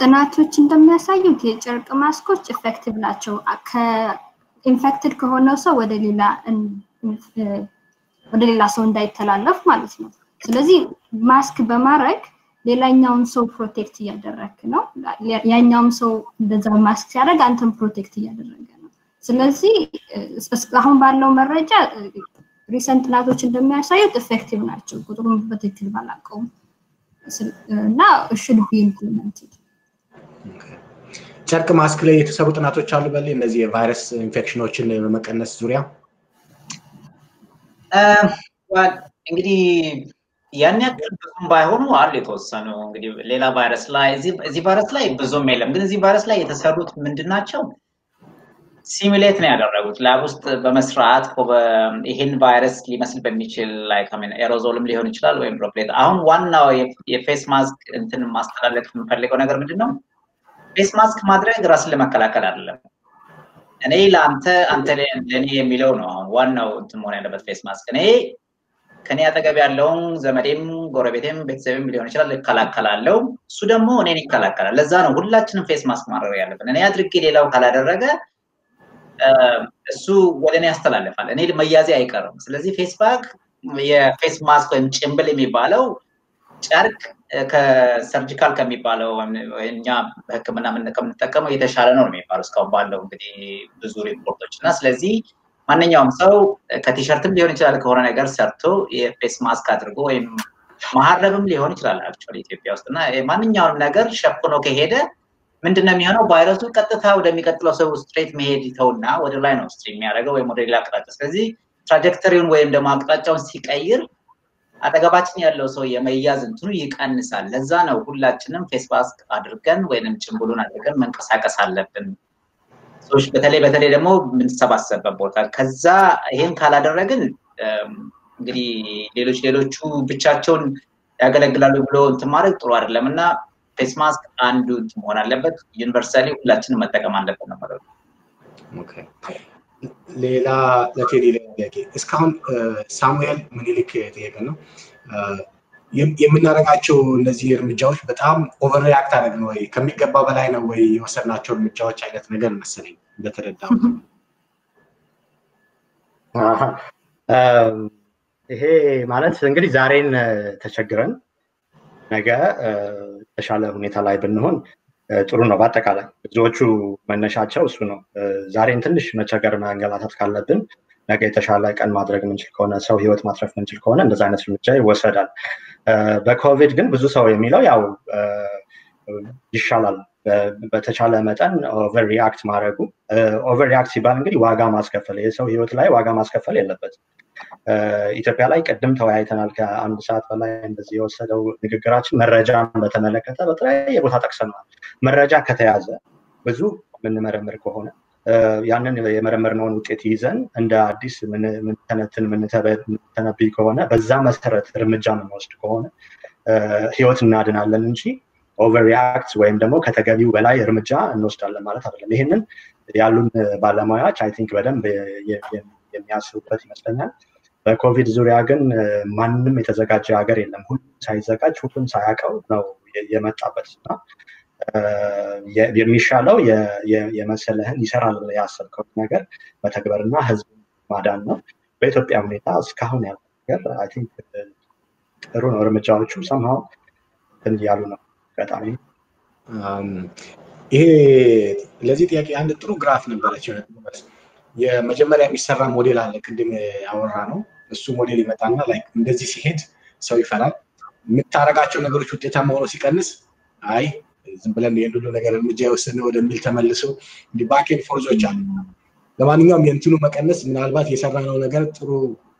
B: ጥናቶች እንደሚያሳዩት የጨርቅ mask ኦች effective ናቸው። infected ከሆነው ሰው ወደ ሌላ ወደ ሌላ ሰው እንዳይተላለፍ ማለት ነው። ስለዚህ ማስክ በማድረግ ሌላኛውን ሰው protect እያደረግክ ነው። ያኛውም ሰው እንደዛ ማስክ ሲያደርግ አንተም protect እያደረገ ነው ስለዚህ አሁን ባለው መረጃ recent ጥናቶች እንደሚያሳዩት effective ናቸው። ቁጥሩን በትክክል ባላውቀውም እና should be implemented
A: ጨርቅ ማስክ ላይ የተሰሩ ጥናቶች አሉ በላይ እነዚህ የቫይረስ ኢንፌክሽኖችን በመቀነስ ዙሪያ?
D: እንግዲህ ያን ያክል ብዙም ባይሆኑ አሉ የተወሰኑ። እንግዲህ ሌላ ቫይረስ ላይ እዚህ ቫይረስ ላይ ብዙም የለም። ግን እዚህ ቫይረስ ላይ የተሰሩት ምንድን ናቸው simulate ነው ያደረጉት። lab ውስጥ በመስራት ይህን ቫይረስ ሊመስል በሚችል aerosol ም ሊሆን ይችላል ወይም droplet አሁን ዋናው የ face mask እንትን ማስተላለፍ የምፈልገው ነገር ምንድን ነው face mask ማድረግ ራስን ለመከላከል አይደለም። እኔ ለአንተ አንተ ለእኔ የሚለው ነው አሁን ዋናው እንትን መሆን ያለበት face mask። እኔ ከኔ አጠገብ ያለውን ዘመዴም ጎረቤቴም ቤተሰብም ሊሆን ይችላል እከላከላለው እሱ ደግሞ እኔን ይከላከላል። ለዛ ነው ሁላችንም face mask ማድረግ ያለብን። እኔ አድርጌ ሌላው ካላደረገ እሱ ወደ እኔ ያስተላልፋል። እኔ መያዜ አይቀርም። ስለዚህ face mask የ face mask ወይም ጭንብል የሚባለው ጨርቅ ከ surgical ከሚባለው እኛ በህክምና ከምንጠቀመው የተሻለ ነው የሚባለው እስካሁን ባለው እንግዲህ ብዙ ሪፖርቶች እና ስለዚህ ማንኛውም ሰው ከቲሸርትም ሊሆን ይችላል ከሆነ ነገር ሰርቶ የ face mask አድርጎ ወይም ማሀረብም ሊሆን ይችላል actually ኢትዮጵያ ውስጥ እና ማንኛውንም ነገር ሸፍኖ ከሄደ ምንድነው የሚሆነው? ቫይረሱ ቀጥታ ወደሚቀጥለው ሰው straight መሄድ ይተውና ወደ ላይ ነው stream የሚያደርገው ወይም ወደ ሌላ አቅጣጫ። ስለዚህ trajectory ውን ወይም ደግሞ አቅጣጫውን ሲቀይር አጠገባችን ያለው ሰው የመያዝ እንትኑ ይቀንሳል። ለዛ ነው ሁላችንም face mask አድርገን ወይንም ጭንብሉን አድርገን መንቀሳቀስ አለብን። ሰዎች በተለይ በተለይ ደግሞ የምንሰባሰብበት ቦታ ከዛ ይሄን ካላደረግን እንግዲህ ሌሎች ሌሎቹ ብቻቸውን ያገለግላሉ ብሎ እንትን ማድረግ ጥሩ አይደለም። እና face mask አንዱ መሆን አለበት። universally ሁላችንም መጠቀም አለብን ነው ማለት
A: ሌላ ለቴዲ ጥያቄ። እስካሁን ሳሙኤል ምኒልክ የጠየቀ ነው። የምናደርጋቸው እነዚህ እርምጃዎች በጣም over react አደረግን ወይ ከሚገባ በላይ ነው ወይ የወሰድናቸው እርምጃዎች አይነት ነገር መሰለኝ እንደተረዳሁት
C: ይሄ ማለት እንግዲህ ዛሬን ተቸግረን ነገ የተሻለ ሁኔታ ላይ ብንሆን ጥሩ ነው። በአጠቃላይ ብዙዎቹ መነሻቸው እሱ ነው። ዛሬን ትንሽ መቸገር መንገላታት ካለብን ነገ የተሻለ ቀን ማድረግ የምንችል ከሆነ ሰው ህይወት ማትረፍ የምንችል ከሆነ እንደዚ አይነት እርምጃ ይወሰዳል። በኮቪድ ግን ብዙ ሰው የሚለው ያው ይሻላል በተቻለ መጠን over react ማድረጉ over react ሲባል እንግዲህ ዋጋ ማስከፈል የሰው ህይወት ላይ ዋጋ ማስከፈል የለበትም። ኢትዮጵያ ላይ ቅድም ተወያይተናል። ከአንድ ሰዓት በላይ እንደዚህ የወሰደው ንግግራችን መረጃን በተመለከተ በተለያየ ቦታ ጠቅሰናል። መረጃ ከተያዘ ብዙ የምንመረምር ከሆነ ያንን የመረመርነውን ውጤት ይዘን እንደ አዲስ ምንተነትን ምንተነብይ ከሆነ በዛ መሰረት እርምጃ የምንወስድ ከሆነ ህይወት እናድናለን እንጂ over ወይም ደግሞ ከተገቢው በላይ እርምጃ እንወስዳለን ማለት አይደለም። ይህንን ያሉን ባለሙያዎች I think በደንብ የሚያስቡበት ይመስለኛል። በኮቪድ ዙሪያ ግን ማንም የተዘጋጀ ሀገር የለም። ሁሉም ሳይዘጋጅ ሁሉም ሳያውቀው ነው የመጣበት እና የሚሻለው የመሰለህን ይሰራል ብለህ ያሰብከው ነገር መተግበርና ህዝብ ማዳን ነው። በኢትዮጵያ ሁኔታ እስካሁን ያለው ነገር think ጥሩ ነው። እርምጃዎቹ ሰምሃው እንትን እያሉ ነው። በጣም
A: ይሄ ለዚህ ጥያቄ አንድ ጥሩ ግራፍ ነበረች። የመጀመሪያ የሚሰራ ሞዴል አለ፣ ቅድም ያወራ ነው። እሱ ሞዴል ይመጣና like እንደዚህ ሲሄድ ሰው ይፈራል። የምታረጋቸው ነገሮች ውጤታማ ሆኖ ሲቀንስ አይ ዝም ብለን ይህን ሁሉ ነገር እርምጃ የወሰድነው ወደሚል ተመልሶ እንዲህ back and forth ኦች አሉ። ለማንኛውም የእንትኑ መቀነስ ምናልባት የሰራነው ነገር ጥሩ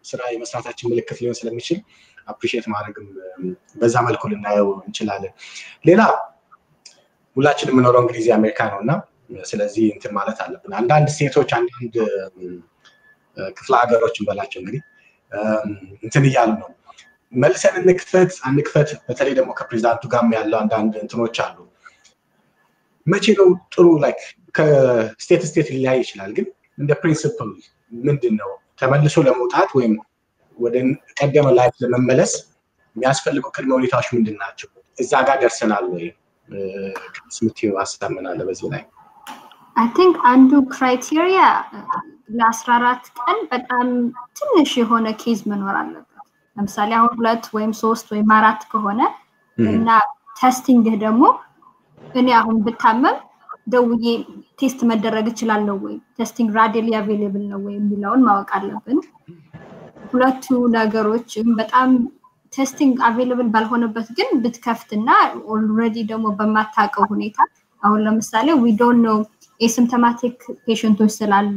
A: ስራ የመስራታችን ምልክት ሊሆን ስለሚችል appreciate ማድረግም በዛ መልኩ ልናየው እንችላለን። ሌላ ሁላችን የምኖረው እንግዲህ አሜሪካ ነው እና ስለዚህ እንትን ማለት አለብን። አንዳንድ state ኦች አንዳንድ ክፍለ ሀገሮች እንበላቸው እንግዲህ እንትን እያሉ ነው መልሰን እንክፈት አንክፈት፣ በተለይ ደግሞ ከፕሬዚዳንቱ ጋርም ያለው አንዳንድ እንትኖች አሉ። መቼ ነው ጥሩ like ከ state state ሊለያይ ይችላል፣ ግን እንደ principle ምንድን ነው ተመልሶ ለመውጣት ወይም ወደ ቀደመ life ለመመለስ የሚያስፈልጉ ቅድመ ሁኔታዎች ምንድን ናቸው? እዛ ጋር ደርሰናል ወይ? ስምትው ሀሳብ በዚህ ላይ?
B: I think አንዱ criteria ለአስራ አራት ቀን በጣም ትንሽ የሆነ case መኖር አለበት። ለምሳሌ አሁን ሁለት ወይም ሶስት ወይም አራት ከሆነ እና testing ህ ደግሞ እኔ አሁን ብታመም ደውዬ test መደረግ እችላለሁ ወይ testing readily available ነው ወይ የሚለውን ማወቅ አለብን። ሁለቱ ነገሮች በጣም testing available ባልሆነበት ግን ብትከፍትና already ደግሞ በማታውቀው ሁኔታ አሁን ለምሳሌ we don't know asymptomatic patient ኦች ስላሉ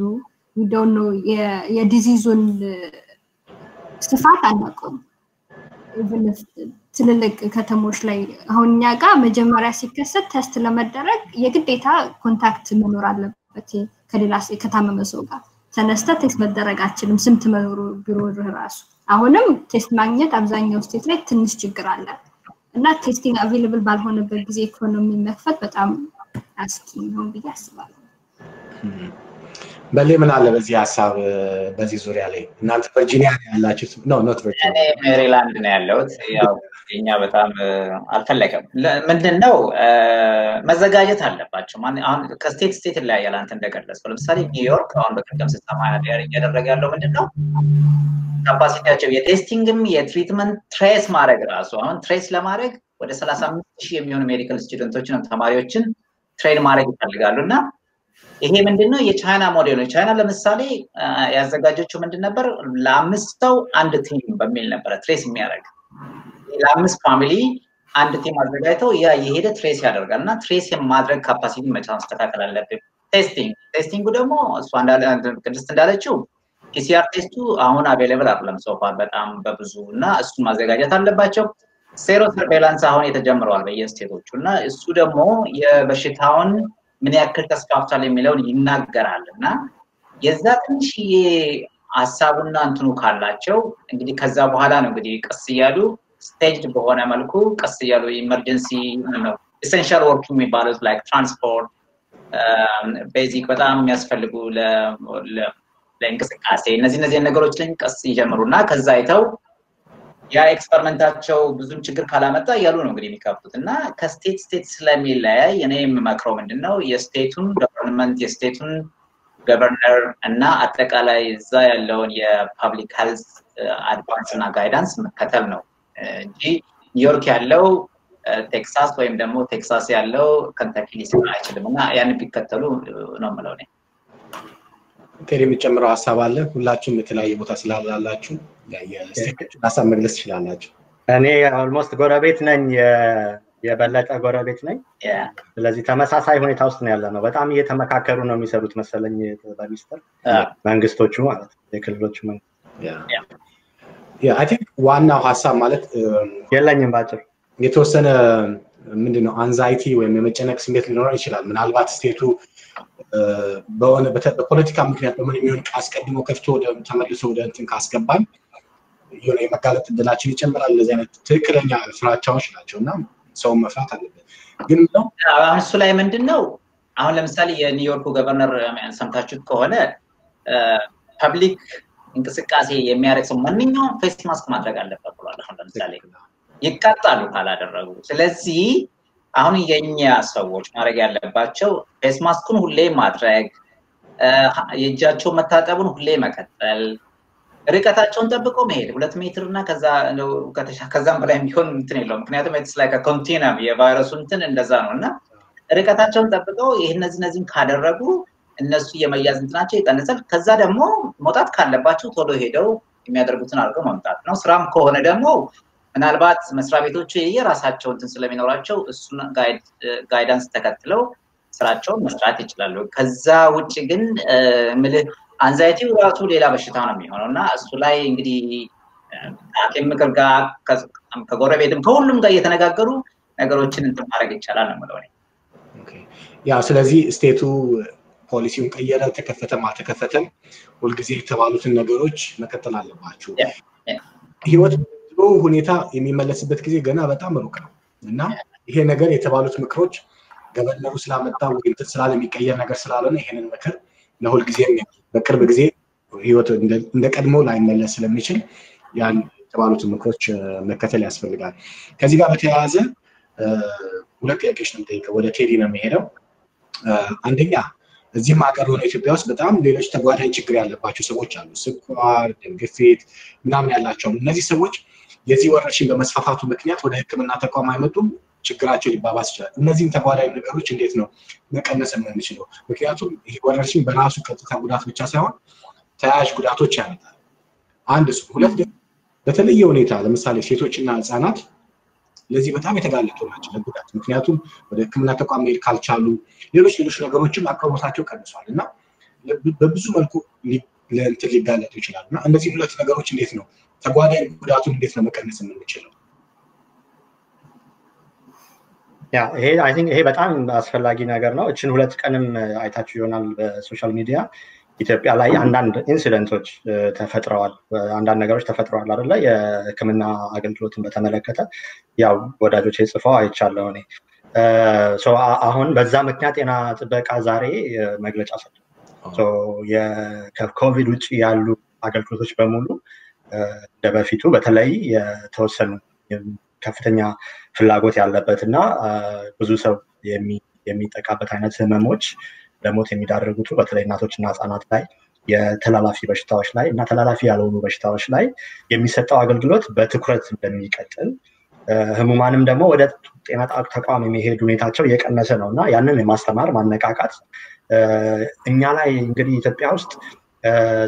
B: we don't know የ disease ኡን ስፋት አናውቀውም። ትልልቅ ከተሞች ላይ አሁን እኛ ጋር መጀመሪያ ሲከሰት test ለመደረግ የግዴታ contact መኖር አለበት ከሌላ ከታመመ ሰው ጋር። ተነስተህ test መደረግ አትችልም symptom መኖሩ ቢኖርህ ራሱ። አሁንም test ማግኘት አብዛኛው state ላይ ትንሽ ችግር አለ። እና testing available ባልሆነበት ጊዜ ኢኮኖሚ መክፈት በጣም risky ነው ብዬ አስባለሁ።
A: በሌ ምን አለ በዚህ ሀሳብ በዚህ ዙሪያ ላይ እናንተ ቨርጂኒያ ነው ያላችሁት? No not ቨርጂኒያ፣
D: ሜሪላንድ ነው ያለሁት። ያው እኛ በጣም አልፈለገም። ምንድን ነው መዘጋጀት አለባቸው። አሁን ከ state state ይለያያል። አንተ እንደገለጽከው ለምሳሌ ኒውዮርክ አሁን በቀደም ስትሰማ እያደረገ ያለው ምንድን ነው ካፓሲቲያቸው የቴስቲንግም የትሪትመንት ትሬስ ማድረግ ራሱ አሁን trace ለማድረግ ወደ ሰላሳ አምስት ሺህ የሚሆኑ medical student ኦችን ተማሪዎችን train ማድረግ ይፈልጋሉ እና ይሄ ምንድን ነው የቻይና ሞዴል ነው። ቻይና ለምሳሌ ያዘጋጀችው ምንድን ነበር? ለአምስት ሰው አንድ team በሚል ነበረ trace የሚያደርግ ለአምስት family አንድ team አዘጋጅተው ያ የሄደ trace ያደርጋል እና trace የማድረግ capacity መቻ ማስተካከል አለብን። testing testing ኡ ደግሞ እሷ ቅድስት እንዳለችው PCR test ኡ አሁን available አይደለም so far በጣም በብዙ እና እሱን ማዘጋጀት አለባቸው። sero surveillance አሁን የተጀምረዋል በየ state ኦቹ እና እሱ ደግሞ የበሽታውን ምን ያክል ተስፋፍቷል የሚለውን ይናገራል እና የዛ ትንሽዬ ሀሳቡና እንትኑ ካላቸው እንግዲህ ከዛ በኋላ ነው እንግዲህ ቀስ እያሉ staged በሆነ መልኩ ቀስ እያሉ emergency essential work የሚባሉት like ትራንስፖርት basic በጣም የሚያስፈልጉ ለእንቅስቃሴ እነዚህ እነዚህ ነገሮች ላይ ቀስ ይጀምሩ እና ከዛ አይተው ያ experiment ኣቸው ብዙም ችግር ካላመጣ እያሉ ነው እንግዲህ የሚከፍቱት እና ከ state state ስለሚለያይ እኔ የምመክረው ምንድን ነው የስቴቱን ገቨርንመንት የስቴቱን ገቨርነር እና አጠቃላይ እዛ ያለውን የ public health advice እና guidance መከተል ነው እንጂ ኒውዮርክ ያለው ቴክሳስ ወይም ደግሞ ቴክሳስ ያለው ከንታኪ ሊሰራ አይችልም እና ያን ቢከተሉ ነው የምለው እኔ።
A: ቴዲ የሚጨምረው ሀሳብ አለ? ሁላችሁም የተለያየ ቦታ ስላላላችሁ ሀሳብ መግለጽ ትችላላችሁ።
C: እኔ almost ጎረቤት ነኝ፣ የበለጠ ጎረቤት ነኝ። ስለዚህ ተመሳሳይ ሁኔታ ውስጥ ነው ያለ ነው። በጣም እየተመካከሩ ነው የሚሰሩት መሰለኝ በሚስጥር መንግስቶቹ ማለት ነው የክልሎቹ መንግስት
A: I think ዋናው ሀሳብ ማለት
C: የለኝም ባጭሩ
A: የተወሰነ ምንድነው anxiety ወይም የመጨነቅ ስሜት ሊኖረን ይችላል። ምናልባት state ኡ በሆነ በፖለቲካ ምክንያት በምን የሚሆን አስቀድሞ ከፍቶ ተመልሶ ወደ እንትን ካስገባን የሆነ የመጋለጥ እድላችን ይጨምራል። እንደዚህ አይነት ትክክለኛ ፍራቻዎች ናቸው እና ሰውን መፍራት አለበት። ግን ነው
D: አሁን እሱ ላይ ምንድን ነው አሁን ለምሳሌ የኒውዮርኩ governor ሰምታችሁት ከሆነ public እንቅስቃሴ የሚያደርግ ሰው ማንኛውም face mask ማድረግ አለበት ብሏል። አሁን ለምሳሌ ይቀጣሉ ካላደረጉ። ስለዚህ አሁን የኛ ሰዎች ማድረግ ያለባቸው face mask ኡን ሁሌ ማድረግ፣ የእጃቸው መታጠቡን ሁሌ መቀጠል፣ ርቀታቸውን ጠብቀው መሄድ ሁለት ሜትር እና ከዛም በላይ የሚሆን እንትን የለው። ምክንያቱም ስ ላይ ኮንቴነም የቫይረሱ እንትን እንደዛ ነው እና ርቀታቸውን ጠብቀው ይህ እነዚህ እነዚህን ካደረጉ እነሱ የመያዝ እንትናቸው ይቀንሳል። ከዛ ደግሞ መውጣት ካለባቸው ቶሎ ሄደው የሚያደርጉትን አድርገው መምጣት ነው። ስራም ከሆነ ደግሞ ምናልባት መስሪያ ቤቶቹ የራሳቸው እንትን ስለሚኖራቸው እሱን ጋይዳንስ ተከትለው ስራቸውን መስራት ይችላሉ። ከዛ ውጭ ግን ምልህ አንዛይቲው ራሱ ሌላ በሽታ ነው የሚሆነው እና እሱ ላይ እንግዲህ ሐኪም ምክር ጋር ከጎረቤትም ከሁሉም ጋር እየተነጋገሩ ነገሮችን እንትን ማድረግ ይቻላል ነው የምለው።
A: ያው ስለዚህ ስቴቱ ፖሊሲውን ቀየረ፣ ተከፈተም አልተከፈተም ሁልጊዜ የተባሉትን ነገሮች መቀጠል አለባቸው። ህይወት ድሮ ሁኔታ የሚመለስበት ጊዜ ገና በጣም ሩቅ ነው እና ይሄ ነገር የተባሉት ምክሮች ገቨርነሩ ስላመጣ ወይም ስላለ የሚቀየር ነገር ስላልሆነ ይሄንን ምክር ለሁልጊዜም በቅርብ ጊዜ ህይወት እንደ ቀድሞ ላይመለስ ስለሚችል ያን የተባሉትን ምክሮች መከተል ያስፈልጋል። ከዚህ ጋር በተያያዘ ሁለት ጥያቄዎች ነው የምጠይቀው። ወደ ቴዲ ነው የሚሄደው። አንደኛ እዚህም ሀገር ሆነ ኢትዮጵያ ውስጥ በጣም ሌሎች ተጓዳኝ ችግር ያለባቸው ሰዎች አሉ። ስኳር፣ ደም ግፊት ምናምን ያላቸው እነዚህ ሰዎች የዚህ ወረርሽኝ በመስፋፋቱ ምክንያት ወደ ሕክምና ተቋም አይመጡም። ችግራቸው ሊባባስ ይችላል። እነዚህን ተጓዳኝ ነገሮች እንዴት ነው መቀነስ የምንችለው? ምክንያቱም ይህ ወረርሽኝ በራሱ ቀጥታ ጉዳት ብቻ ሳይሆን ተያያዥ ጉዳቶች ያመጣል። አንድ እሱ። ሁለት በተለየ ሁኔታ ለምሳሌ ሴቶችና ህፃናት ለዚህ በጣም የተጋለጡ ናቸው ለጉዳት። ምክንያቱም ወደ ህክምና ተቋም መሄድ ካልቻሉ ሌሎች ሌሎች ነገሮችም አቅርቦታቸው ቀንሷል እና በብዙ መልኩ ለእንትን ሊጋለጡ ይችላሉ እና እነዚህ ሁለት ነገሮች እንዴት ነው ተጓዳኝ ጉዳቱን እንዴት ነው መቀነስ የምንችለው?
C: yeah ይሄ I think ይሄ በጣም አስፈላጊ ነገር ነው። እችን ሁለት ቀንም አይታችሁ ይሆናል በ social media ኢትዮጵያ ላይ አንዳንድ incident ኦች ተፈጥረዋል፣ አንዳንድ ነገሮች ተፈጥረዋል አይደለ? የህክምና አገልግሎትን በተመለከተ ያው ወዳጆች ጽፈው አይቻለሁ እኔ። አሁን በዛ ምክንያት ጤና ጥበቃ ዛሬ መግለጫ ሰጥቷል። ከኮቪድ ውጭ ያሉ አገልግሎቶች በሙሉ እንደ በፊቱ በተለይ የተወሰኑ ከፍተኛ ፍላጎት ያለበት እና ብዙ ሰው የሚጠቃበት አይነት ህመሞች ለሞት የሚዳርጉቱ በተለይ እናቶችና ህጻናት ላይ የተላላፊ በሽታዎች ላይ እና ተላላፊ ያልሆኑ በሽታዎች ላይ የሚሰጠው አገልግሎት በትኩረት እንደሚቀጥል ህሙማንም ደግሞ ወደ ጤና ተቋም የመሄድ ሁኔታቸው እየቀነሰ ነው እና ያንን የማስተማር ማነቃቃት እኛ ላይ እንግዲህ ኢትዮጵያ ውስጥ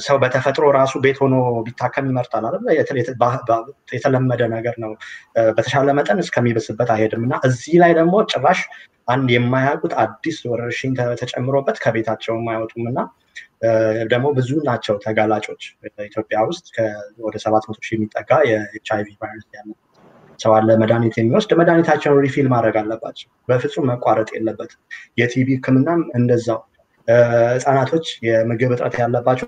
C: ሰው በተፈጥሮ ራሱ ቤት ሆኖ ቢታከም ይመርጣል አይደለ? የተለመደ ነገር ነው። በተሻለ መጠን እስከሚበስበት አይሄድም እና እዚህ ላይ ደግሞ ጭራሽ አንድ የማያውቁት አዲስ ወረርሽኝ ተጨምሮበት ከቤታቸው አይወጡም እና ደግሞ ብዙ ናቸው ተጋላጮች። ኢትዮጵያ ውስጥ ወደ ሰባት መቶ ሺህ የሚጠጋ የኤች አይቪ ቫይረስ ያለ ሰው አለ። መድኃኒት የሚወስድ መድኃኒታቸውን refill ማድረግ አለባቸው። በፍጹም መቋረጥ የለበትም። የቲቢ ህክምናም እንደዛው ህጻናቶች የምግብ እጥረት ያለባቸው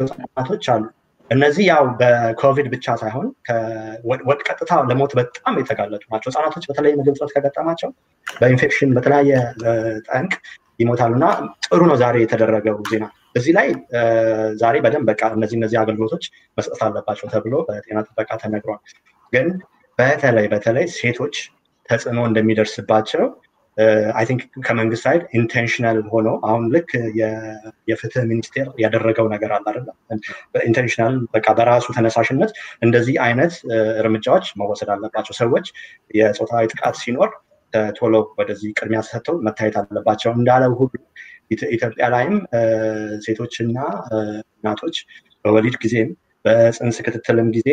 C: ህጻናቶች አሉ። እነዚህ ያው በኮቪድ ብቻ ሳይሆን ቀጥታ ለሞት በጣም የተጋለጡ ናቸው። ህጻናቶች በተለይ ምግብ እጥረት ከገጠማቸው በኢንፌክሽን በተለያየ ጠንቅ ይሞታሉ እና ጥሩ ነው ዛሬ የተደረገው ዜና። እዚህ ላይ ዛሬ በደንብ በቃ እነዚህ እነዚህ አገልግሎቶች መስጠት አለባቸው ተብሎ በጤና ጥበቃ ተነግሯል። ግን በተለይ በተለይ ሴቶች ተጽዕኖ እንደሚደርስባቸው I think ከመንግስት side intentional ሆኖ አሁን ልክ የፍትህ ሚኒስቴር ያደረገው ነገር አለ አይደለ? intentional በቃ በራሱ ተነሳሽነት እንደዚህ አይነት እርምጃዎች መወሰድ አለባቸው። ሰዎች የፆታዊ ጥቃት ሲኖር ቶሎ ወደዚህ ቅድሚያ ተሰጥተው መታየት አለባቸው እንዳለው ሁሉ ኢትዮጵያ ላይም ሴቶችና እናቶች በወሊድ ጊዜም በፅንስ ክትትልም ጊዜ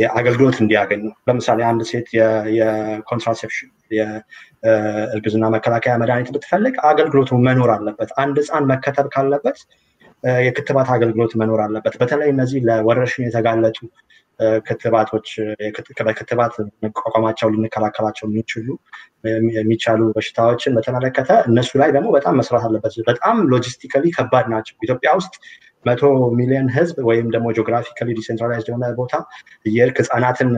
C: የአገልግሎት እንዲያገኙ ለምሳሌ አንድ ሴት የ contraception የእርግዝና መከላከያ መድኃኒት ብትፈልግ አገልግሎቱ መኖር አለበት። አንድ ህፃን መከተብ ካለበት የክትባት አገልግሎት መኖር አለበት። በተለይ እነዚህ ለወረርሽኝ የተጋለጡ ክትባቶች በክትባት መቋቋማቸው ልንከላከላቸው የሚችሉ የሚቻሉ በሽታዎችን በተመለከተ እነሱ ላይ ደግሞ በጣም መስራት አለበት። በጣም logistically ከባድ ናቸው። ኢትዮጵያ ውስጥ መቶ ሚሊዮን ህዝብ ወይም ደግሞ geographically decentralized የሆነ ቦታ እየሄድክ ህጻናትን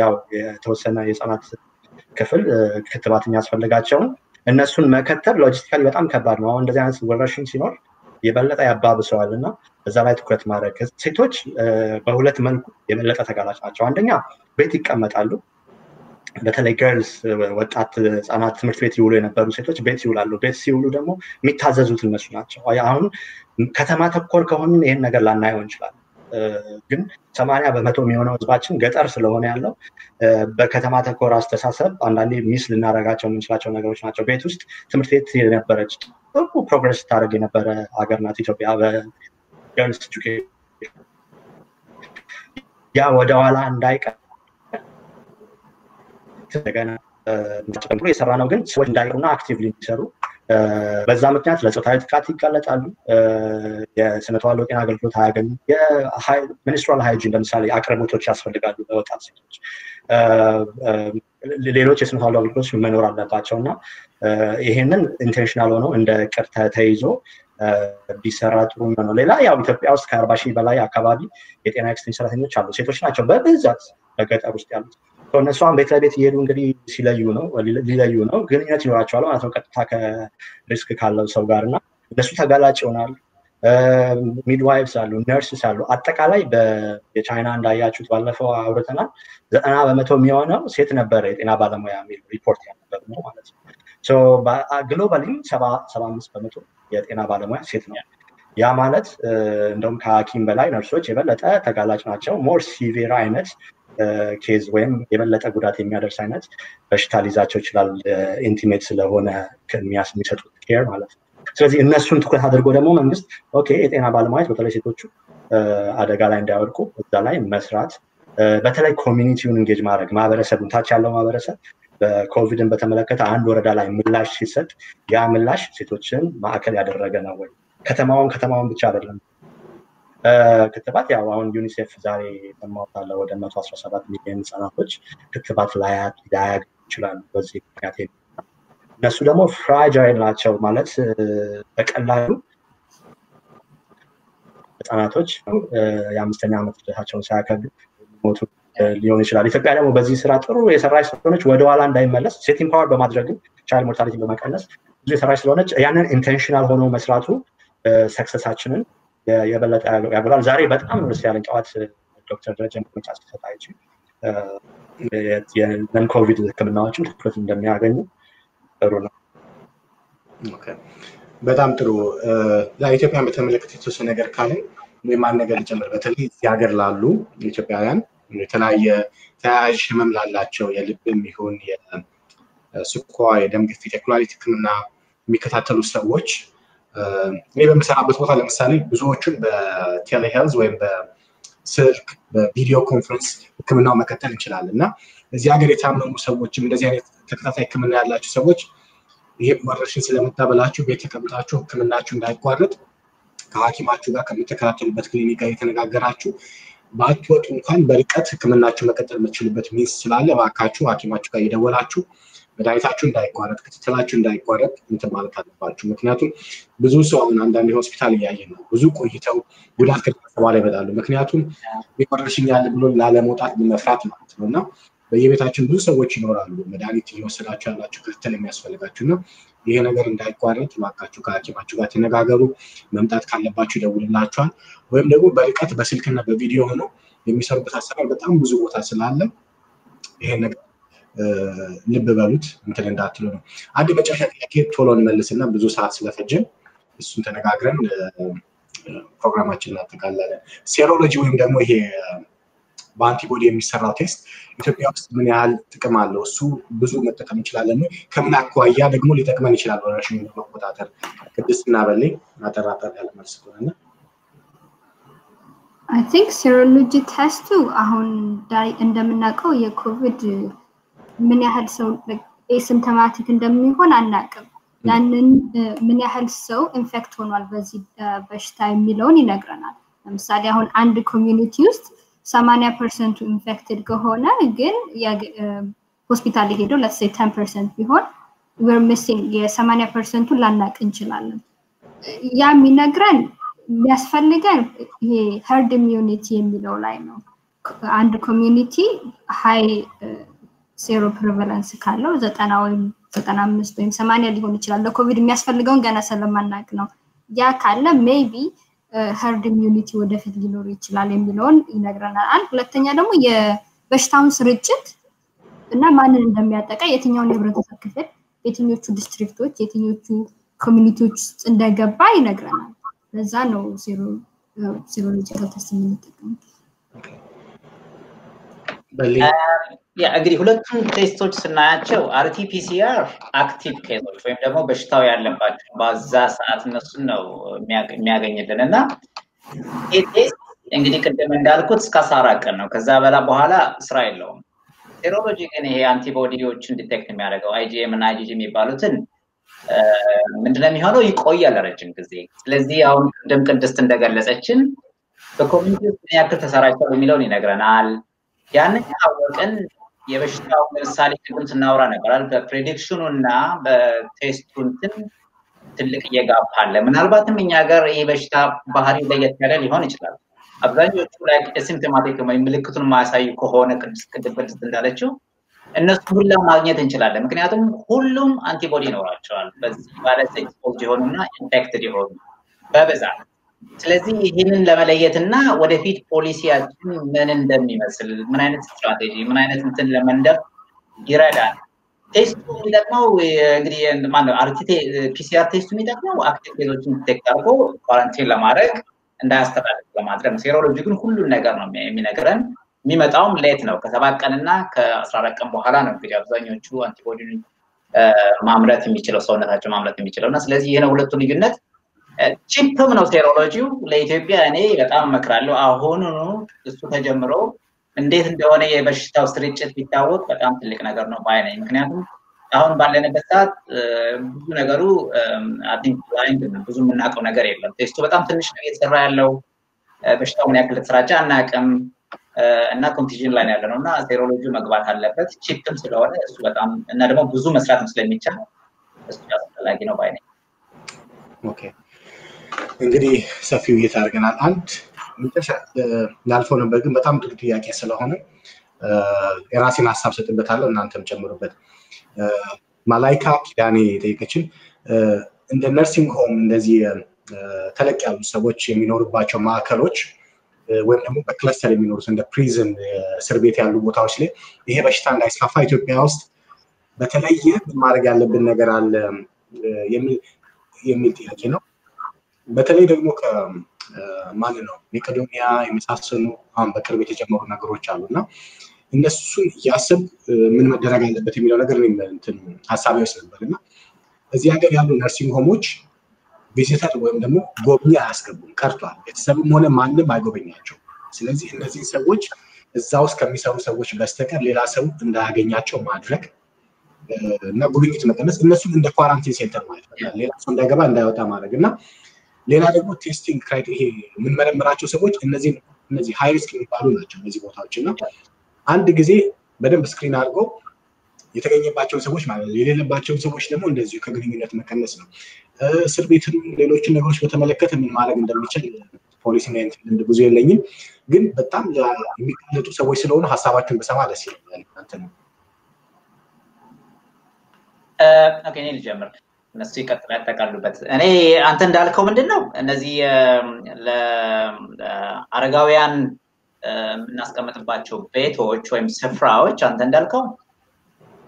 C: ያው የተወሰነ የህጻናት ክፍል ክትባት የሚያስፈልጋቸውን እነሱን መከተብ logistically በጣም ከባድ ነው። አሁን እንደዚህ አይነት ወረርሽኝ ሲኖር የበለጠ ያባብሰዋል እና እዛ ላይ ትኩረት ማድረግ ሴቶች በሁለት መልኩ የበለጠ ተጋላጭ ናቸው። አንደኛ ቤት ይቀመጣሉ። በተለይ girls ወጣት ህጻናት ትምህርት ቤት ይውሉ የነበሩ ሴቶች ቤት ይውላሉ። ቤት ሲውሉ ደግሞ የሚታዘዙት እነሱ ናቸው። አሁን ከተማ ተኮር ከሆንን ይህን ነገር ላናየው እንችላለን። ግን ሰማንያ በመቶ የሚሆነው ህዝባችን ገጠር ስለሆነ ያለው በከተማ ተኮር አስተሳሰብ አንዳንዴ miss ልናደርጋቸው የምንችላቸው ነገሮች ናቸው። ቤት ውስጥ ትምህርት ቤት የነበረች ጥሩ progress ታደርግ የነበረ ሀገር ናት ኢትዮጵያ በ girls ያ ወደኋላ እንዳይቀር እንደገና የሰራ ነው። ግን ሰዎች እንዳይቀሩና actively እንዲሰሩ በዛ ምክንያት ለፆታዊ ጥቃት ይጋለጣሉ። የስነ ተዋልዶ ጤና አገልግሎት አያገኙም። menstrual hygiene ለምሳሌ አቅርቦቶች ያስፈልጋሉ ለወጣት ሴቶች። ሌሎች የስነ ተዋልዶ አገልግሎቶች መኖር አለባቸው እና ይሄንን intentional ሆነው እንደ core ተይዞ ቢሰራ ጥሩ ነው። ሌላ ያው ኢትዮጵያ ውስጥ ከአርባ ሺህ በላይ አካባቢ የጤና ኤክስቴንሽን ሰራተኞች አሉ። ሴቶች ናቸው በብዛት በገጠር ውስጥ ያሉት። አሁን ቤት ለቤት እየሄዱ እንግዲህ ሲለዩ ነው ሊለዩ ነው ግንኙነት ይኖራቸዋል ማለት ነው ቀጥታ ከ risk ካለው ሰው ጋር እና እነሱ ተጋላጭ ይሆናል። midwives አሉ፣ nurses አሉ። አጠቃላይ የቻይና እንዳያችሁት ባለፈው አውርተናል። ዘጠና በመቶ የሚሆነው ሴት ነበረ የጤና ባለሙያ የሚል ሪፖርት ያነበር ነው ማለት ነው። globally ም ሰባ አምስት በመቶ የጤና ባለሙያ ሴት ነው። ያ ማለት እንደውም ከሐኪም በላይ ነርሶች የበለጠ ተጋላጭ ናቸው። more severe አይነት case ወይም የበለጠ ጉዳት የሚያደርስ አይነት በሽታ ሊይዛቸው ይችላል። intimate ስለሆነ የሚሰጡት care ማለት ነው። ስለዚህ እነሱን ትኩረት አድርጎ ደግሞ መንግስት okay የጤና ባለሙያዎች በተለይ ሴቶቹ አደጋ ላይ እንዳይወድቁ እዛ ላይ መስራት፣ በተለይ community ውን engage ማድረግ ማህበረሰቡን ታች ያለው ማህበረሰብ በኮቪድን በተመለከተ አንድ ወረዳ ላይ ምላሽ ሲሰጥ ያ ምላሽ ሴቶችን ማዕከል ያደረገ ነው ወይ ከተማውን ከተማውን ብቻ አይደለም ክትባት ያው አሁን ዩኒሴፍ ዛሬ ሰማሁት ወደ መቶ አስራ ሰባት ሚሊዮን ህጻናቶች ክትባት ላያገኙ ይችላሉ በዚህ ምክንያት እነሱ ደግሞ ፍራጃይል ናቸው ማለት በቀላሉ ህጻናቶች የአምስተኛ ዓመት ልደታቸውን ሳያከብሩ ሞቱ ሊሆን ይችላል። ኢትዮጵያ ደግሞ በዚህ ስራ ጥሩ የሰራች ስለሆነች ወደኋላ እንዳይመለስ setting power በማድረግም child mortality በመቀነስ ብዙ የሰራች ስለሆነች ያንን intentional ሆኖ መስራቱ success ኣችንን የበለጠ ያጎላል። ዛሬ በጣም ደስ ያለኝ ጠዋት ዶክተር ደረጀ መግለጫ ሲሰጥ አይቼ የ non ኮቪድ ህክምናዎችም ትኩረት እንደሚያገኙ ጥሩ ነው።
A: በጣም ጥሩ። ኢትዮጵያን በተመለከተ የተወሰነ ነገር ካለ ወይም አንድ ነገር ልጨምር። በተለይ እዚህ ሀገር ላሉ ኢትዮጵያውያን የተለያየ ተያያዥ ህመም ላላቸው የልብም ይሁን የስኳር፣ የደም ግፊት፣ የኩላሊት ህክምና የሚከታተሉ ሰዎች እኔ በምሰራበት ቦታ ለምሳሌ ብዙዎቹን በ telehealth ወይም በስልክ በ video conference ህክምናው መከተል እንችላለን። እና እዚህ ሀገር የታመሙ ሰዎችም እንደዚህ አይነት ተከታታይ ህክምና ያላቸው ሰዎች ይሄ ወረርሽኝ ስለመጣባችሁ ቤት ተቀምጣችሁ ህክምናችሁ እንዳይቋረጥ ከሐኪማችሁ ጋር ከምትከታተሉበት ክሊኒክ ጋር የተነጋገራችሁ ባትወጡ እንኳን በርቀት ህክምናችሁ መቀጠል የምትችሉበት means ስላለ እባካችሁ ሐኪማችሁ ጋር እየደወላችሁ መድኃኒታችሁ እንዳይቋረጥ ክትትላችሁ እንዳይቋረጥ እንትን ማለት አለባችሁ። ምክንያቱም ብዙ ሰው አሁን አንዳንድ ሆስፒታል እያየ ነው። ብዙ ቆይተው ጉዳት ከደረሰ ይመጣሉ። ምክንያቱም ወረርሽኝ ያለ ብሎ ላለመውጣት መፍራት ማለት ነው እና በየቤታችን ብዙ ሰዎች ይኖራሉ። መድኃኒት እየወሰዳችሁ ያላችሁ ክትትል የሚያስፈልጋችሁ እና ይሄ ነገር እንዳይቋረጥ እባካችሁ ከሐኪማችሁ ጋር ተነጋገሩ። መምጣት ካለባችሁ ይደውልላችኋል። ወይም ደግሞ በርቀት በስልክና በቪዲዮ ሆነው የሚሰሩበት አሰራር በጣም ብዙ ቦታ ስላለ ይሄን ነገር ልብ በሉት እንትን እንዳትሉ ነው። አንድ የመጨረሻ ጥያቄ ቶሎ እንመልስና ብዙ ሰዓት ስለፈጀን እሱን ተነጋግረን ፕሮግራማችን እናጠቃላለን። serology ወይም ደግሞ ይሄ በአንቲቦዲ የሚሰራው test ኢትዮጵያ ውስጥ ምን ያህል ጥቅም አለው? እሱ ብዙ መጠቀም እንችላለን። ከምን አኳያ ደግሞ ሊጠቅመን ይችላል? ወረርሽኙ መቆጣጠር። ቅድስትና በሌ አጠራጠር ያለ መልስ ከሆነ
B: I think serology test ኡ አሁን እንደምናውቀው የኮቪድ ምን ያህል ሰው asymptomatic እንደሚሆን አናቅም። ያንን ምን ያህል ሰው infect ሆኗል በዚህ በሽታ የሚለውን ይነግረናል። ለምሳሌ አሁን አንድ community ውስጥ ሰማንያ percent ኡ infected ከሆነ ግን ሆስፒታል ሄደው ለሴ ten percent ቢሆን we're missing የሰማንያ percent ኡን ላናቅ እንችላለን። ያ የሚነግረን የሚያስፈልገን ይሄ herd immunity የሚለው ላይ ነው። አንድ community high seroprevalence ካለው ዘጠና ወይም ዘጠና አምስት ወይም ሰማንያ ሊሆን ይችላል። ለኮቪድ የሚያስፈልገውን ገና ስለማናቅ ነው። ያ ካለ maybe herd immunity ወደፊት ሊኖር ይችላል የሚለውን ይነግረናል። አንድ ሁለተኛ ደግሞ የበሽታውን ስርጭት እና ማንን እንደሚያጠቃ የትኛውን የህብረተሰብ ክፍል የትኞቹ district ኦች የትኞቹ community ዎች ውስጥ እንደገባ ይነግረናል። ለዛ ነው serological test የምንጠቀመው።
D: እንግዲህ ሁለቱም test ኦች ስናያቸው RT-PCR active case ኦች ወይም ደግሞ በሽታው ያለባቸው በዛ ሰዓት እነሱን ነው የሚያገኝልን እና እንግዲህ ቅድም እንዳልኩት እስከ አስራ አራት ቀን ነው። ከዛ በላ በኋላ ስራ የለውም። serology ግን ይሄ antibody ዎችን detect የሚያደርገው አይጂኤም እና አይጂጂ የሚባሉትን ምንድነው የሚሆነው? ይቆያል ረጅም ጊዜ። ስለዚህ አሁን ቅድም ቅድስት እንደገለጸችን በ community ምን ያክል ተሰራጭቷል የሚለውን ይነግረናል። ያንን ካወቅን የበሽታው ለምሳሌ ቅድም ስናወራ ነበር አይደል በፕሬዲክሽኑ እና በቴስቱ እንትን ትልቅ እየ gap አለ። ምናልባትም እኛ ሀገር ይህ በሽታ ባህሪ ለየት ያለ ሊሆን ይችላል። አብዛኞቹ ላይ symptomatic ወይም ምልክቱን የማያሳዩ ከሆነ ቅድም ቅድስት እንዳለችው እነሱ ሁላ ማግኘት እንችላለን። ምክንያቱም ሁሉም antibody ይኖራቸዋል። በዚህ ማለት exposed የሆኑና infected የሆኑ በብዛት ስለዚህ ይህንን ለመለየት እና ወደፊት ፖሊሲያችን ምን እንደሚመስል ምን አይነት ስትራቴጂ ምን አይነት እንትን ለመንደፍ ይረዳል። test ኡ የሚጠቅመው እንግዲህ PCR test ኡ የሚጠቅመው active case ኦችን detect አድርጎ quarantine ለማድረግ እንዳያስተላልፍ ለማድረግ serology ግን ሁሉን ነገር ነው የሚነግረን። የሚመጣውም late ነው። ከሰባት ቀን እና ከአስራ አራት ቀን በኋላ ነው እንግዲህ አብዛኞቹ antibody ን ማምረት የሚችለው ሰውነታቸው ማምረት የሚችለው እና ስለዚህ ይህ ሁለቱ ልዩነት። cheap ም ነው serology ው ለኢትዮጵያ እኔ በጣም እመክራለሁ። አሁኑኑ እሱ ተጀምሮ እንዴት እንደሆነ የበሽታው ስርጭት ቢታወቅ በጣም ትልቅ ነገር ነው ባይ ነኝ። ምክንያቱም አሁን ባለንበት ሰዓት ብዙ ነገሩ ብዙ የምናውቀው ነገር የለም። test ኡ በጣም ትንሽ ነው እየተሰራ ያለው። በሽታው ምን ያክል ተሰራጨ አናውቅም እና contagion ላይ ያለ ነው እና serology መግባት አለበት። cheap ም ስለሆነ እሱ በጣም እና ደግሞ ብዙ መስራትም ስለሚቻል እሱ አስፈላጊ ነው ባይ ነኝ።
A: okay እንግዲህ ሰፊ ውይይት አድርገናል። አንድ መጨረሻ ላልፈው ነበር ግን በጣም ጥሩ ጥያቄ ስለሆነ የራሴን ሀሳብ ሰጥበታለሁ፣ እናንተም ጨምሩበት። ማላይካ ኪዳኔ የጠየቀችን እንደ nursing home እንደዚህ ተለቅ ያሉ ሰዎች የሚኖሩባቸው ማዕከሎች ወይም ደግሞ በ cluster የሚኖሩት እንደ prison እስር ቤት ያሉ ቦታዎች ላይ ይሄ በሽታ እንዳይስፋፋ ኢትዮጵያ ውስጥ በተለየ ማድረግ ያለብን ነገር አለ የሚል ጥያቄ ነው። በተለይ ደግሞ ማን ነው መቄዶኒያ የመሳሰሉ አሁን በቅርብ የተጀመሩ ነገሮች አሉ እና እነሱን እያሰብኩ ምን መደረግ አለበት የሚለው ነገር ሀሳቤ ውስጥ ነበር እና እዚህ ሀገር ያሉ nursing home ኦች visitor ወይም ደግሞ ጎብኚ አያስገቡም፣ ቀርቷል። ቤተሰብም ሆነ ማንም አይጎበኛቸው። ስለዚህ እነዚህ ሰዎች እዛ ውስጥ ከሚሰሩ ሰዎች በስተቀር ሌላ ሰው እንዳያገኛቸው ማድረግ እና ጉብኝት መቀነስ፣ እነሱም እንደ quarantine center ማለት ሌላ ሰው እንዳይገባ እንዳይወጣ ማድረግ እና ሌላ ደግሞ testing ይሄ የምንመረምራቸው ሰዎች እነዚህ እነዚህ high risk የሚባሉ ናቸው እነዚህ ቦታዎች እና አንድ ጊዜ በደንብ screen አድርገው የተገኘባቸውን ሰዎች ማለት ነው። የሌለባቸውን ሰዎች ደግሞ እንደዚሁ ከግንኙነት መቀነስ ነው። እስር ቤትም ሌሎችን ነገሮች በተመለከተ ምን ማድረግ እንደሚችል ፖሊሲ ልምድ ብዙ የለኝም፣ ግን በጣም የሚጋለጡ ሰዎች ስለሆኑ ሀሳባቸውን በሰማ ደስ ይለኛል።
D: እኔ ልጀምር፣ እነሱ ይቀጥሉ ያጠቃሉበት። እኔ አንተ እንዳልከው ምንድን ነው እነዚህ ለአረጋውያን የምናስቀምጥባቸው ቤቶች ወይም ስፍራዎች አንተ እንዳልከው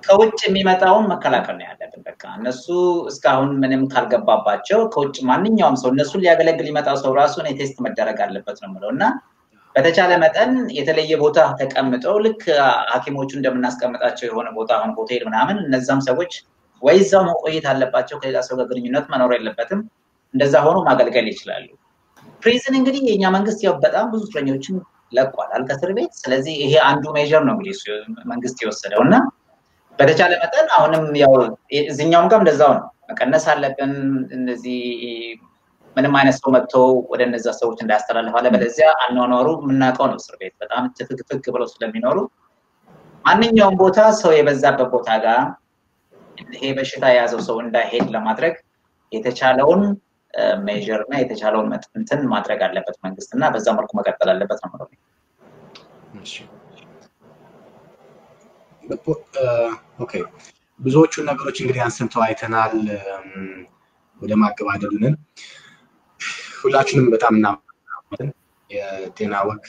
D: ከውጭ የሚመጣውን መከላከል ነው ያለብን። በቃ እነሱ እስካሁን ምንም ካልገባባቸው ከውጭ ማንኛውም ሰው እነሱን ሊያገለግል የሚመጣው ሰው ራሱ test መደረግ አለበት ነው የምለው እና በተቻለ መጠን የተለየ ቦታ ተቀምጠው ልክ ሐኪሞቹ እንደምናስቀምጣቸው የሆነ ቦታ አሁን ሆቴል ምናምን እነዛም ሰዎች ወይ እዛው መቆየት አለባቸው፣ ከሌላ ሰው ጋር ግንኙነት መኖር የለበትም። እንደዛ ሆኖ ማገልገል ይችላሉ። prison እንግዲህ የእኛ መንግስት ያው በጣም ብዙ እስረኞችን ለቋል ከእስር ቤት። ስለዚህ ይሄ አንዱ measure ነው እንግዲህ መንግስት የወሰደው እና በተቻለ መጠን አሁንም ያው እዚኛውም ጋር እንደዛው ነው መቀነስ አለብን። እነዚህ ምንም አይነት ሰው መጥቶ ወደ እነዛ ሰዎች እንዳያስተላልፍ አለበለዚያ አኗኗሩ የምናውቀው ነው። እስር ቤት በጣም ትፍግፍግ ብለው ስለሚኖሩ ማንኛውም ቦታ ሰው የበዛበት ቦታ ጋር ይሄ በሽታ የያዘው ሰው እንዳይሄድ ለማድረግ የተቻለውን ሜዥር እና የተቻለውን እንትን ማድረግ አለበት መንግስት እና በዛ መልኩ መቀጠል አለበት ነው የምለው።
A: okay ብዙዎቹን ነገሮች እንግዲህ አንስተው አይተናል። ወደ ማገባደዱ ነን ሁላችንም በጣም እናመሰግናለን። የጤና ወግ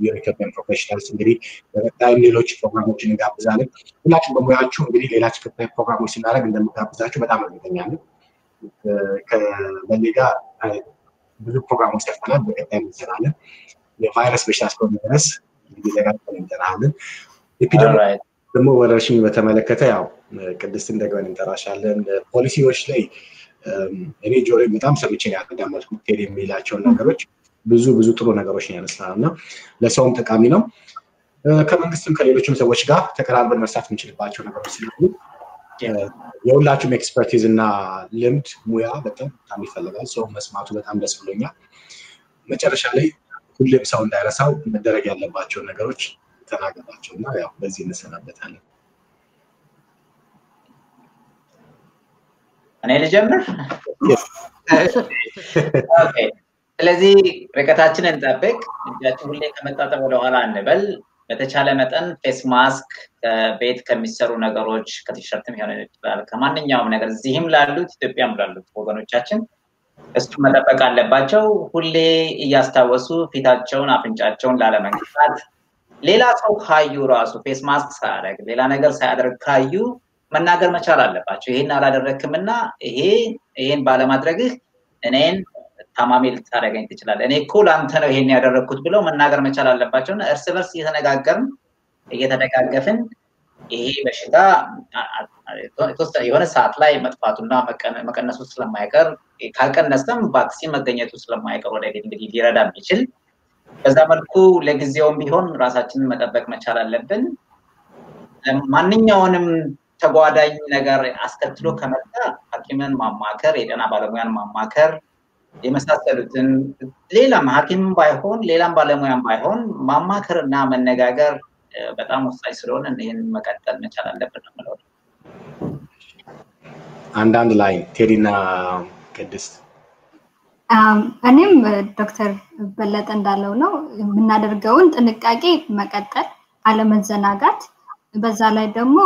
A: የኢትዮጵያን professionals እንግዲህ በቀጣይም ሌሎች ፕሮግራሞችን እንጋብዛለን። ሁላችን በሙያችሁ እንግዲህ ሌላ ተከታይ ፕሮግራሞች ስናደርግ እንደምጋብዛችሁ በጣም እርግጠኛ ነን። ከበሌ ጋር ብዙ ፕሮግራሞች ሰርተናል። በቀጣይ እንሰራለን። የቫይረስ በሽታ እስከሆነ ድረስ እንግዲህ ዘጋግተን እንጠራለን። ደግሞ ወረርሽኝ በተመለከተ ያው ቅድስት እንደገና እንጠራሻለን። ፖሊሲዎች ላይ እኔ ጆሮ በጣም ሰምቼ ያዳመጥኩት የሚላቸውን ነገሮች ብዙ ብዙ ጥሩ ነገሮች ነው ያነሳነው እና ለሰውም ጠቃሚ ነው። ከመንግስትም ከሌሎችም ሰዎች ጋር ተቀራርበን መስራት የምንችልባቸው ነገሮች ስለሆኑ የሁላችሁም expertise እና ልምድ ሙያ በጣም በጣም ይፈልጋል። ሰው መስማቱ በጣም ደስ ብሎኛል። መጨረሻ ላይ ሁሌም ሰው እንዳይረሳው መደረግ ያለባቸውን ነገሮች ተናገራቸው እና ያው በዚህ እንሰናበታለን።
D: እኔ ልጀምር። ስለዚህ ርቀታችንን እንጠብቅ፣ እጃችን ሁሌ ከመታጠብ ወደኋላ እንበል። በተቻለ መጠን face mask ከቤት ከሚሰሩ ነገሮች ከቲሸርትም ሊሆን ይችላል ከማንኛውም ነገር እዚህም ላሉት ኢትዮጵያም ላሉት ወገኖቻችን እሱ መጠበቅ አለባቸው። ሁሌ እያስታወሱ ፊታቸውን አፍንጫቸውን ላለመንካት ሌላ ሰው ካዩ ራሱ face mask ሳያደርግ ሌላ ነገር ሳያደርግ ካዩ መናገር መቻል አለባቸው። ይሄን አላደረክም እና ይሄ ይሄን ባለማድረግህ እኔን ታማሚ ልታደርገኝ ትችላለህ፣ እኔ እኮ ለአንተ ነው ይሄን ያደረግኩት ብለው መናገር መቻል አለባቸው እና እርስ በርስ እየተነጋገርን እየተደጋገፍን ይሄ በሽታ የሆነ ሰዓት ላይ መጥፋቱና መቀነሱ ስለማይቀር ካልቀነሰም ቫክሲን መገኘቱ ስለማይቀር ወደ እንግዲህ ሊረዳ የሚችል በዛ መልኩ ለጊዜውም ቢሆን ራሳችንን መጠበቅ መቻል አለብን። ማንኛውንም ተጓዳኝ ነገር አስከትሎ ከመጣ ሐኪምን ማማከር፣ የጤና ባለሙያን ማማከር የመሳሰሉትን ሌላም ሐኪም ባይሆን ሌላም ባለሙያም ባይሆን ማማከር እና መነጋገር በጣም ወሳኝ ስለሆነ ይህን መቀጠል መቻል አለብን ነው የምለው።
A: አንዳንድ ላይ ቴዲና ቅድስት
B: እኔም ዶክተር በለጠ እንዳለው ነው የምናደርገውን ጥንቃቄ መቀጠል፣ አለመዘናጋት፣ በዛ ላይ ደግሞ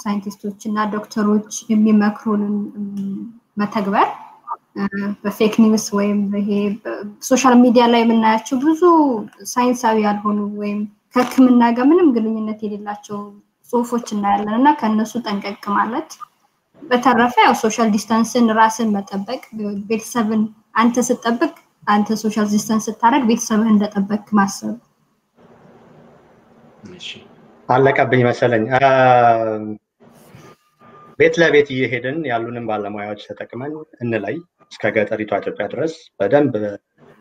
B: ሳይንቲስቶች እና ዶክተሮች የሚመክሩንን መተግበር በ fake news ወይም ይሄ social media ላይ የምናያቸው ብዙ ሳይንሳዊ ያልሆኑ ወይም ከሕክምና ጋር ምንም ግንኙነት የሌላቸው ጽሁፎች እናያለን እና ከእነሱ ጠንቀቅ ማለት። በተረፈ ያው social distance ን ራስን መጠበቅ፣ ቤተሰብን አንተ ስጠብቅ አንተ social distance ስታደርግ ቤተሰብን እንደጠበቅ ማሰብ።
C: አለቀብኝ መሰለኝ። ቤት ለቤት እየሄድን ያሉንን ባለሙያዎች ተጠቅመን እንለይ እስከ ገጠሪቷ ኢትዮጵያ ድረስ በደንብ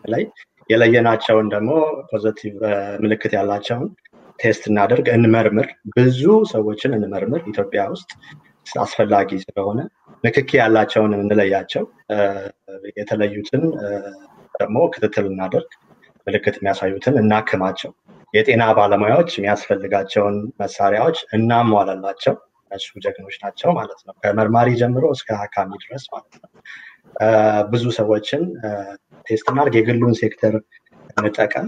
C: ላይ የለየናቸውን ደግሞ positive ምልክት ያላቸውን test እናደርግ፣ እንመርምር፣ ብዙ ሰዎችን እንመርምር። ኢትዮጵያ ውስጥ አስፈላጊ ስለሆነ ንክኪ ያላቸውን እንለያቸው፣ የተለዩትን ደግሞ ክትትል እናደርግ፣ ምልክት የሚያሳዩትን እናክማቸው። የጤና ባለሙያዎች የሚያስፈልጋቸውን መሳሪያዎች እናሟላላቸው። እነሱ ጀግኖች ናቸው ማለት ነው። ከመርማሪ ጀምሮ እስከ አካሚ ድረስ ማለት ነው። ብዙ ሰዎችን test እናድርግ። የግሉን ሴክተር እንጠቀም፣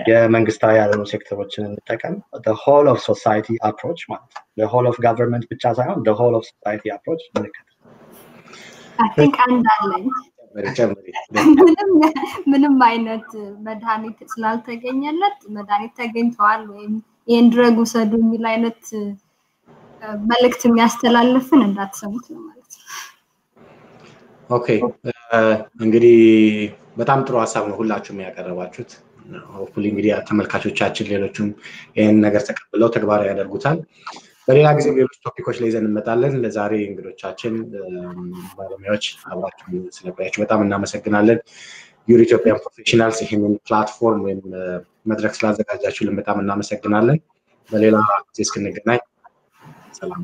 C: የመንግስታዊ ያልሆኑ ሴክተሮችን እንጠቀም። whole of society approach ማለት ነው። whole of government ብቻ ሳይሆን whole of
B: society approach አለኝ። ምንም አይነት መድኃኒት ስላልተገኘለት መድኃኒት ተገኝተዋል ወይም ይህን drug ውሰዱ የሚል አይነት መልእክት የሚያስተላልፍን እንዳትሰሙት ነው።
A: okay እንግዲህ በጣም ጥሩ ሀሳብ ነው ሁላችሁም ያቀረባችሁት። hopefully እንግዲህ ተመልካቾቻችን ሌሎቹም ይህን ነገር ተቀብለው ተግባራዊ ያደርጉታል። በሌላ ጊዜ ሌሎች topic ኦች ላይ ይዘን እንመጣለን። ለዛሬ እንግዶቻችን ባለሙያዎች አብራችሁ ስለቆያችሁ በጣም እናመሰግናለን። your Ethiopian professionals ይህንን platform ወይም መድረክ ስላዘጋጃችሁልን በጣም እናመሰግናለን። በሌላ ጊዜ እስክንገናኝ ሰላም።